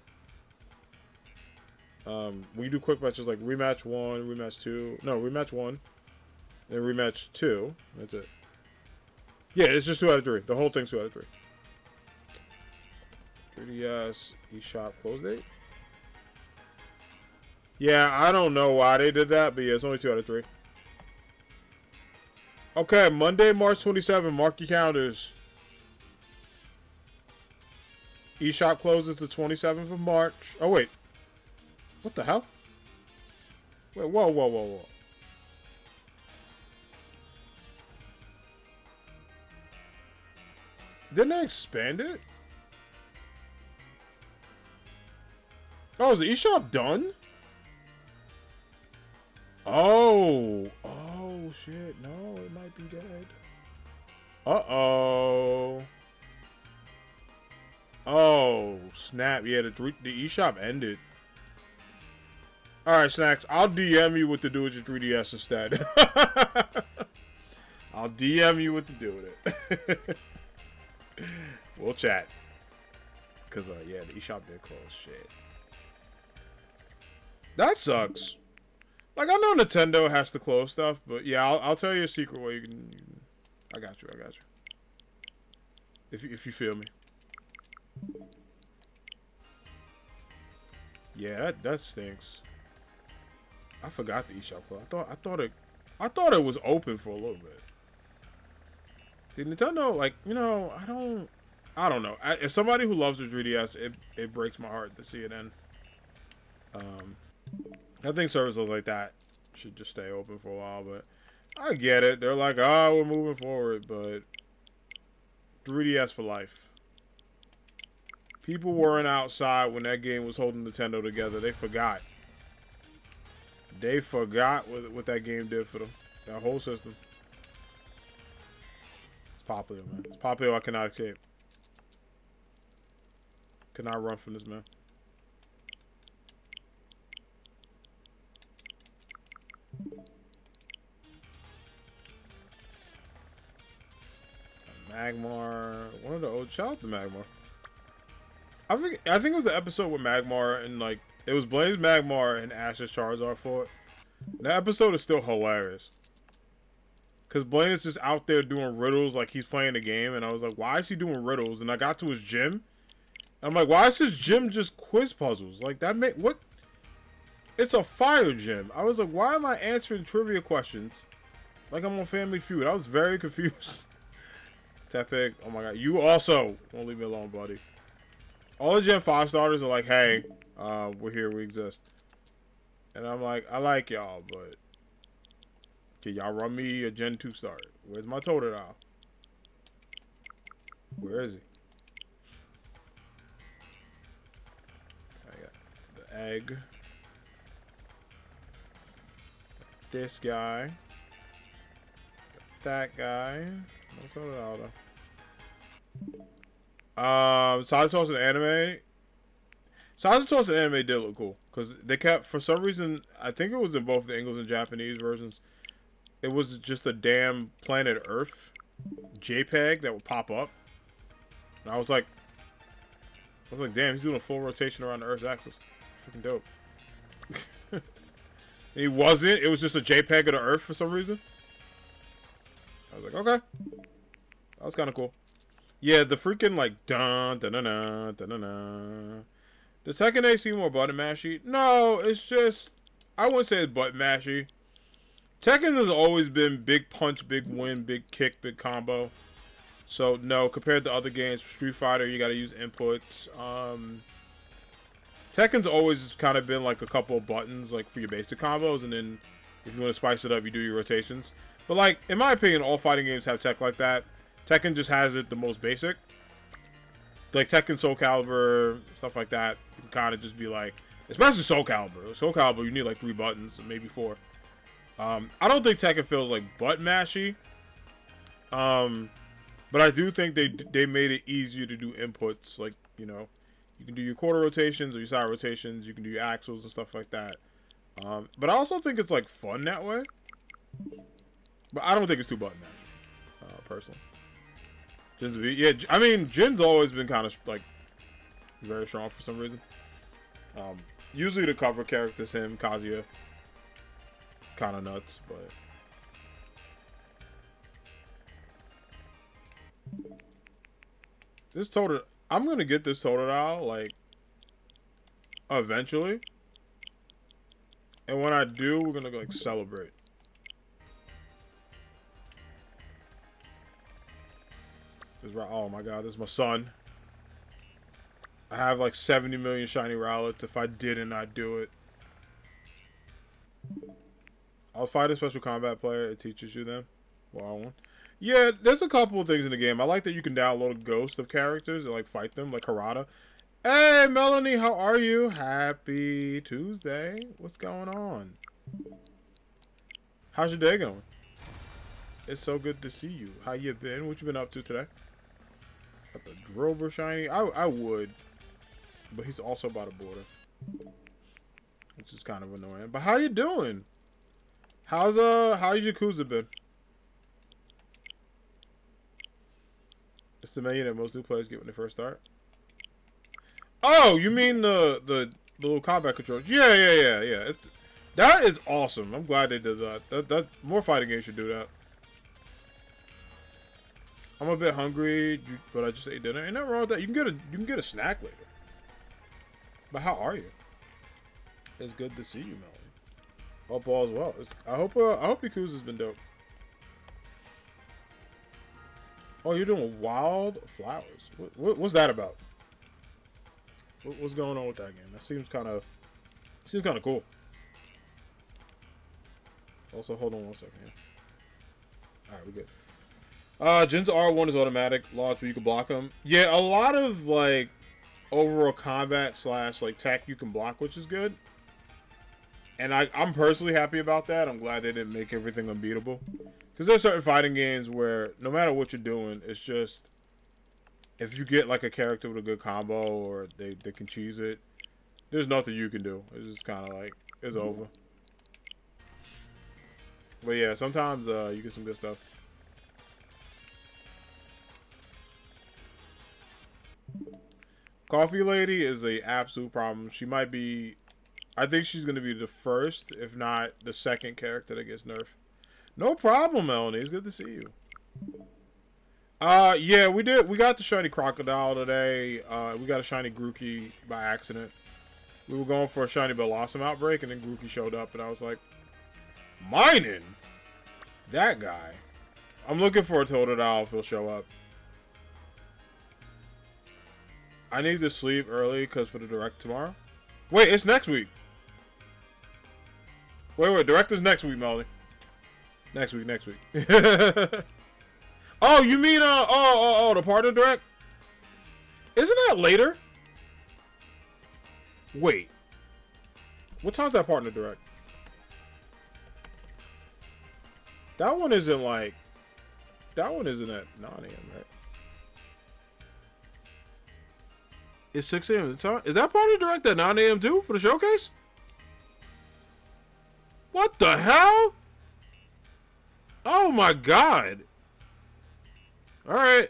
Um, you do quick matches like rematch one, rematch two, no, rematch one, then rematch two, that's it. Yeah, it's just two out of three. The whole thing's two out of three. 3DS eShop close date? Yeah, I don't know why they did that, but yeah, it's only two out of three. Okay, Monday, March 27. Mark your calendars. eShop closes the 27th of March. Oh, wait. What the hell? Wait, whoa, whoa, whoa, whoa. Didn't I expand it? Oh, is the eShop done? Oh. Oh, shit. No, it might be dead. Uh-oh. Oh, snap. Yeah, the, the eShop ended. Alright, Snacks. I'll DM you what to do with your 3DS instead. I'll DM you what to do with it. we'll chat. Cause uh, yeah, the eShop did close. Shit. That sucks. Like I know Nintendo has to close stuff, but yeah, I'll, I'll tell you a secret way you can, you can. I got you. I got you. If you, if you feel me. Yeah, that, that stinks. I forgot the eShop closed. I thought I thought it I thought it was open for a little bit. See, Nintendo, like you know, I don't, I don't know. I, as somebody who loves the 3DS, it it breaks my heart to see it end. Um, I think services like that should just stay open for a while, but I get it. They're like, oh, we're moving forward, but 3DS for life. People weren't outside when that game was holding Nintendo together. They forgot. They forgot what, what that game did for them. That whole system. It's popular, man. It's popular. I cannot escape. Cannot run from this, man. Magmar. One of the old. Out to Magmar. I think I think it was the episode with Magmar and like it was Blaine's Magmar and Ash's Charizard for it. That episode is still hilarious. Cause Blaine is just out there doing riddles like he's playing the game, and I was like, why is he doing riddles? And I got to his gym. I'm like, why is his gym just quiz puzzles? Like that make what? It's a fire gym. I was like, why am I answering trivia questions? Like I'm on Family Feud. I was very confused. Tepig, oh my god. You also won't leave me alone, buddy. All the Gen 5 starters are like, hey, uh, we're here, we exist. And I'm like, I like y'all, but can y'all run me a Gen 2 start? Where's my Totodile? Where is he? I got the egg. This guy. That guy. What's Totodile though? Um, Side and anime. Sazato's and anime did look cool because they kept for some reason I think it was in both the English and Japanese versions. It was just a damn planet Earth JPEG that would pop up, and I was like, I was like, damn, he's doing a full rotation around the Earth's axis. Freaking dope. he wasn't. It was just a JPEG of the Earth for some reason. I was like, okay, that was kind of cool. Yeah, the freaking like dun dun dun dun dun dun. Does Tekken 8 seem more button mashy? No, it's just I wouldn't say it's button mashy. Tekken has always been big punch, big win, big kick, big combo. So no, compared to other games, Street Fighter, you got to use inputs. Um, Tekken's always kind of been like a couple of buttons, like for your basic combos, and then if you want to spice it up, you do your rotations. But like in my opinion, all fighting games have tech like that. Tekken just has it the most basic. Like Tekken Soul Calibur, stuff like that kind of just be like, especially Soul Calibur. Soul Calibur, you need like three buttons, maybe four. Um, I don't think Tekken feels like butt mashy. Um, but I do think they they made it easier to do inputs. Like you know, you can do your quarter rotations or your side rotations. You can do your axles and stuff like that. Um, but I also think it's like fun that way. But I don't think it's too button mashy, uh, personally. Jin's yeah, I mean, Jin's always been kind of like very strong for some reason. Um, usually the cover character's him, Kazuya. Kind of nuts, but... This total... I'm gonna get this Totodile, like, eventually. And when I do, we're gonna, like, celebrate. This right. Oh my god, this is my son. I have like 70 million shiny Rowlets. If I didn't, I'd do it. I'll fight a special combat player. It teaches you them. Wow. One. Yeah, there's a couple of things in the game. I like that you can download ghosts of characters and like fight them, like Harada. Hey, Melanie, how are you? Happy Tuesday. What's going on? How's your day going? It's so good to see you. How you been? What you been up to today? Got the Drober shiny. I I would but he's also by the border. Which is kind of annoying. But how you doing? How's uh how's Yakuza been? It's the menu that most new players get when they first start. Oh, you mean the the, the little combat controls? Yeah, yeah, yeah, yeah. It's that is awesome. I'm glad they did that. That that more fighting games should do that. I'm a bit hungry, but I just ate dinner. Ain't nothing wrong with that. You can get a you can get a snack later. But how are you? It's good to see you, Melanie. Hope all as well. It's, I hope uh, I hope Yakuza has been dope. Oh, you're doing wild flowers. What, what, what's that about? What, what's going on with that game? That seems kind of seems kind of cool. Also, hold on one second. Here. All right, we good. Uh, Jin's R1 is automatic launch, but you can block them. Yeah, a lot of like overall combat slash like tech you can block, which is good. And I, I'm personally happy about that. I'm glad they didn't make everything unbeatable. Because there's certain fighting games where no matter what you're doing, it's just if you get like a character with a good combo or they, they can cheese it, there's nothing you can do. It's just kind of like it's over. But yeah, sometimes uh, you get some good stuff. Coffee Lady is a absolute problem. She might be I think she's gonna be the first, if not the second character that gets nerfed. No problem, Melanie. It's good to see you. Uh, yeah, we did. We got the shiny crocodile today. Uh, we got a shiny Grookey by accident. We were going for a shiny Bellossom outbreak, and then Grookey showed up, and I was like, mining. That guy. I'm looking for a Totodile if he'll show up. I need to sleep early because for the direct tomorrow. Wait, it's next week. Wait, wait. Director's next week, Melody. Next week, next week. oh, you mean, uh, oh, oh, oh, the partner direct? Isn't that later? Wait. What time's that partner direct? That one isn't like... That one isn't at 9 a.m., right? It's 6 a.m. the time? Is that partner direct at 9 a.m. too for the showcase? What the hell? Oh my god. Alright.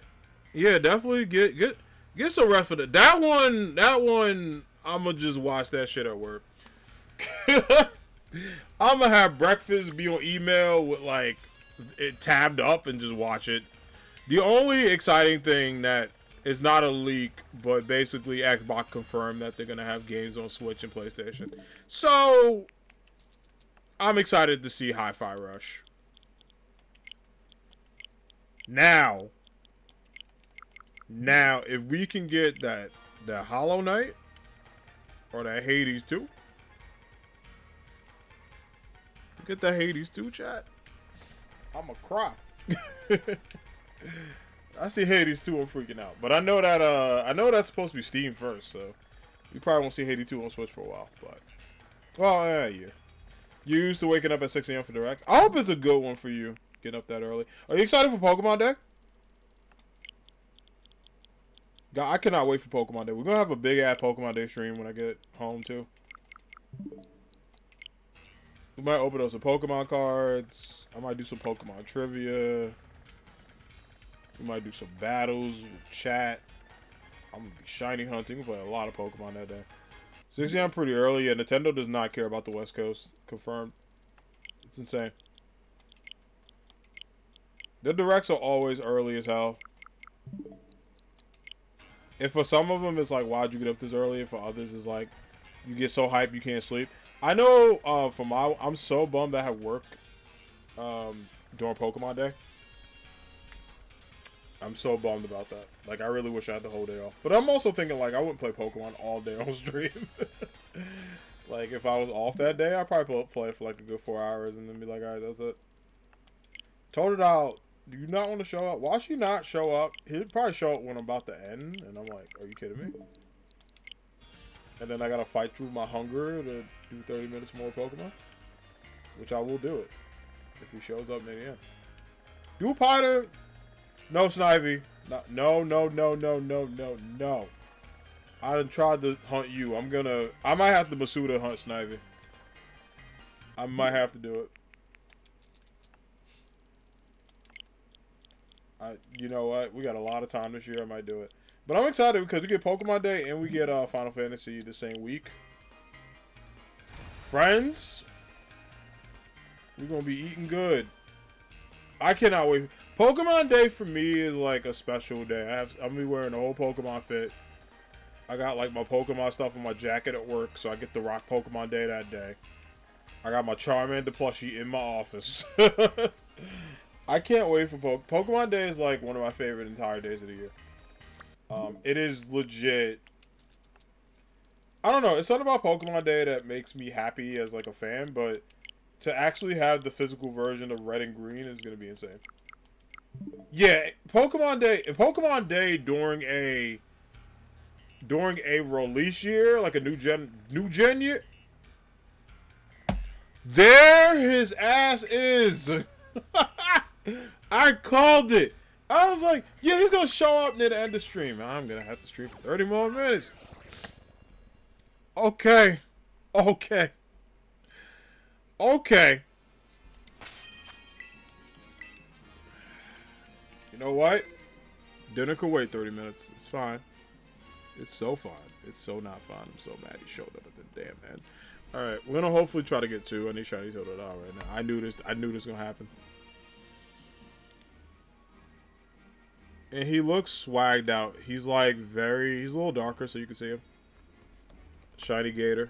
Yeah, definitely get get get some rest for that. That one that one I'ma just watch that shit at work. I'ma have breakfast, be on email with like it tabbed up and just watch it. The only exciting thing that is not a leak, but basically Xbox confirmed that they're gonna have games on Switch and PlayStation. So I'm excited to see Hi-Fi Rush. Now, now, if we can get that that Hollow Knight or that Hades too, get that Hades 2 chat. I'm a cry. I see Hades 2, I'm freaking out. But I know that uh I know that's supposed to be Steam first, so we probably won't see Hades 2 on Switch for a while. But well, yeah, yeah. You used to waking up at 6 a.m. for Direct. I hope it's a good one for you. Getting up that early. Are you excited for Pokemon Day? God, I cannot wait for Pokemon Day. We're to have a big ass Pokemon Day stream when I get home, too. We might open up some Pokemon cards. I might do some Pokemon trivia. We might do some battles chat. I'm to be shiny hunting. We'll play a lot of Pokemon that day. 6 a.m. pretty early. Yeah, Nintendo does not care about the West Coast. Confirmed. It's insane. The directs are always early as hell. If for some of them it's like, why'd you get up this early? And for others it's like, you get so hyped you can't sleep. I know uh, for my, I'm so bummed that I have work um, during Pokemon Day. I'm so bummed about that. Like, I really wish I had the whole day off. But I'm also thinking, like, I wouldn't play Pokemon all day on stream. like, if I was off that day, I'd probably play for, like, a good four hours and then be like, alright, that's it. Totodile, do you not want to show up? Why should he not show up? He'd probably show up when I'm about to end. And I'm like, are you kidding me? And then I gotta fight through my hunger to do 30 minutes more Pokemon. Which I will do it. If he shows up near the end. Do Potter no, Snivy. No, no, no, no, no, no, no. I done tried to hunt you. I'm gonna... I might have to Masuda hunt Snivy. I might have to do it. I, you know what? We got a lot of time this year. I might do it. But I'm excited because we get Pokemon Day and we get uh, Final Fantasy the same week. Friends, we're gonna be eating good. I cannot wait. Pokemon Day for me is like a special day. I have I'm gonna be wearing the whole Pokemon fit. I got like my Pokemon stuff on my jacket at work, so I get to rock Pokemon Day that day. I got my Charmander plushie in my office. I can't wait for po Pokemon Day is like one of my favorite entire days of the year. Um, it is legit I don't know. It's not about Pokemon Day that makes me happy as like a fan, but to actually have the physical version of Red and Green is gonna be insane. Yeah, Pokemon Day. Pokemon Day during a during a release year, like a new gen new gen year. There his ass is. I called it. I was like, yeah, he's gonna show up near the end of the stream. I'm gonna have to stream for 30 more minutes. Okay. Okay. Okay. You know what? Dinner could wait 30 minutes. It's fine. It's so fine. It's so not fine. I'm so mad he showed up at the damn end. Alright, we're gonna hopefully try to get two. I need shiny Totodile right now. I knew this I knew this was gonna happen. And he looks swagged out. He's like very he's a little darker so you can see him. Shiny Gator.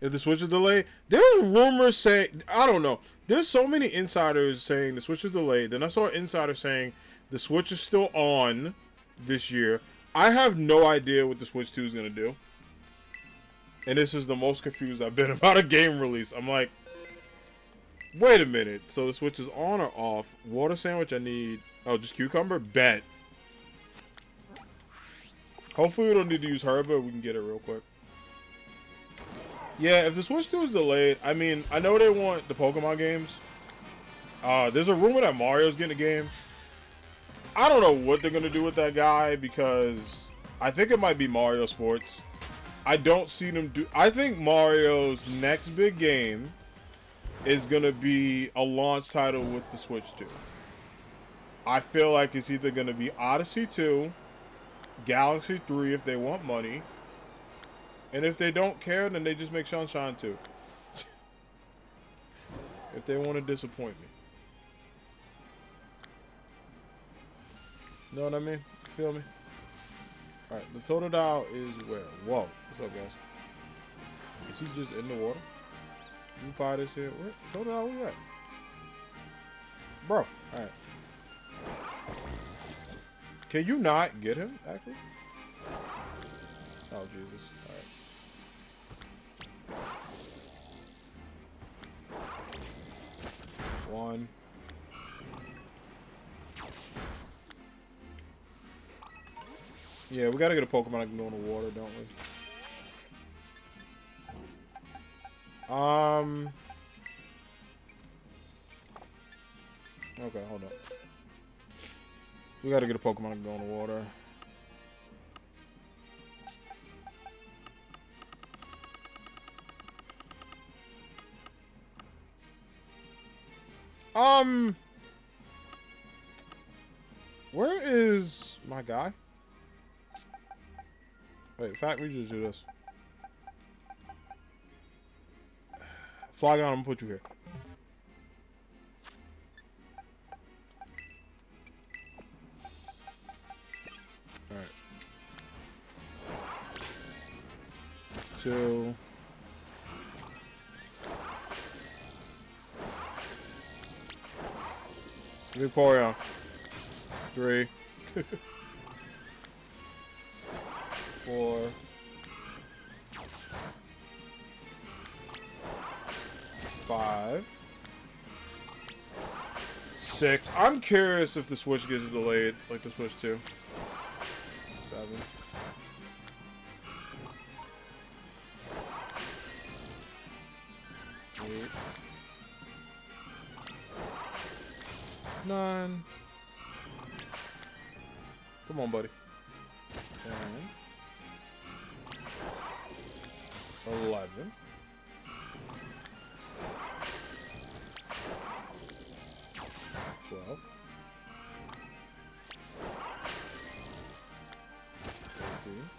If the Switch is delayed, there's rumors saying I don't know. There's so many insiders saying the Switch is delayed. Then I saw an insider saying the Switch is still on this year. I have no idea what the Switch 2 is gonna do. And this is the most confused I've been about a game release. I'm like, wait a minute. So the Switch is on or off? Water sandwich I need. Oh, just cucumber? Bet. Hopefully we don't need to use her, but we can get it real quick. Yeah, if the Switch 2 is delayed, I mean, I know they want the Pokemon games. Uh, there's a rumor that Mario's getting a game. I don't know what they're going to do with that guy because I think it might be Mario Sports. I don't see them do... I think Mario's next big game is going to be a launch title with the Switch 2. I feel like it's either going to be Odyssey 2 Galaxy 3 if they want money. And if they don't care, then they just make Sunshine too. if they want to disappoint me. Know what I mean? Feel me? Alright, the Totodile is where? Whoa. What's up, guys? Is he just in the water? You buy this here? Where? Totodile, where you at? Bro, alright. Can you not get him, actually? Oh, Jesus. One. Yeah, we gotta get a Pokemon that can go in the water, don't we? Um... Okay, hold up. We gotta get a Pokemon to go in the water. Um, where is my guy? Wait, in fact, we just do this. Flygon, I'm gonna put you here. Alright. two. Vaporeon. Three. Four. Five. Six. I'm curious if the Switch gets delayed, like the Switch 2. Seven. nine. Come on, buddy. Ten. Eleven. Twelve. Thirteen.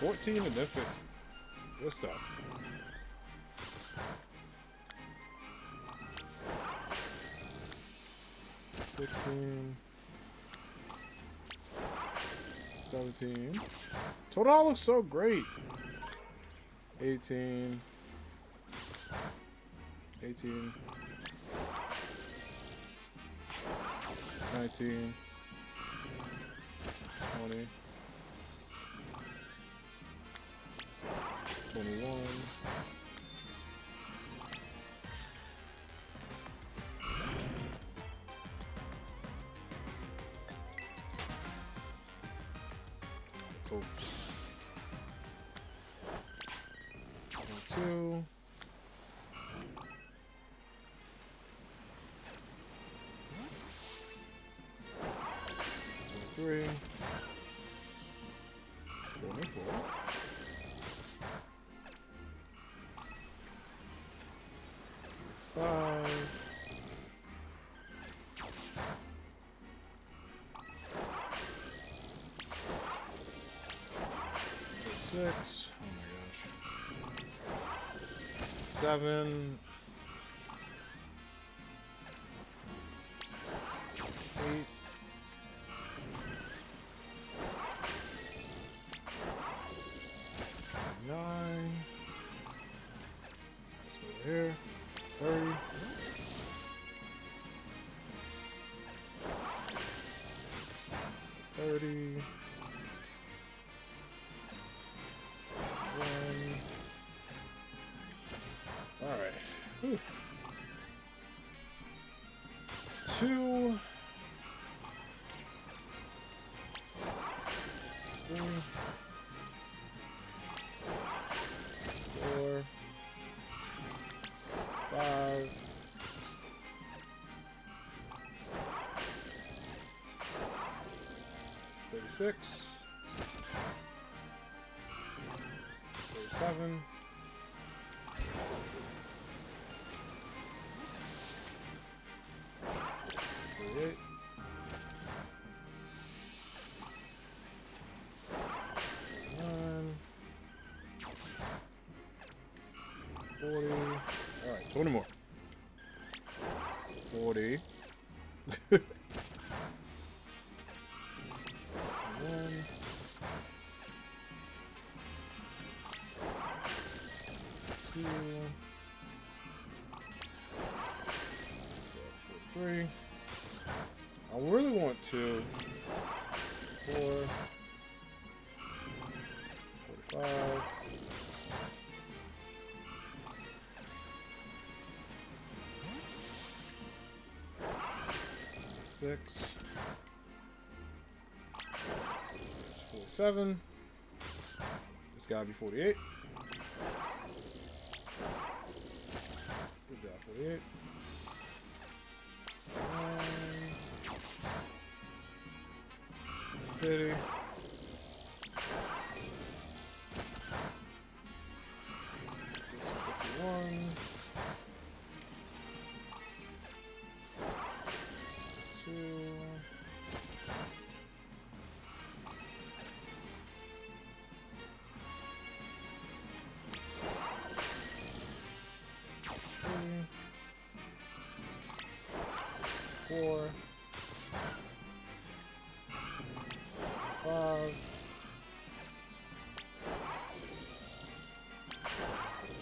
Fourteen and then fifteen. Good stuff. Sixteen. 17. Total looks so great. 18. 18. 19. 20. 21. Six. Oh my gosh. Seven. Thirty-six. Thirty-seven. six. There's 47. It's gotta be 48. Four. Five.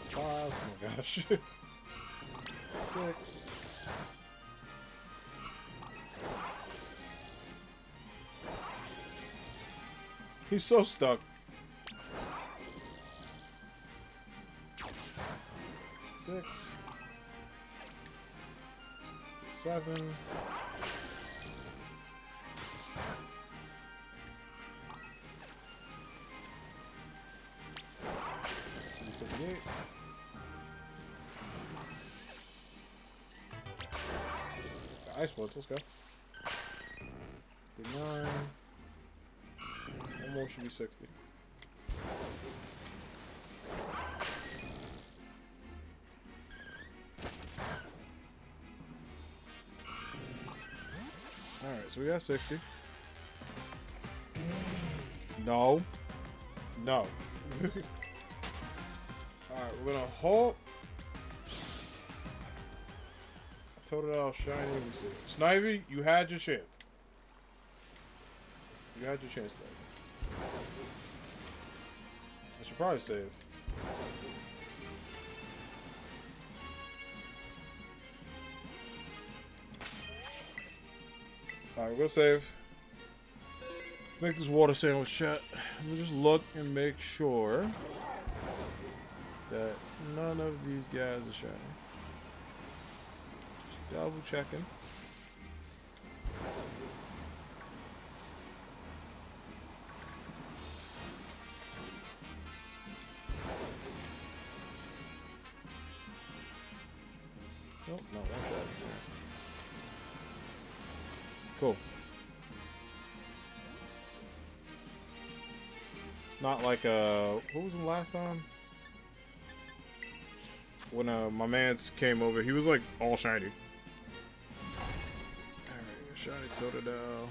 Five. Oh my gosh. Six. He's so stuck. Bloods, let's go. Fifty-nine. One more should be 60. Alright, so we got 60. No. No. Alright, we're gonna halt. Totodile shiny. We. Snivy, you had your chance. You had your chance there. I should probably save. Alright, we'll save. Make this water sandwich chat. We'll just look and make sure that none of these guys are shiny. Double checking. Nope, no, one shot. Cool. Not like uh, what was the last time? When uh my man's came over, he was like all shiny. Totodile.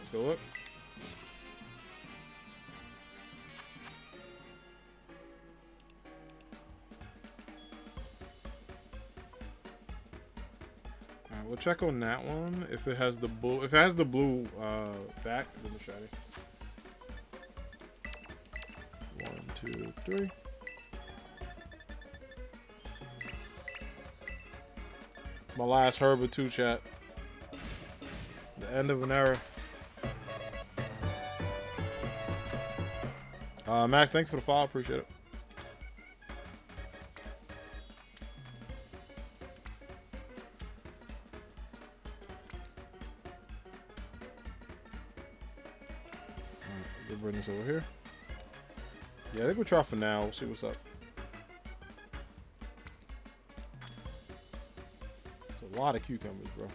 Let's go look. Alright, we'll check on that one. If it has the blue, if it has the blue uh, back, then the shiny. Three. My last Herba 2 chat. The end of an era. Uh, Max, thank you for the follow. Appreciate it. Try for now. See what's up. A lot of cucumbers, bro.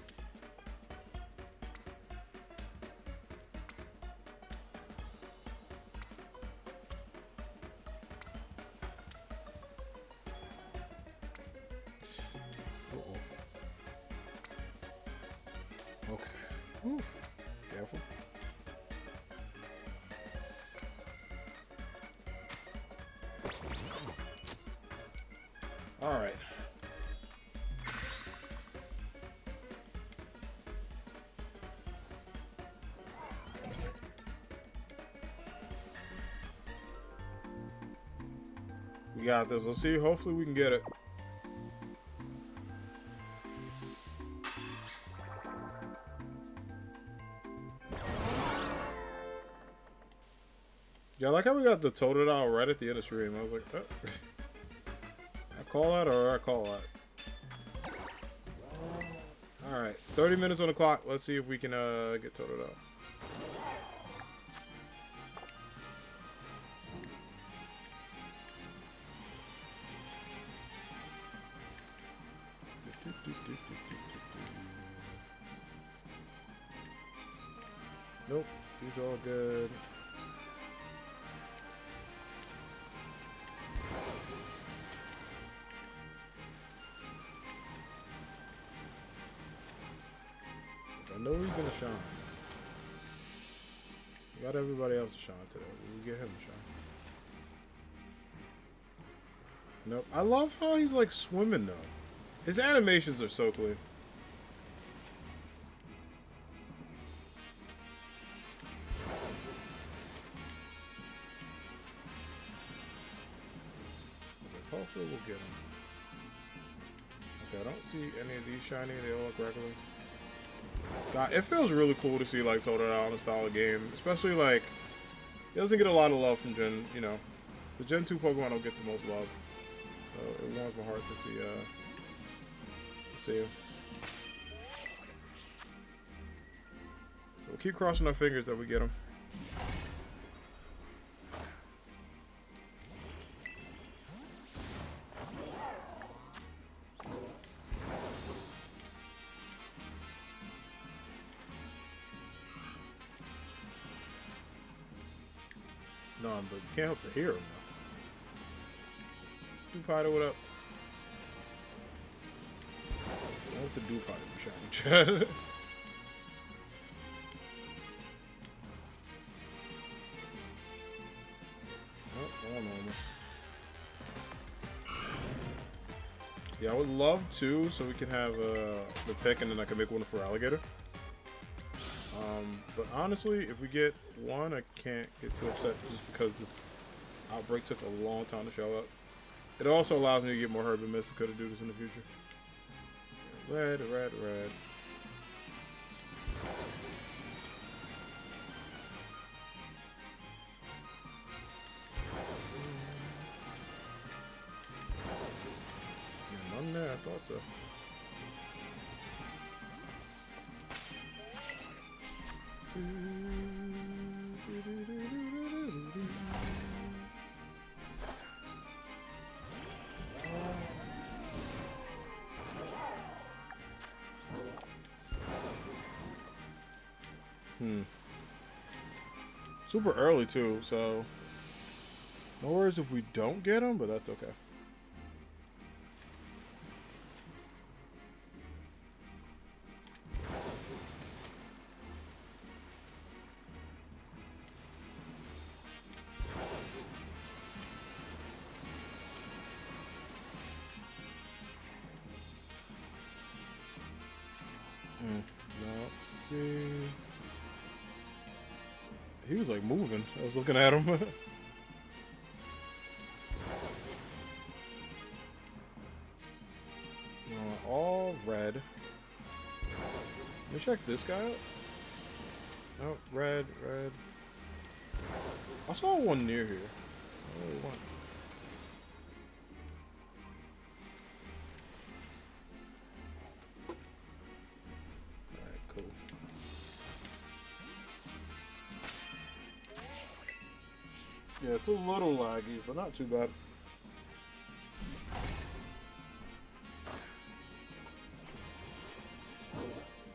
Got this. Let's see. Hopefully we can get it. Yeah, I like how we got the Totodile right at the end of stream. I was like, oh. I call that or I call that. Alright, 30 minutes on the clock. Let's see if we can uh, get Totodile. Nope, everybody else to shine today. We'll get him to shine. Nope. I love how he's like swimming though. His animations are so clean. Hopefully we'll get him. Okay, I don't see any of these shiny. They all look regular. God, it feels really cool to see like Totodile in a game, especially like it doesn't get a lot of love from Gen. You know, the Gen 2 Pokemon don't get the most love, so it warms my heart to see uh to see him. So we'll keep crossing our fingers that we get him. You can't help to hear him. Dewpider, what up? want the Dewpider to oh. Yeah, I would love to, so we can have uh, the pick and then I can make one for alligator. Um, but honestly, if we get one, I can't get too upset just because this outbreak took a long time to show up. It also allows me to get more herb and to do this in the future. Red, red, red. Hmm. Super early too, so no worries if we don't get him, but that's okay. Moving. I was looking at him. Uh, all red. Let me check this guy out. Oh, red, red. I saw one near here. Oh, one. It's a little laggy, but not too bad.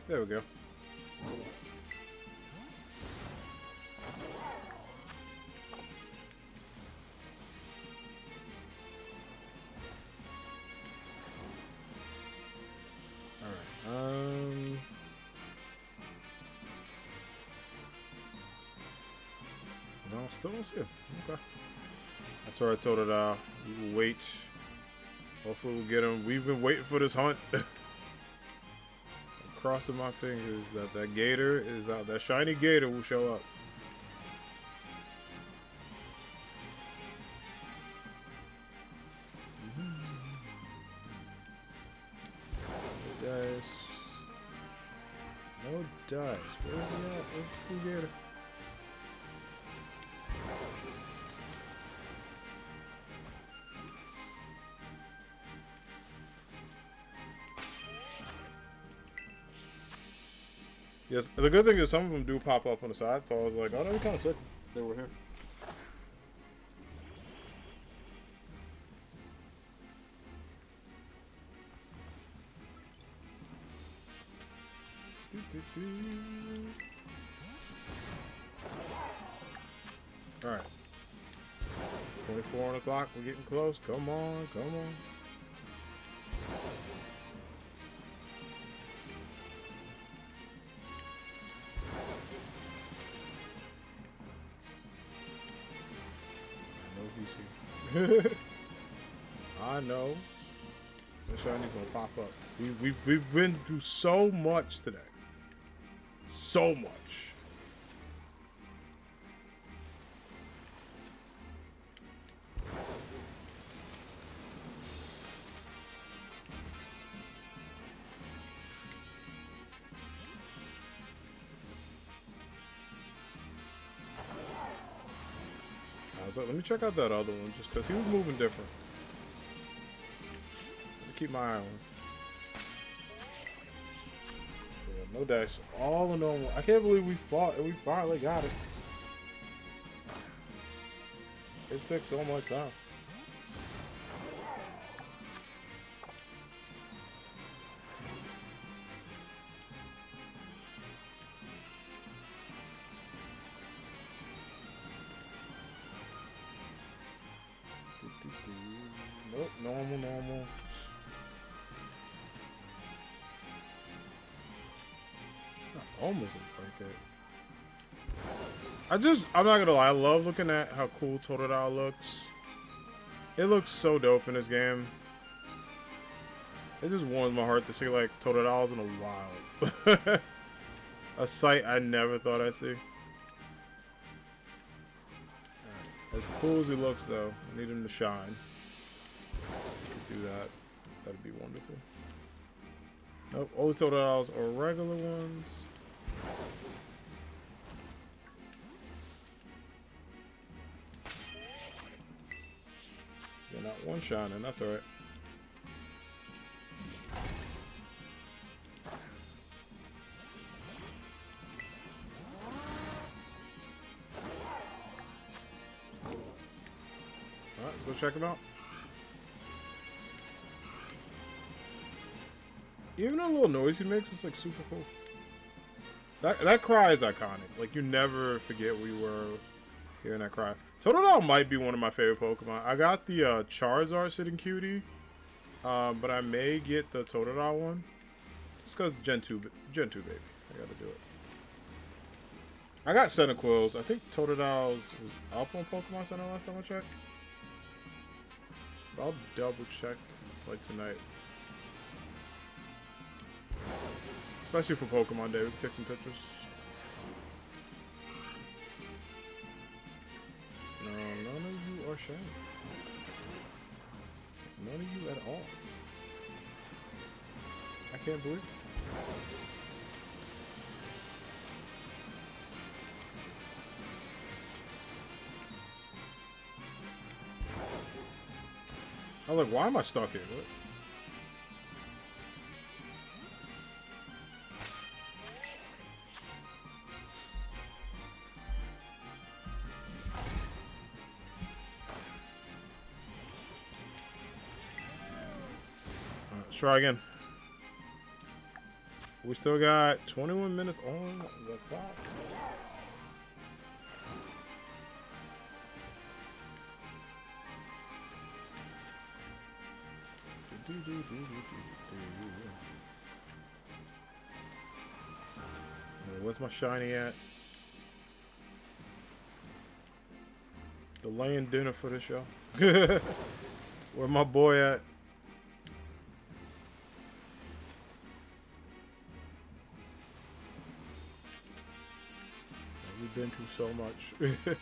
There we go. Alright, um... Okay. That's why I told it, uh, we will wait. Hopefully we'll get him. We've been waiting for this hunt. crossing my fingers that that gator is out. That shiny gator will show up. Yes, the good thing is some of them do pop up on the side, so I was like, oh, that was kind of sick. They were here. Do, do, do. All right. 24 on the clock. We're getting close. Come on, come on. We've, we've been through so much today. So much. Like, let me check out that other one just because he was moving different. Keep my eye on him. No dice. All the normal. I can't believe we fought and we finally got it. It took so much time. I just, I'm not gonna lie, I love looking at how cool Totodile looks. It looks so dope in this game. It just warms my heart to see like Totodiles in the wild. A sight I never thought I'd see. As cool as he looks though, I need him to shine. Do that. That'd be wonderful. Nope, the Totodiles are regular ones. Not one shining, that's alright. Alright, let's go check him out. Even a little noise he makes is like super cool. That that cry is iconic. Like you never forget we were hearing that cry. Totodile might be one of my favorite Pokemon. I got the uh, Charizard sitting cutie, um, but I may get the Totodile one. Just because Gen 2, Gen 2 baby. I gotta do it. I got Cyndaquils. I think Totodile's was up on Pokemon Center last time I checked. I'll double check like tonight. Especially for Pokemon Day, we can take some pictures. No, none of you are shiny. None of you at all. I can't believe it. I was like, why am I stuck here? What? Try again. We still got 21 minutes on the clock. Where's my shiny at? Delaying dinner for this show. Where my boy at? We've been through so much.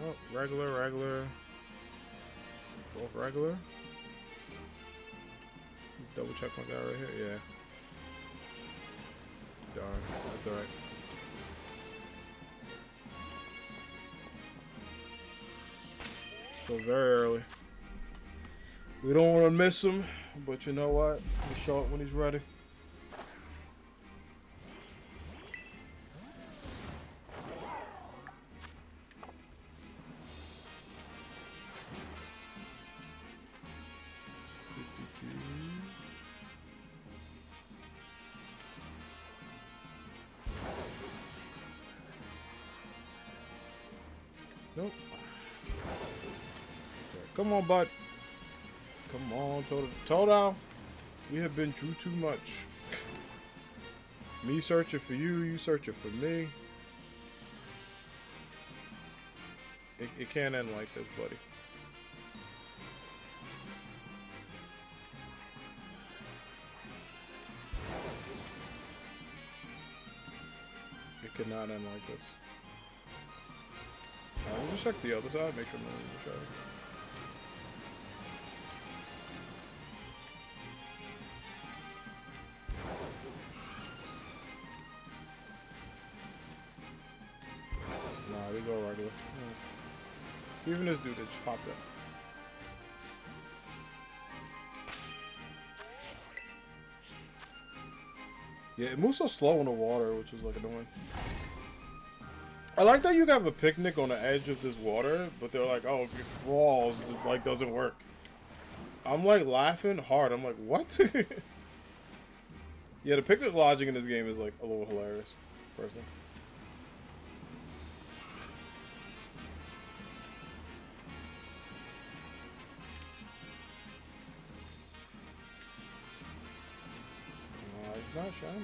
oh, regular, regular. Both regular. Double check my guy right here. Yeah. Darn. That's alright. So very early. We don't want to miss him, but you know what? He'll show up when he's ready. Nope. Come on, bud. Toto, we have been through too much. me searching for you, you searching for me. It, it can't end like this, buddy. It cannot end like this. Uh, we'll just check the other side, make sure no one's shot. Popped up. Yeah, it moves so slow in the water, which is like annoying. I like that you have a picnic on the edge of this water, but they're like, oh, if you falls, it like doesn't work. I'm like laughing hard. I'm like, what? yeah, the picnic logic in this game is like a little hilarious, personally. Normal.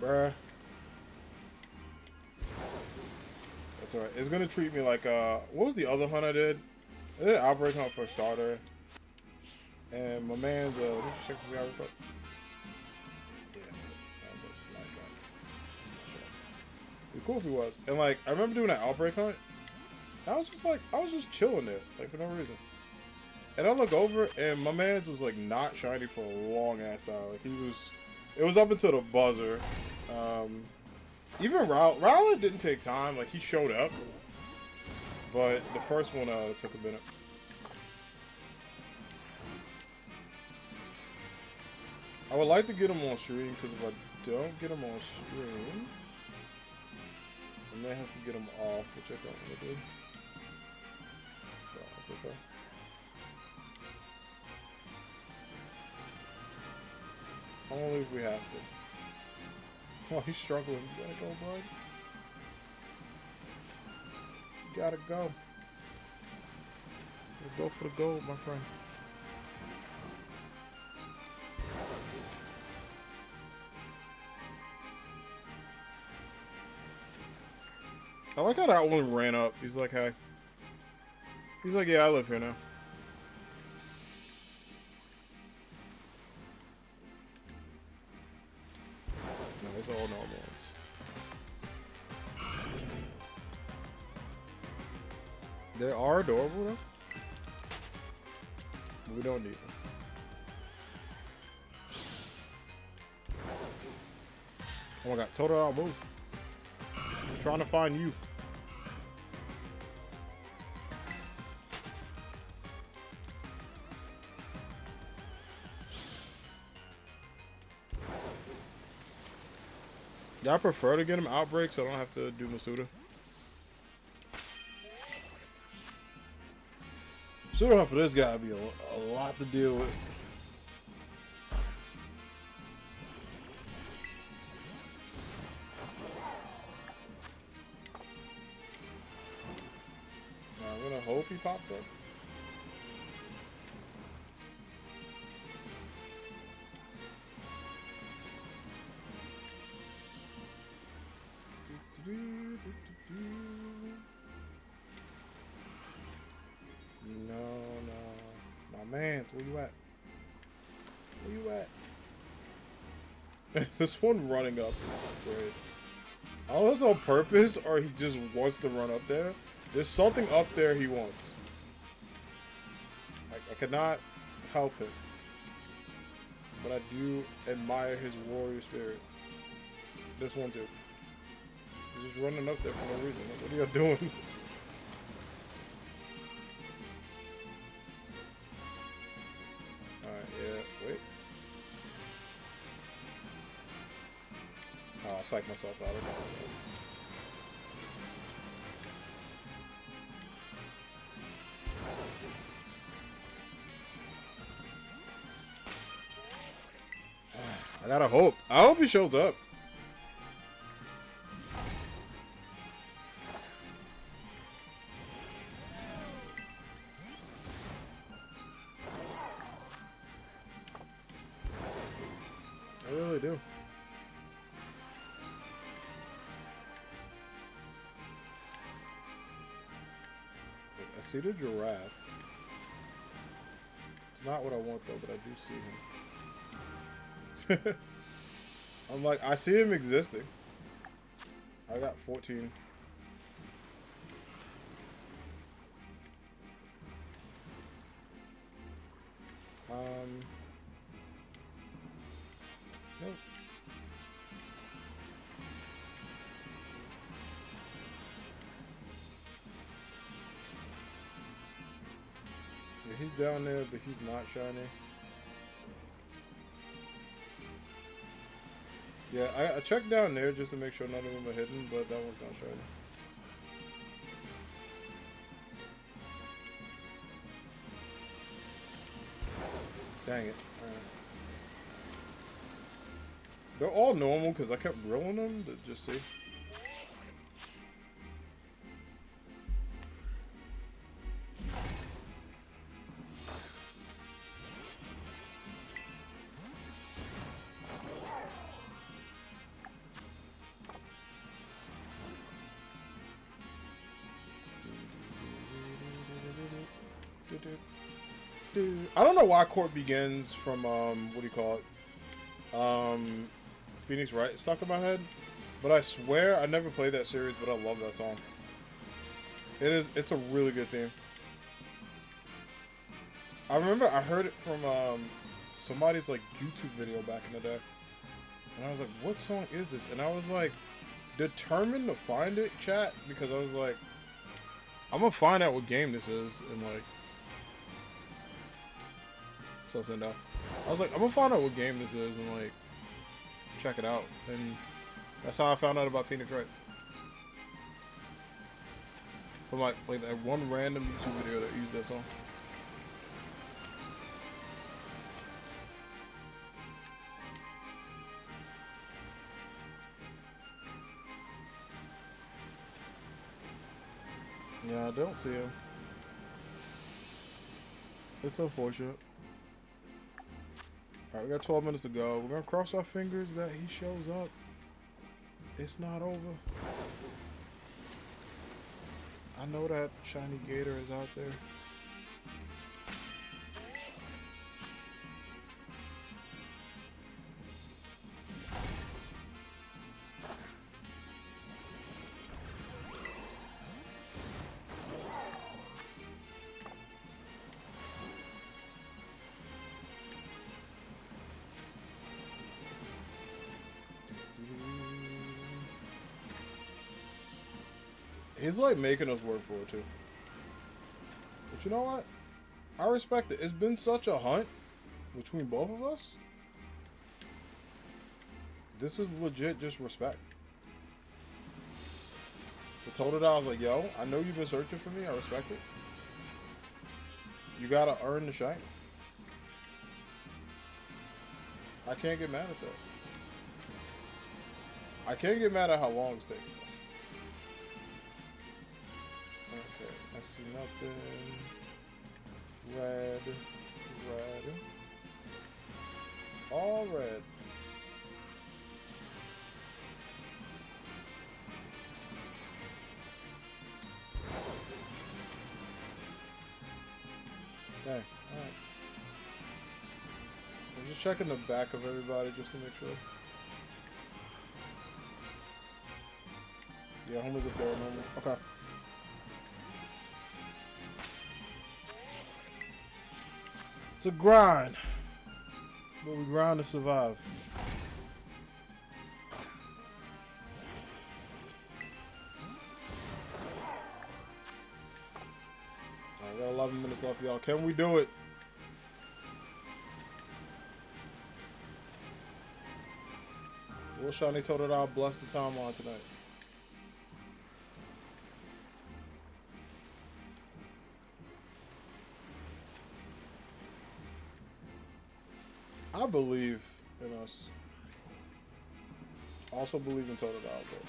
Bruh. It's gonna treat me like, uh, what was the other hunt I did? I did an outbreak hunt for a starter. And my man's, uh, the that shot. It'd be cool if he was. And like, I remember doing an outbreak hunt. I was just like, I was just chilling there, like for no reason. And I look over, and my man's was like not shiny for a long ass time. Like he was, it was up until the buzzer. Um, even Rowlet, Rowlet didn't take time. Like he showed up, but the first one uh, took a minute. I would like to get him on stream because if I don't get him on stream, I may have to get him off, which I don't want to do. So okay. Only if we have to. Oh, he's struggling. You gotta go, bud. You gotta go. Go for the gold, my friend. I like how that one ran up. He's like, hey. He's like, yeah, I live here now. No, it's all normal ones. They are adorable though. But we don't need them. Oh my god, Totodile move. Trying to find you. Yeah, I prefer to get him outbreak so I don't have to do Masuda. Masuda for this guy be a, a lot to deal with. I'm gonna hope he popped up. this one running up great. It's on purpose or he just wants to run up there. There's something up there he wants. I, I cannot help him. But I do admire his warrior spirit. This one too. He's just running up there for no reason. What are y'all doing? Myself out. I gotta hope. I hope he shows up. See the giraffe. It's not what I want though, but I do see him. I'm like, I see him existing. I got 14. He's not shiny. Yeah, I, I checked down there just to make sure none of them are hidden, but that one's not shiny. Dang it. They're all normal because I kept rolling them to just see. Why Court begins from um what do you call it? Um Phoenix Wright stuck in my head. But I swear I never played that series, but I love that song. It is it's a really good theme. I remember I heard it from um somebody's like YouTube video back in the day. And I was like, what song is this? And I was like determined to find it, chat, because I was like I'm gonna find out what game this is and like now. I was like, I'm gonna find out what game this is and like check it out. And that's how I found out about Phoenix Wright. From like like that one random YouTube video that used that song. Yeah, I don't see him. It's unfortunate. Alright, we got 12 minutes to go. We're gonna cross our fingers that he shows up. It's not over. I know that shiny gator is out there. He's like making us work for it too. But you know what? I respect it. It's been such a hunt between both of us. This is legit just respect. I told it I was like, yo, I know you've been searching for me. I respect it. You gotta earn the shine. I can't get mad at that. I can't get mad at how long it's taking. I see nothing. Red, red. All red. Okay, alright. I'm just checking the back of everybody just to make sure. Yeah, homies up there, normal. Okay. It's a grind. But we grind to survive. I got 11 minutes left, y'all. Can we do it? Will Shani told it I'll bless the time on tonight. I believe in us. Also believe in Totodile, I'm.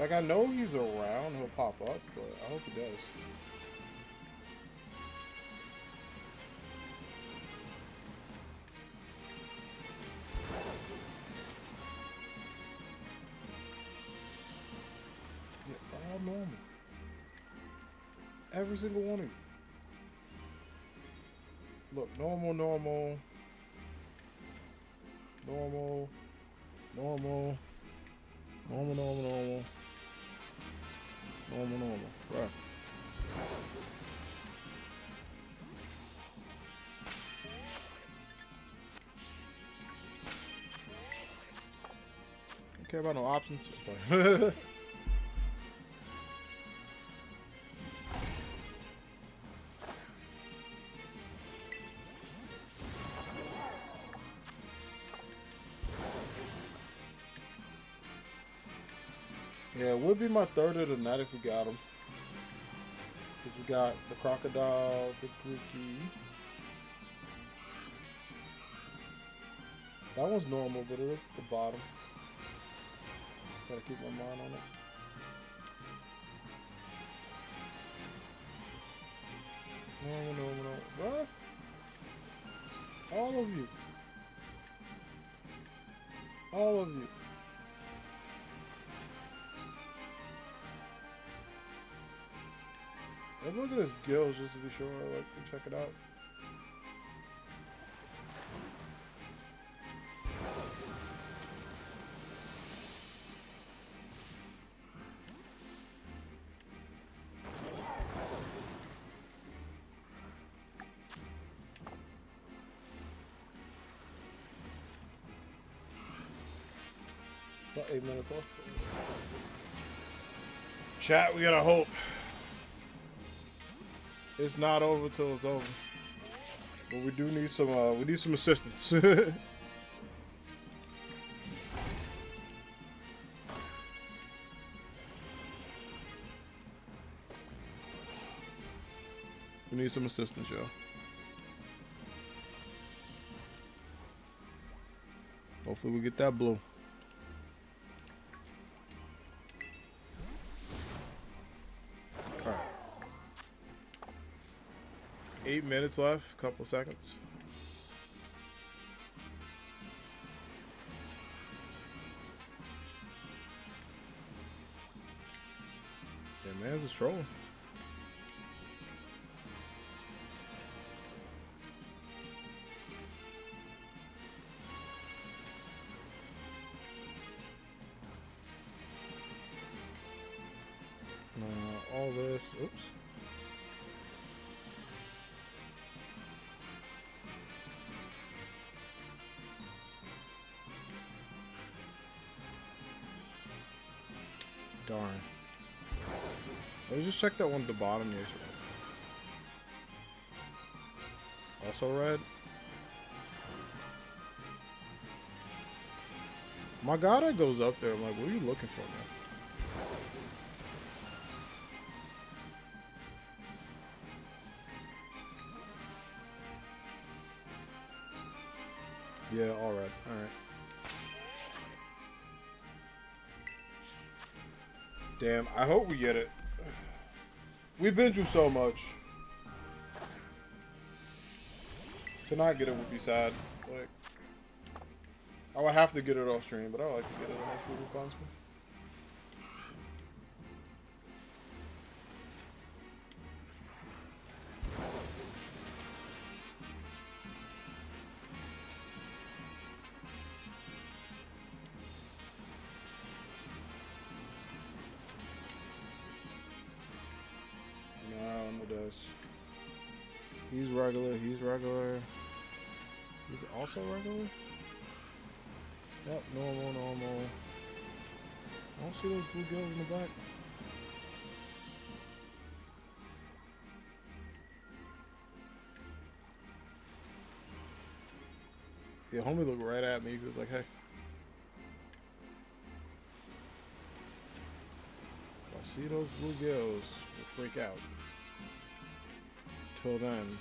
Like I know he's around, he'll pop up, but I hope he does. Every single one of you. Look, normal, normal. Normal. Normal. Normal, normal, normal. Normal, normal. Right. Don't care about no options. would be my third of the night if we got him. Because we got the Krookodile, the Grookey. That one's normal, but it is the bottom. Gotta keep my mind on it. Normal, normal, normal. What? All of you. All of you. Let's look at his gills just to be sure. I like, check it out. About eight minutes left. Chat, we gotta hope. It's not over till it's over. But we do need some uh we need some assistance. we need some assistance, yo. Hopefully we get that blue. Minutes left, a couple seconds. Check that one at the bottom here. Also red. My god, it goes up there. I'm like, what are you looking for, man? Yeah, all red. All right. Damn, I hope we get it. We've been through so much. To not get it would be sad. Like, I would have to get it off stream, but I would like to get it on Responsible. No, He's regular, he's regular. He's also regular? Yep, normal, normal. I don't see those blue girls in the back. Yeah, homie looked right at me. He was like, hey. If I see those blue girls, we'll freak out. Till then,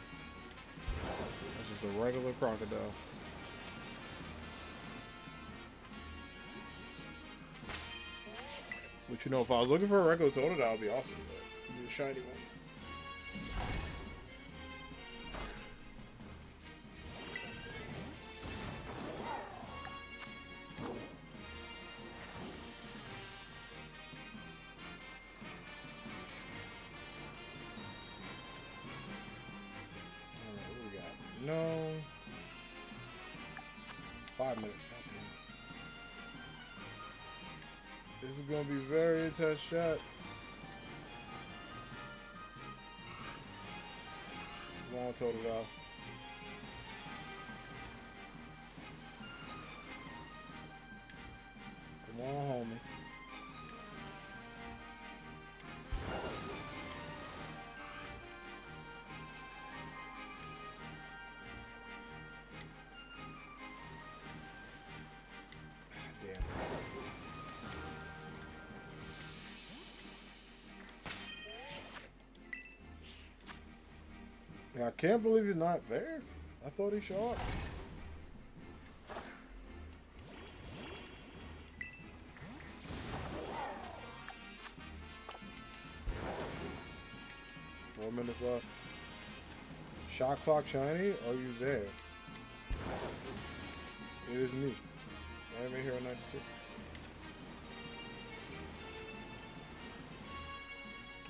that's just a regular crocodile. But you know, if I was looking for a regular Totodile, that would be awesome. But a shiny one. Intense shot. Come on, Totodile. I can't believe he's not there. I thought he shot. Four minutes left. Shot clock shiny, are you there? It is me. I am Anime Hero 92.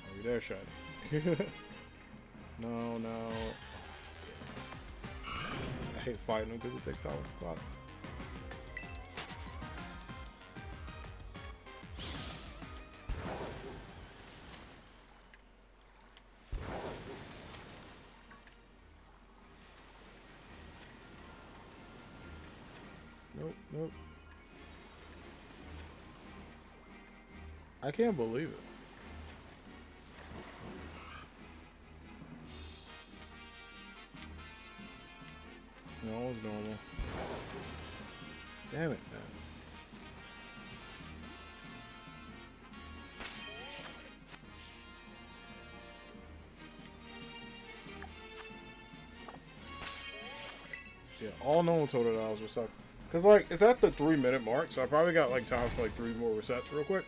Are you there, shiny? no, no. I hate fighting him because it takes with the clock. Nope, nope. I can't believe it. Yeah, all known totals were sucked. Cause like it's at the three minute mark, so I probably got like time for like three more resets real quick.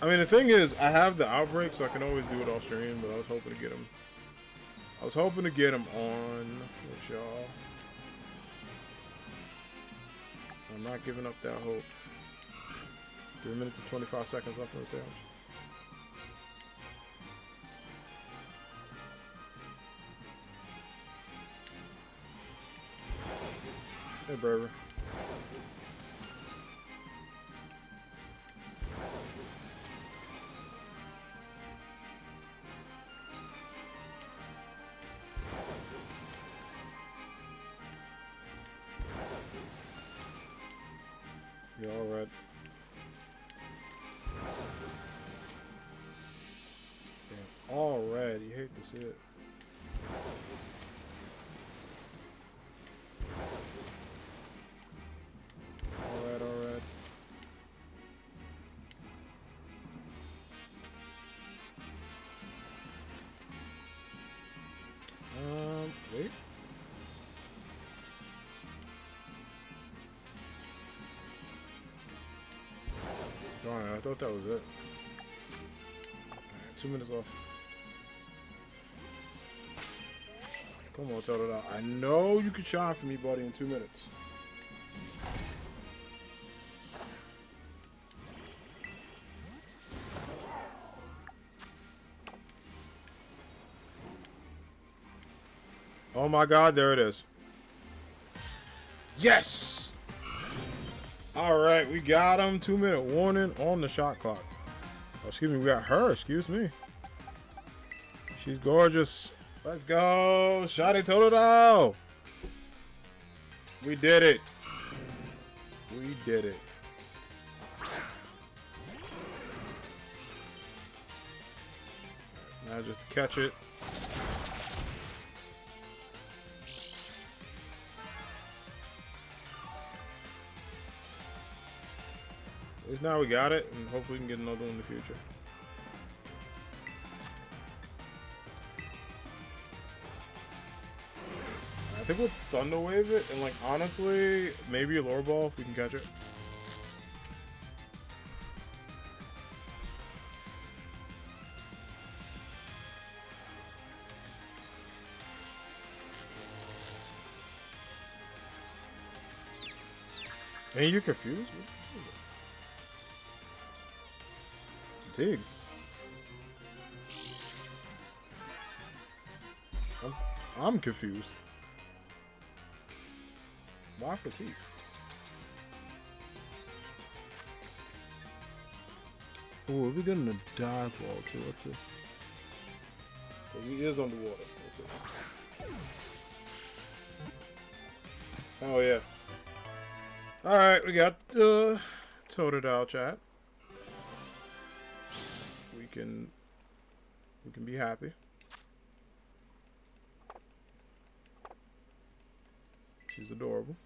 I mean, the thing is, I have the outbreak, so I can always do it off stream. But I was hoping to get him. I was hoping to get him on with y'all. I'm not giving up that hope. Three minutes and 25 seconds left in the sandwich. Hey, Darn it, I thought that was it. Alright, two minutes left. Come on, tell it out. I know you can shine for me, buddy, in two minutes. Oh my god, there it is. Yes! Alright, we got him. Two minute warning on the shot clock. Oh, excuse me, we got her. Excuse me. She's gorgeous. Let's go. Shotty Totodile. We did it. We did it. Now just catch it. Least now we got it, and hopefully we can get another one in the future. I think we'll Thunder Wave it, and like honestly, maybe a Lure Ball if we can catch it. And you're confused? Fatigue. I'm, I'm confused. Why fatigue? Oh, we're getting a dive ball too. Let's see. He is underwater. Oh yeah. All right, we got uh, the Totodile chat we can we can be happy. She's adorable.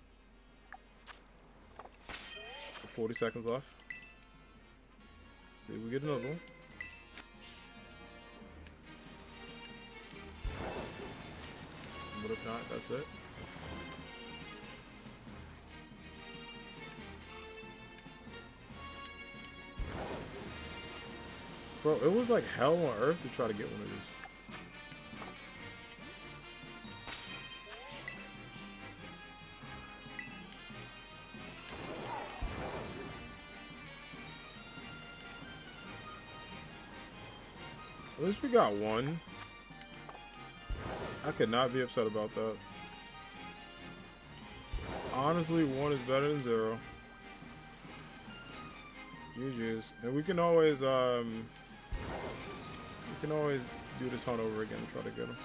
40 seconds left. See, we get another one. But if not, that's it. Bro, it was like hell on earth to try to get one of these. At least we got one. I could not be upset about that. Honestly, one is better than zero. GG's. And we can always, um... Can always do this hunt over again and try to get him.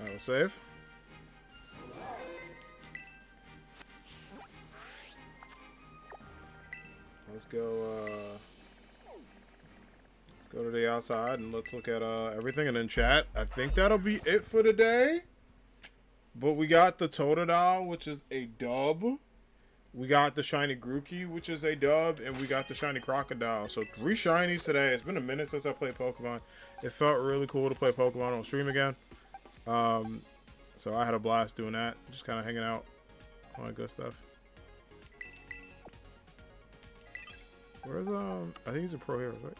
Alright, save. Let's go, uh... Let's go to the outside and let's look at uh, everything. And then chat, I think that'll be it for today. But we got the Totodile, which is a dub. We got the Shiny Grookey, which is a dub. And we got the Shiny Krookodile. So three Shinies today. It's been a minute since I played Pokemon. It felt really cool to play Pokemon on stream again. Um, so I had a blast doing that. Just kind of hanging out. All that good stuff. Where's um? I think he's a pro hero, right?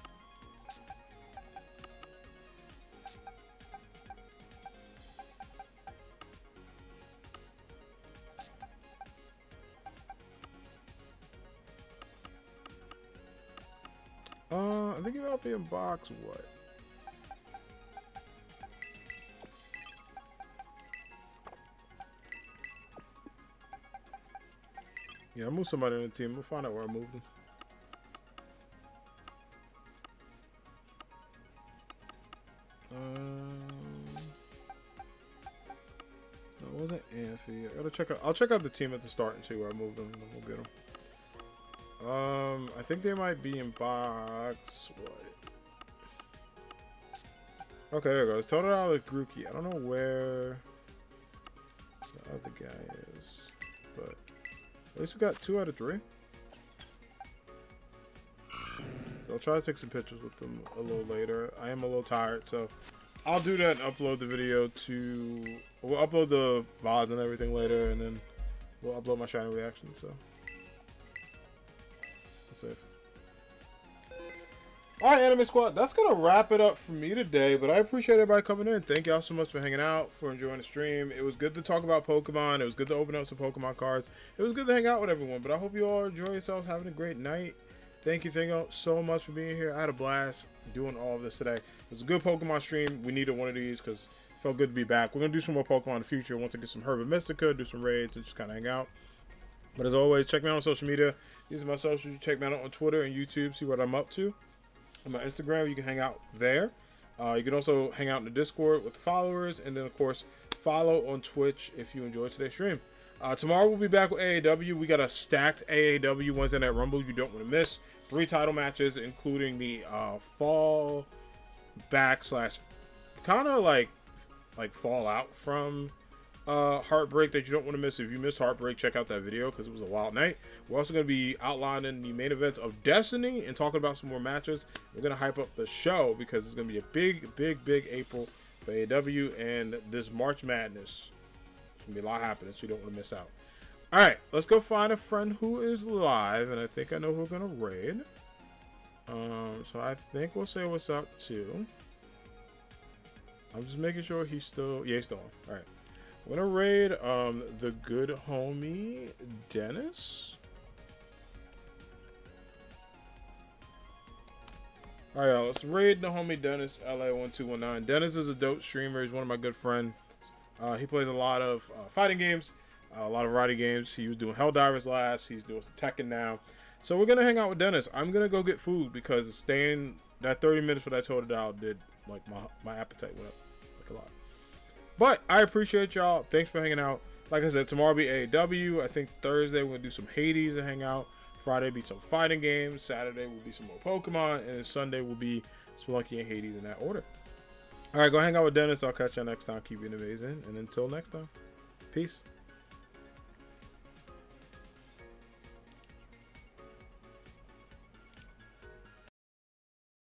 Uh, I think he might be in box what? Yeah, I moved somebody in the team. We'll find out where I moved them. Um, it wasn't. I gotta check out. I'll check out the team at the start and see where I moved them, and we'll get them. Um, I think they might be in box. What? Okay, there it goes. Out with Grookey. I don't know where the other guy is, but at least we got two out of three. So I'll try to take some pictures with them a little later. I am a little tired, so I'll do that and upload the video to... We'll upload the VODs and everything later, and then we'll upload my shiny reaction, so... Safe. Alright, Anime Squad, that's going to wrap it up for me today, but I appreciate everybody coming in. Thank y'all so much for hanging out, for enjoying the stream. It was good to talk about Pokemon. It was good to open up some Pokemon cards. It was good to hang out with everyone, but I hope you all enjoy yourselves, having a great night. Thank you, thank you so much for being here. I had a blast doing all of this today. It was a good Pokemon stream. We needed one of these because felt good to be back. We're going to do some more Pokemon in the future. Once I get some Herba Mystica, do some raids, and just kind of hang out. But as always, check me out on social media. These are my socials. Check me out on Twitter and YouTube. See what I'm up to. On my Instagram, you can hang out there. Uh, you can also hang out in the Discord with the followers. And then, of course, follow on Twitch if you enjoyed today's stream. Uh, tomorrow we'll be back with AAW. We got a stacked AAW Wednesday Night Rumble you don't want to miss. Three title matches, including the uh, fall back slash kind of like like fallout from uh, Heartbreak that you don't want to miss. If you missed Heartbreak, check out that video because it was a wild night. We're also going to be outlining the main events of Destiny and talking about some more matches. We're going to hype up the show because it's going to be a big, big, big April for AAW and this March Madness. It's going to be a lot happening, so you don't want to miss out. All right, let's go find a friend who is live, and I think I know who we're going to raid. Um, so I think we'll say what's up to. I'm just making sure he's still, yeah, he's still on. All right. I'm gonna raid um the good homie Dennis. All right, y'all. Let's raid the homie Dennis LA1219. Dennis is a dope streamer. He's one of my good friends. Uh, he plays a lot of uh, fighting games, uh, a lot of riding games. He was doing Helldivers last. He's doing some Tekken now. So we're gonna hang out with Dennis. I'm gonna go get food because staying that 30 minutes for that Totodile did like my my appetite went up like a lot. But I appreciate y'all. Thanks for hanging out. Like I said, tomorrow be AAW. I think Thursday we're gonna do some Hades and hang out. Friday be some fighting games. Saturday will be some more Pokemon, and Sunday will be Spelunky and Hades in that order. All right, go hang out with Dennis. I'll catch y'all next time. Keep being amazing, and until next time, peace.